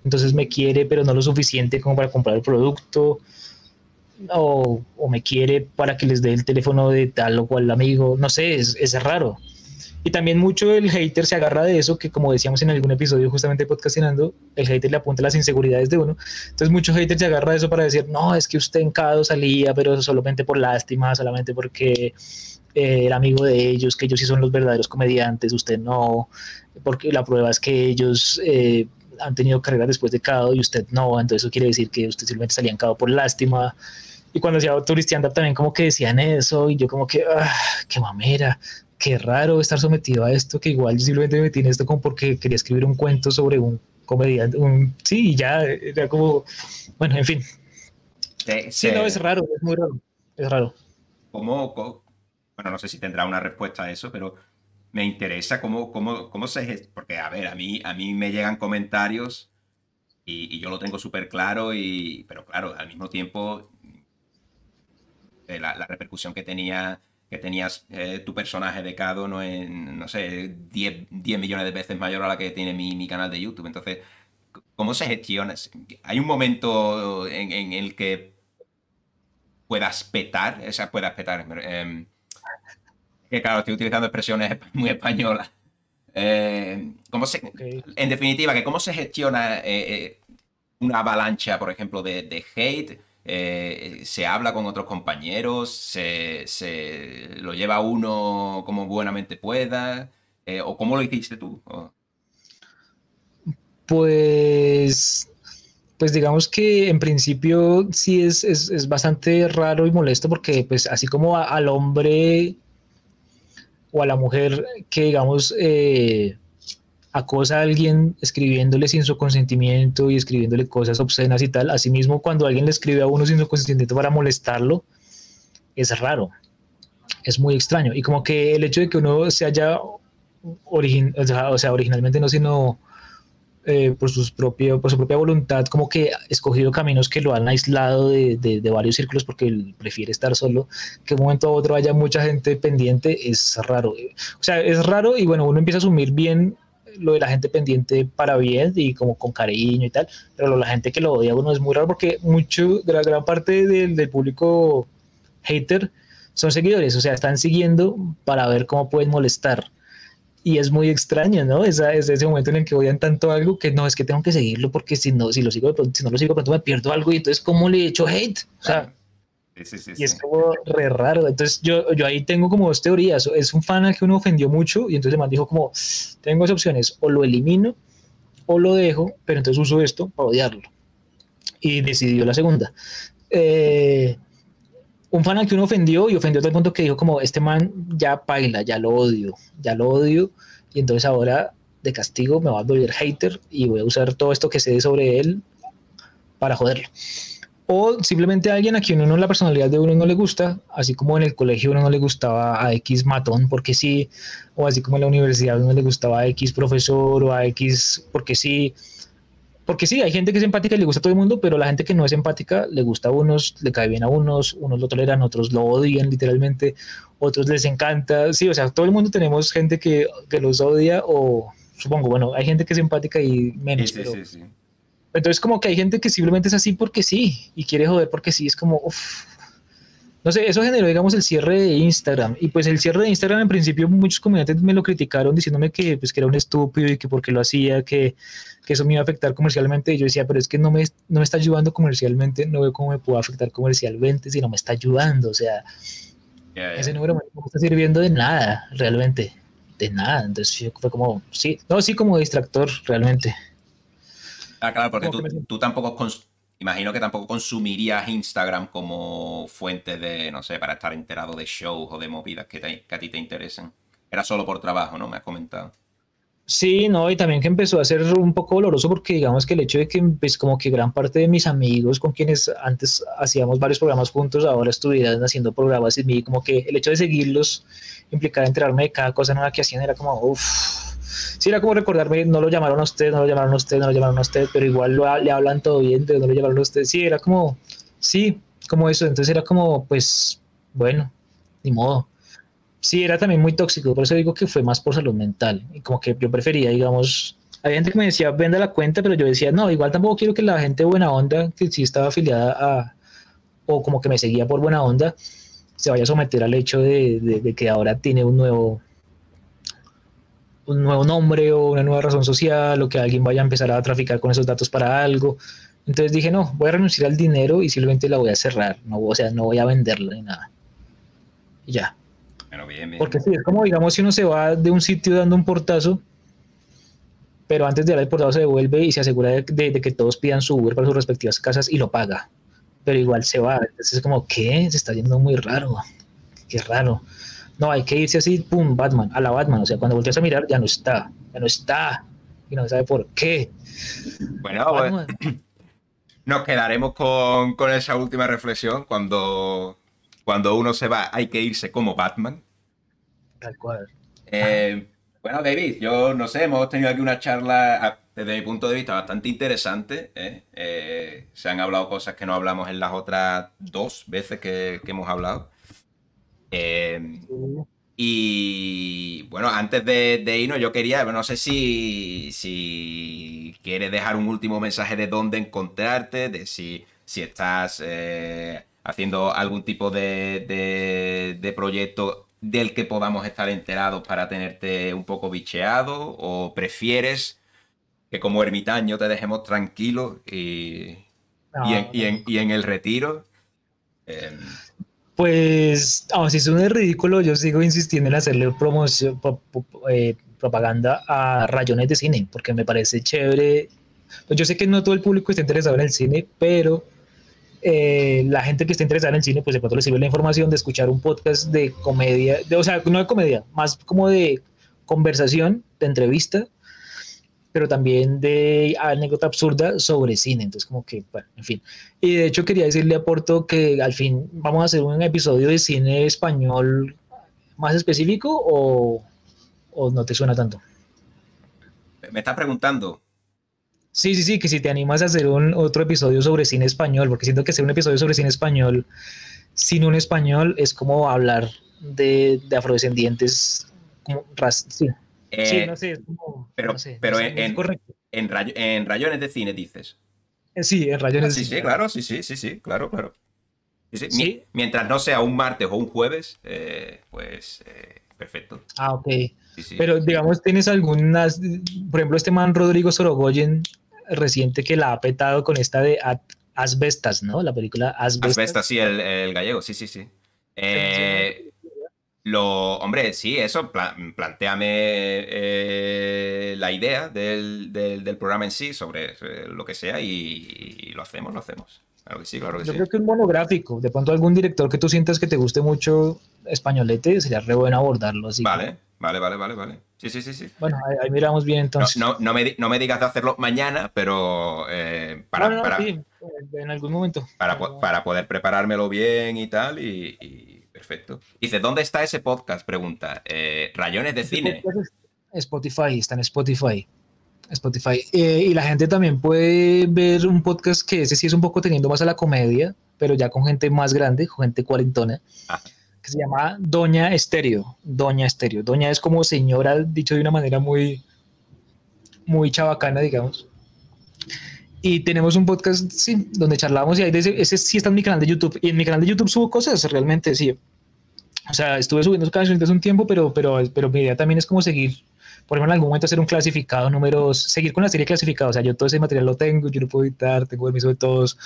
Entonces me quiere, pero no lo suficiente como para comprar el producto. O, o me quiere para que les dé el teléfono de tal o cual amigo. No sé, es, es raro. Y también mucho el hater se agarra de eso, que como decíamos en algún episodio justamente podcastinando, el hater le apunta las inseguridades de uno. Entonces mucho hater se agarra de eso para decir, no, es que usted en cada salía, pero solamente por lástima, solamente porque eh, era amigo de ellos, que ellos sí son los verdaderos comediantes, usted no, porque la prueba es que ellos... Eh, han tenido carreras después de Cado y usted no, entonces eso quiere decir que usted simplemente salía en Cado por lástima. Y cuando hacía turistianda también como que decían eso y yo como que, ah, qué mamera, qué raro estar sometido a esto, que igual yo simplemente me metí en esto como porque quería escribir un cuento sobre un comediante, un, sí, y ya, era como, bueno, en fin. Sí, no, es raro, es muy raro, es raro. ¿Cómo, bueno, no sé si tendrá una respuesta a eso, pero me interesa cómo, cómo, cómo se... Porque, a ver, a mí, a mí me llegan comentarios y, yo lo tengo súper claro, y, pero claro, al mismo tiempo, eh, la, la repercusión que tenía que tenías eh, tu personaje de Cado no en, no sé, 10, millones de veces mayor a la que tiene mi, canal de YouTube. Entonces, ¿cómo se gestiona? ¿Hay un momento en, el que puedas petar? O sea, puedas petar. Eh, que claro, estoy utilizando expresiones muy españolas. Eh, ¿cómo se, En definitiva, que ¿cómo se gestiona eh, una avalancha, por ejemplo, de, de hate? Eh, se habla con otros compañeros, se, lo lleva uno como buenamente pueda, eh, o cómo lo hiciste tú. Pues, pues digamos que en principio sí es, bastante raro y molesto porque pues así como al hombre o a la mujer que digamos eh, acosa a alguien escribiéndole sin su consentimiento y escribiéndole cosas obscenas y tal. Asimismo, cuando alguien le escribe a uno sin su consentimiento para molestarlo, es raro, es muy extraño. Y como que el hecho de que uno se haya, origin o sea, originalmente no, sino eh, por, sus propio, por su propia voluntad, como que escogido caminos que lo han aislado de, de, varios círculos porque él prefiere estar solo, que un momento a otro haya mucha gente pendiente, es raro. O sea, es raro y bueno, uno empieza a asumir bien lo de la gente pendiente para bien y como con cariño y tal, pero la gente que lo odia uno es muy raro porque mucho, gran, gran parte del, del, público hater son seguidores, o sea, están siguiendo para ver cómo pueden molestar. Y es muy extraño, ¿no? Esa, es ese momento en el que odian tanto algo que no, es que tengo que seguirlo porque si no, si lo sigo si no lo sigo pronto me pierdo algo y entonces, ¿cómo le he hecho hate? O sea, y es como re raro. Entonces yo, yo ahí tengo como dos teorías. Es un fan al que uno ofendió mucho y entonces el man dijo como, tengo dos opciones, o lo elimino o lo dejo, pero entonces uso esto para odiarlo. Y decidió la segunda. Eh, un fan al que uno ofendió y ofendió a tal punto que dijo como, este man ya baila, ya lo odio, ya lo odio. Y entonces ahora de castigo me va a volver hater y voy a usar todo esto que sé sobre él para joderlo o simplemente alguien a quien uno la personalidad de uno no le gusta, así como en el colegio uno no le gustaba a X matón porque sí, o así como en la universidad uno le gustaba a X profesor o a X porque sí, porque sí, hay gente que es empática y le gusta a todo el mundo, pero la gente que no es empática le gusta a unos, le cae bien a unos, unos lo toleran, otros lo odian literalmente, otros les encanta, sí, o sea, todo el mundo tenemos gente que, que los odia o supongo, bueno, hay gente que es empática y menos, pero... Entonces como que hay gente que simplemente es así porque sí y quiere joder porque sí, es como, uff. No sé, eso generó, digamos, el cierre de Instagram. Y pues el cierre de Instagram, en principio, muchos comediantes me lo criticaron diciéndome que, pues, que era un estúpido y que porque lo hacía, que, que eso me iba a afectar comercialmente. Y yo decía, pero es que no me, no me está ayudando comercialmente, no veo cómo me puedo afectar comercialmente si no me está ayudando. O sea, ese número no me está sirviendo de nada, realmente. De nada. Entonces fue como, sí, no, sí, como distractor, realmente. Ah, claro, porque tú, tampoco, imagino que tampoco consumirías Instagram como fuente de, no sé, para estar enterado de shows o de movidas que, a ti te interesen. Era solo por trabajo, ¿no? Me has comentado. Sí, no, y también que empezó a ser un poco doloroso porque digamos que el hecho de que pues, como que gran parte de mis amigos con quienes antes hacíamos varios programas juntos, ahora estuvieran haciendo programas y mí, como que el hecho de seguirlos implicaba enterarme de cada cosa nueva que hacían, era como, uff, sí era como recordarme, no lo llamaron a usted, no lo llamaron a usted, no lo llamaron a usted, pero igual le hablan todo bien, pero no lo llamaron a usted. Sí, era como, sí, como eso. Entonces era como, pues, bueno, ni modo. Sí, era también muy tóxico, por eso digo que fue más por salud mental. Y como que yo prefería, digamos, había gente que me decía, venda la cuenta, pero yo decía, no, igual tampoco quiero que la gente buena onda, que sí estaba afiliada a, o como que me seguía por buena onda, se vaya a someter al hecho de que ahora tiene un nuevo un nuevo nombre o una nueva razón social o que alguien vaya a empezar a traficar con esos datos para algo. Entonces dije, no, voy a renunciar al dinero y simplemente la voy a cerrar. No, o sea, no voy a venderla ni nada. Y ya. Porque sí, es como, digamos, si uno se va de un sitio dando un portazo, pero antes de dar el portazo se devuelve y se asegura de, que todos pidan su Uber para sus respectivas casas y lo paga. Pero igual se va. Entonces es como, ¿qué? Se está yendo muy raro. Qué raro. No, hay que irse así, pum, Batman, a la Batman. O sea, cuando volteas a mirar, ya no está. Ya no está. Y no sabe por qué. Bueno, pues, nos quedaremos con, con esa última reflexión cuando cuando uno se va hay que irse como Batman. Tal cual. Eh, bueno, David, yo no sé, hemos tenido aquí una charla ah, desde mi punto de vista bastante interesante. ¿eh? Eh, se han hablado cosas que no hablamos en las otras dos veces que, hemos hablado. Y bueno, antes de, irnos, yo quería, no sé si, si quieres dejar un último mensaje de dónde encontrarte, de si, si estás haciendo algún tipo de, proyecto del que podamos estar enterados para tenerte un poco bicheado o prefieres que como ermitaño te dejemos tranquilo y, y, en, el retiro. Em, pues, aun si suena ridículo, yo sigo insistiendo en hacerle promoción, eh, propaganda a rayones de cine, porque me parece chévere. Pues yo sé que no todo el público está interesado en el cine, pero eh, la gente que está interesada en el cine, pues de pronto recibe la información de escuchar un podcast de comedia, de, o sea, no de comedia, más como de conversación, de entrevista, pero también de anécdota absurda sobre cine. Entonces, como que, bueno, en fin. Y de hecho, quería decirle a Porto que al fin vamos a hacer un episodio de cine español más específico o, o no te suena tanto. Me está preguntando Sí, sí, sí, que si te animas a hacer un otro episodio sobre cine español, porque siento que hacer un episodio sobre cine español sin un español es como hablar de, afrodescendientes como sí. Sí, no sé, es como, pero, pero en, en, rayones de cine dices. Eh, sí, en rayones de cine. Sí, claro, sí, sí, sí, sí, claro, claro. Sí, Mientras no sea un martes o un jueves, eh, pues eh, perfecto. Ah, ok. Pero digamos, ¿tienes algunas, por ejemplo, este man Rodrigo Sorogoyen reciente que la ha petado con esta de Asbestas, ¿no? La película Asbestas. Asbestas, sí, el, gallego, sí, sí, sí. Eh, lo, hombre, sí, eso, planteame eh, la idea del, programa en sí sobre eh, lo que sea y, lo hacemos, lo hacemos. Claro que sí, claro que Yo creo que un monográfico, de pronto algún director que tú sientas que te guste mucho españolete, sería re bueno abordarlo así. Vale, vale, vale, vale, vale. Sí, sí, sí, sí. Bueno, ahí, miramos bien entonces. No, no, me, no, me, digas de hacerlo mañana, pero eh, para, para sí, en algún momento. Para, para, poder preparármelo bien y tal, y, perfecto. Dice, ¿dónde está ese podcast? Pregunta. Eh, Rayones de cine. Spotify, está en Spotify. Spotify. Eh, y la gente también puede ver un podcast que ese sí es un poco teniendo más a la comedia, pero ya con gente más grande, con gente cuarentona. Ajá que se llama Doña Estéreo. Doña Estéreo. Doña es como señora, dicho de una manera muy, muy chabacana, digamos. Y tenemos un podcast, sí, donde charlamos y ahí ese, ese, sí está en mi canal de YouTube. Y en mi canal de YouTube subo cosas, realmente, sí. O sea, estuve subiendo canciones un tiempo, pero, pero, pero mi idea también es como seguir, por ejemplo, en algún momento hacer un clasificado, números, seguir con la serie clasificada. O sea, yo todo ese material lo tengo, yo lo puedo editar, tengo permiso de todos.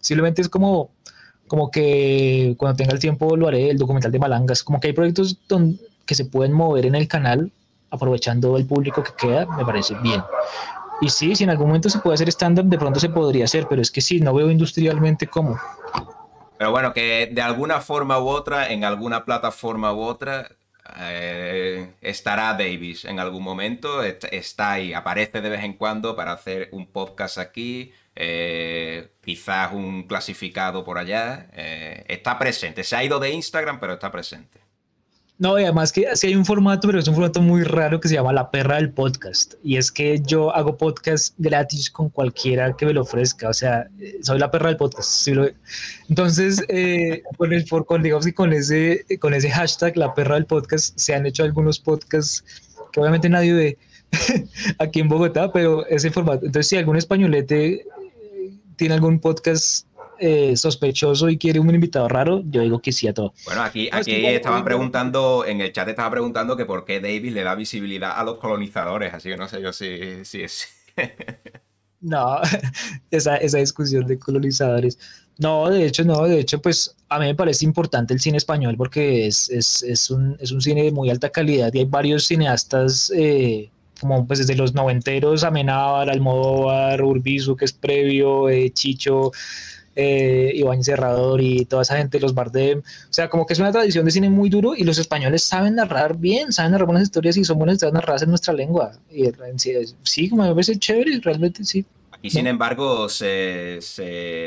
Simplemente es como como que cuando tenga el tiempo lo haré, el documental de Malangas, como que hay proyectos que se pueden mover en el canal aprovechando el público que queda, me parece bien. Y sí, si en algún momento se puede hacer stand-up, de pronto se podría hacer, pero es que sí, no veo industrialmente cómo. Pero bueno, que de alguna forma u otra, en alguna plataforma u otra, eh, estará Davis en algún momento, está ahí, aparece de vez en cuando para hacer un podcast aquí, eh, quizás un clasificado por allá, eh, está presente. Se ha ido de Instagram, pero está presente. No, y además que sí hay un formato, pero es un formato muy raro que se llama La Perra del Podcast. Y es que yo hago podcast gratis con cualquiera que me lo ofrezca. O sea, soy la perra del podcast. Entonces, eh, con, el, con, digamos con ese, con ese hashtag, La Perra del Podcast, se han hecho algunos podcasts que obviamente nadie ve aquí en Bogotá, pero ese formato. Entonces, si algún españolete tiene algún podcast eh, sospechoso y quiere un invitado raro, yo digo que sí a todo. Bueno, aquí, aquí estaban preguntando, en el chat estaba preguntando que por qué David le da visibilidad a los colonizadores, así que no sé yo si, si es... no, esa, esa discusión de colonizadores. No, de hecho, no, de hecho, pues a mí me parece importante el cine español porque es, es, es, un, es un, cine de muy alta calidad y hay varios cineastas, eh, como pues desde los noventeros, Amenábar, Almodóvar, Urbizu, que es previo, eh, Chicho, eh, Iván Cerrador y toda esa gente, los Bardem. O sea, como que es una tradición de cine muy duro y los españoles saben narrar bien, saben narrar buenas historias y son buenas historias narradas en nuestra lengua. Y sí, como me parece chévere, realmente sí. Y sin embargo, se,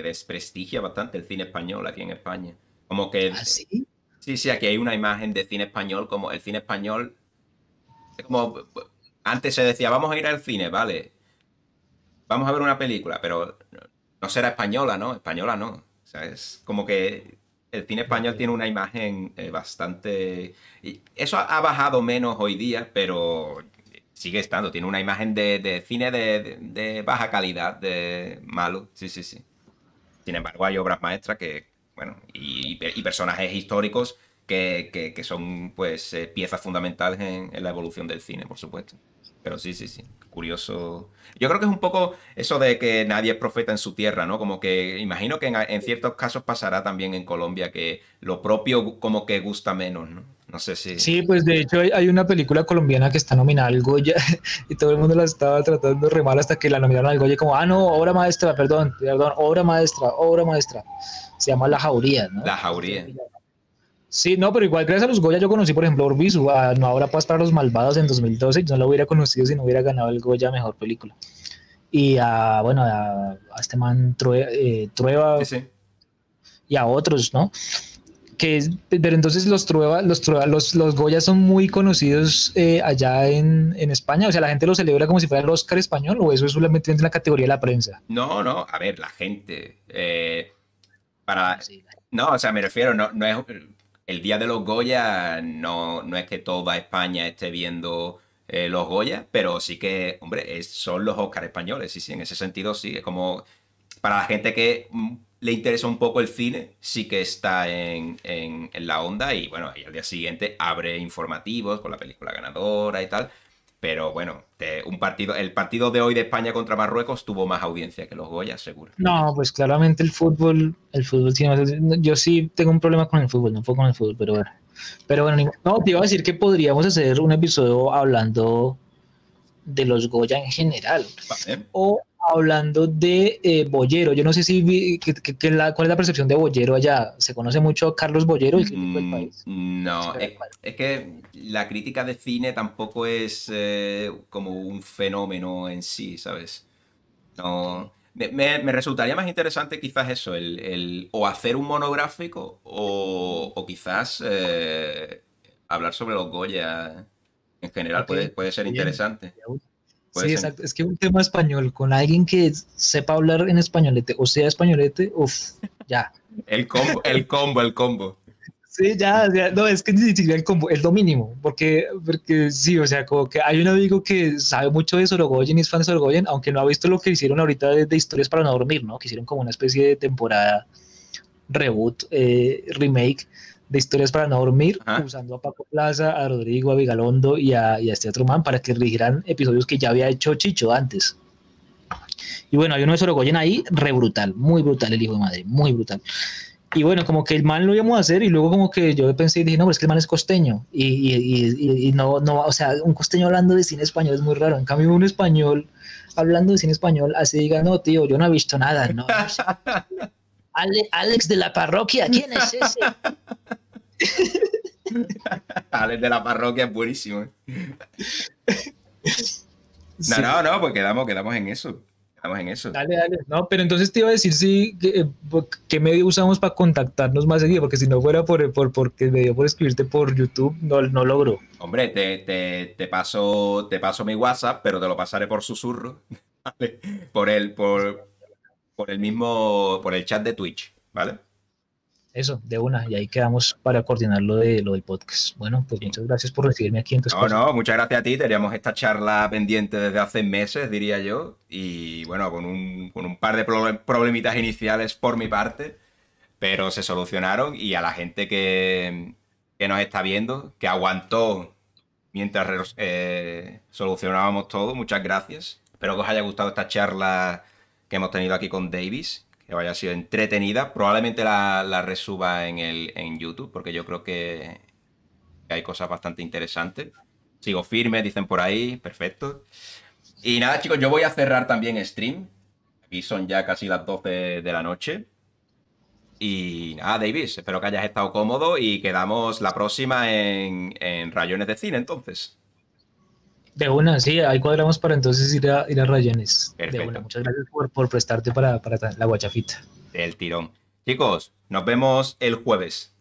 desprestigia bastante el cine español aquí en España. Como que. ¿Ah, sí? Sí, sí, aquí hay una imagen de cine español, como el cine español. Como. Antes se decía, vamos a ir al cine, vale. Vamos a ver una película, pero no será española, ¿no? Española no. Es como que el cine español tiene una imagen eh, bastante... Y eso ha bajado menos hoy día, pero sigue estando, tiene una imagen de, cine de, baja calidad, de malo, sí, sí, sí. Sin embargo, hay obras maestras que, bueno, y, personajes históricos que, son, pues, eh, piezas fundamentales en, la evolución del cine, por supuesto. Pero sí, sí, sí, curioso. Yo creo que es un poco eso de que nadie es profeta en su tierra, ¿no? Como que imagino que en, en ciertos casos pasará también en Colombia que lo propio como que gusta menos, ¿no? No sé si. Sí, pues de hecho hay una película colombiana que está nominada al Goya y todo el mundo la estaba tratando re mal hasta que la nominaron al Goya, como, ah, no, obra maestra, perdón, perdón, obra maestra, obra maestra. Se llama La Jauría, ¿no? La Jauría. Sí, no, pero igual gracias a los Goya yo conocí, por ejemplo, Orbizu, a No Habrá Paz para los Malvados en 2012, yo no lo hubiera conocido si no hubiera ganado el Goya Mejor Película. Y a, bueno, a, este man eh, Trueba, y a otros, ¿no? que pero entonces los Trueba, los los, los Goya son muy conocidos eh, allá en, España, o sea, la gente lo celebra como si fuera el Oscar español o eso es solamente en la categoría de la prensa. No, no, a ver, la gente, eh, para, no, o sea, me refiero, no, no es, el día de los Goya no, no es que toda España esté viendo eh, los Goya, pero sí que, hombre, son los Oscar españoles, sí, sí, en ese sentido sí, es como para la gente que mm, le interesa un poco el cine, sí que está en, la onda y bueno, y al día siguiente abre informativos con la película ganadora y tal. Pero bueno, un partido, el partido de hoy de España contra Marruecos tuvo más audiencia que los Goya, seguro. No, pues claramente el fútbol, el fútbol yo sí tengo un problema con el fútbol, no fue con el fútbol, pero bueno. Pero bueno, no, te iba a decir que podríamos hacer un episodio hablando de los Goya en general. O hablando de eh, Bollero. Yo no sé si vi, que, la, cuál es la percepción de Bollero allá. ¿Se conoce mucho a Carlos Bollero, el crítico del mm, país? No, es, que la crítica de cine tampoco es eh, como un fenómeno en sí, ¿sabes? No. Me, resultaría más interesante quizás eso, el, o hacer un monográfico o, quizás eh, hablar sobre los Goya en general. Puede, puede ser interesante sí, exacto. Es que un tema español con alguien que sepa hablar en españolete o sea españolete, uff, ya. El combo, el combo, el combo. Sí, ya, no, es que ni siquiera el combo, es lo mínimo, porque, porque sí, o sea, como que hay un amigo que sabe mucho de Sorogoyen y es fan de Sorogoyen, aunque no ha visto lo que hicieron ahorita de, Historias para no dormir, ¿no? Que hicieron como una especie de temporada reboot, eh, remake, de historias para no dormir, usando a Paco Plaza, a Rodrigo, a Vigalondo y a, y a este otro man para que dirigieran episodios que ya había hecho Chicho antes. Y bueno, hay uno de Sorogoyen ahí, re brutal, muy brutal el hijo de madre, muy brutal. Y bueno, como que el man lo íbamos a hacer y luego como que yo pensé y dije, no, pero es que el man es costeño. Y, y, y, no, no, o sea, un costeño hablando de cine español es muy raro. En cambio, un español hablando de cine español así diga, no, tío, yo no he visto nada, no. Alex de la parroquia, ¿quién es ese? Alex de la parroquia es buenísimo. ¿eh? No, no, no, pues quedamos, quedamos en eso. Quedamos en eso. Dale, dale. No, pero entonces te iba a decir sí, eh, qué medio usamos para contactarnos más seguido, porque si no fuera por, por porque me dio por escribirte por YouTube, no, no logro. Hombre, te, te, paso, te paso mi WhatsApp, pero te lo pasaré por susurro. por el, por, por el mismo, por el chat de Twitch, ¿vale? eso, de una, y ahí quedamos para coordinar lo, de, lo del podcast. Bueno, pues muchas gracias por recibirme aquí en tu No, no, muchas gracias a ti. Teníamos esta charla pendiente desde hace meses, diría yo, y bueno, con un, con un par de problemitas iniciales por mi parte, pero se solucionaron y a la gente que, que nos está viendo, que aguantó mientras eh, solucionábamos todo, muchas gracias. Espero que os haya gustado esta charla que hemos tenido aquí con Davis que vaya sido entretenida. Probablemente la, resuba en, el, en YouTube, porque yo creo que hay cosas bastante interesantes. Sigo firme, dicen por ahí, perfecto. Y nada, chicos, yo voy a cerrar también stream. Aquí son ya casi las 12 de la noche. Y nada, Davis, espero que hayas estado cómodo y quedamos la próxima en, en Rayones de Cine, entonces. De una, sí, ahí cuadramos para entonces ir a, ir a Rayanes. Perfecto. De una, muchas gracias por, por prestarte para, para la guachafita. Del tirón. Chicos, nos vemos el jueves.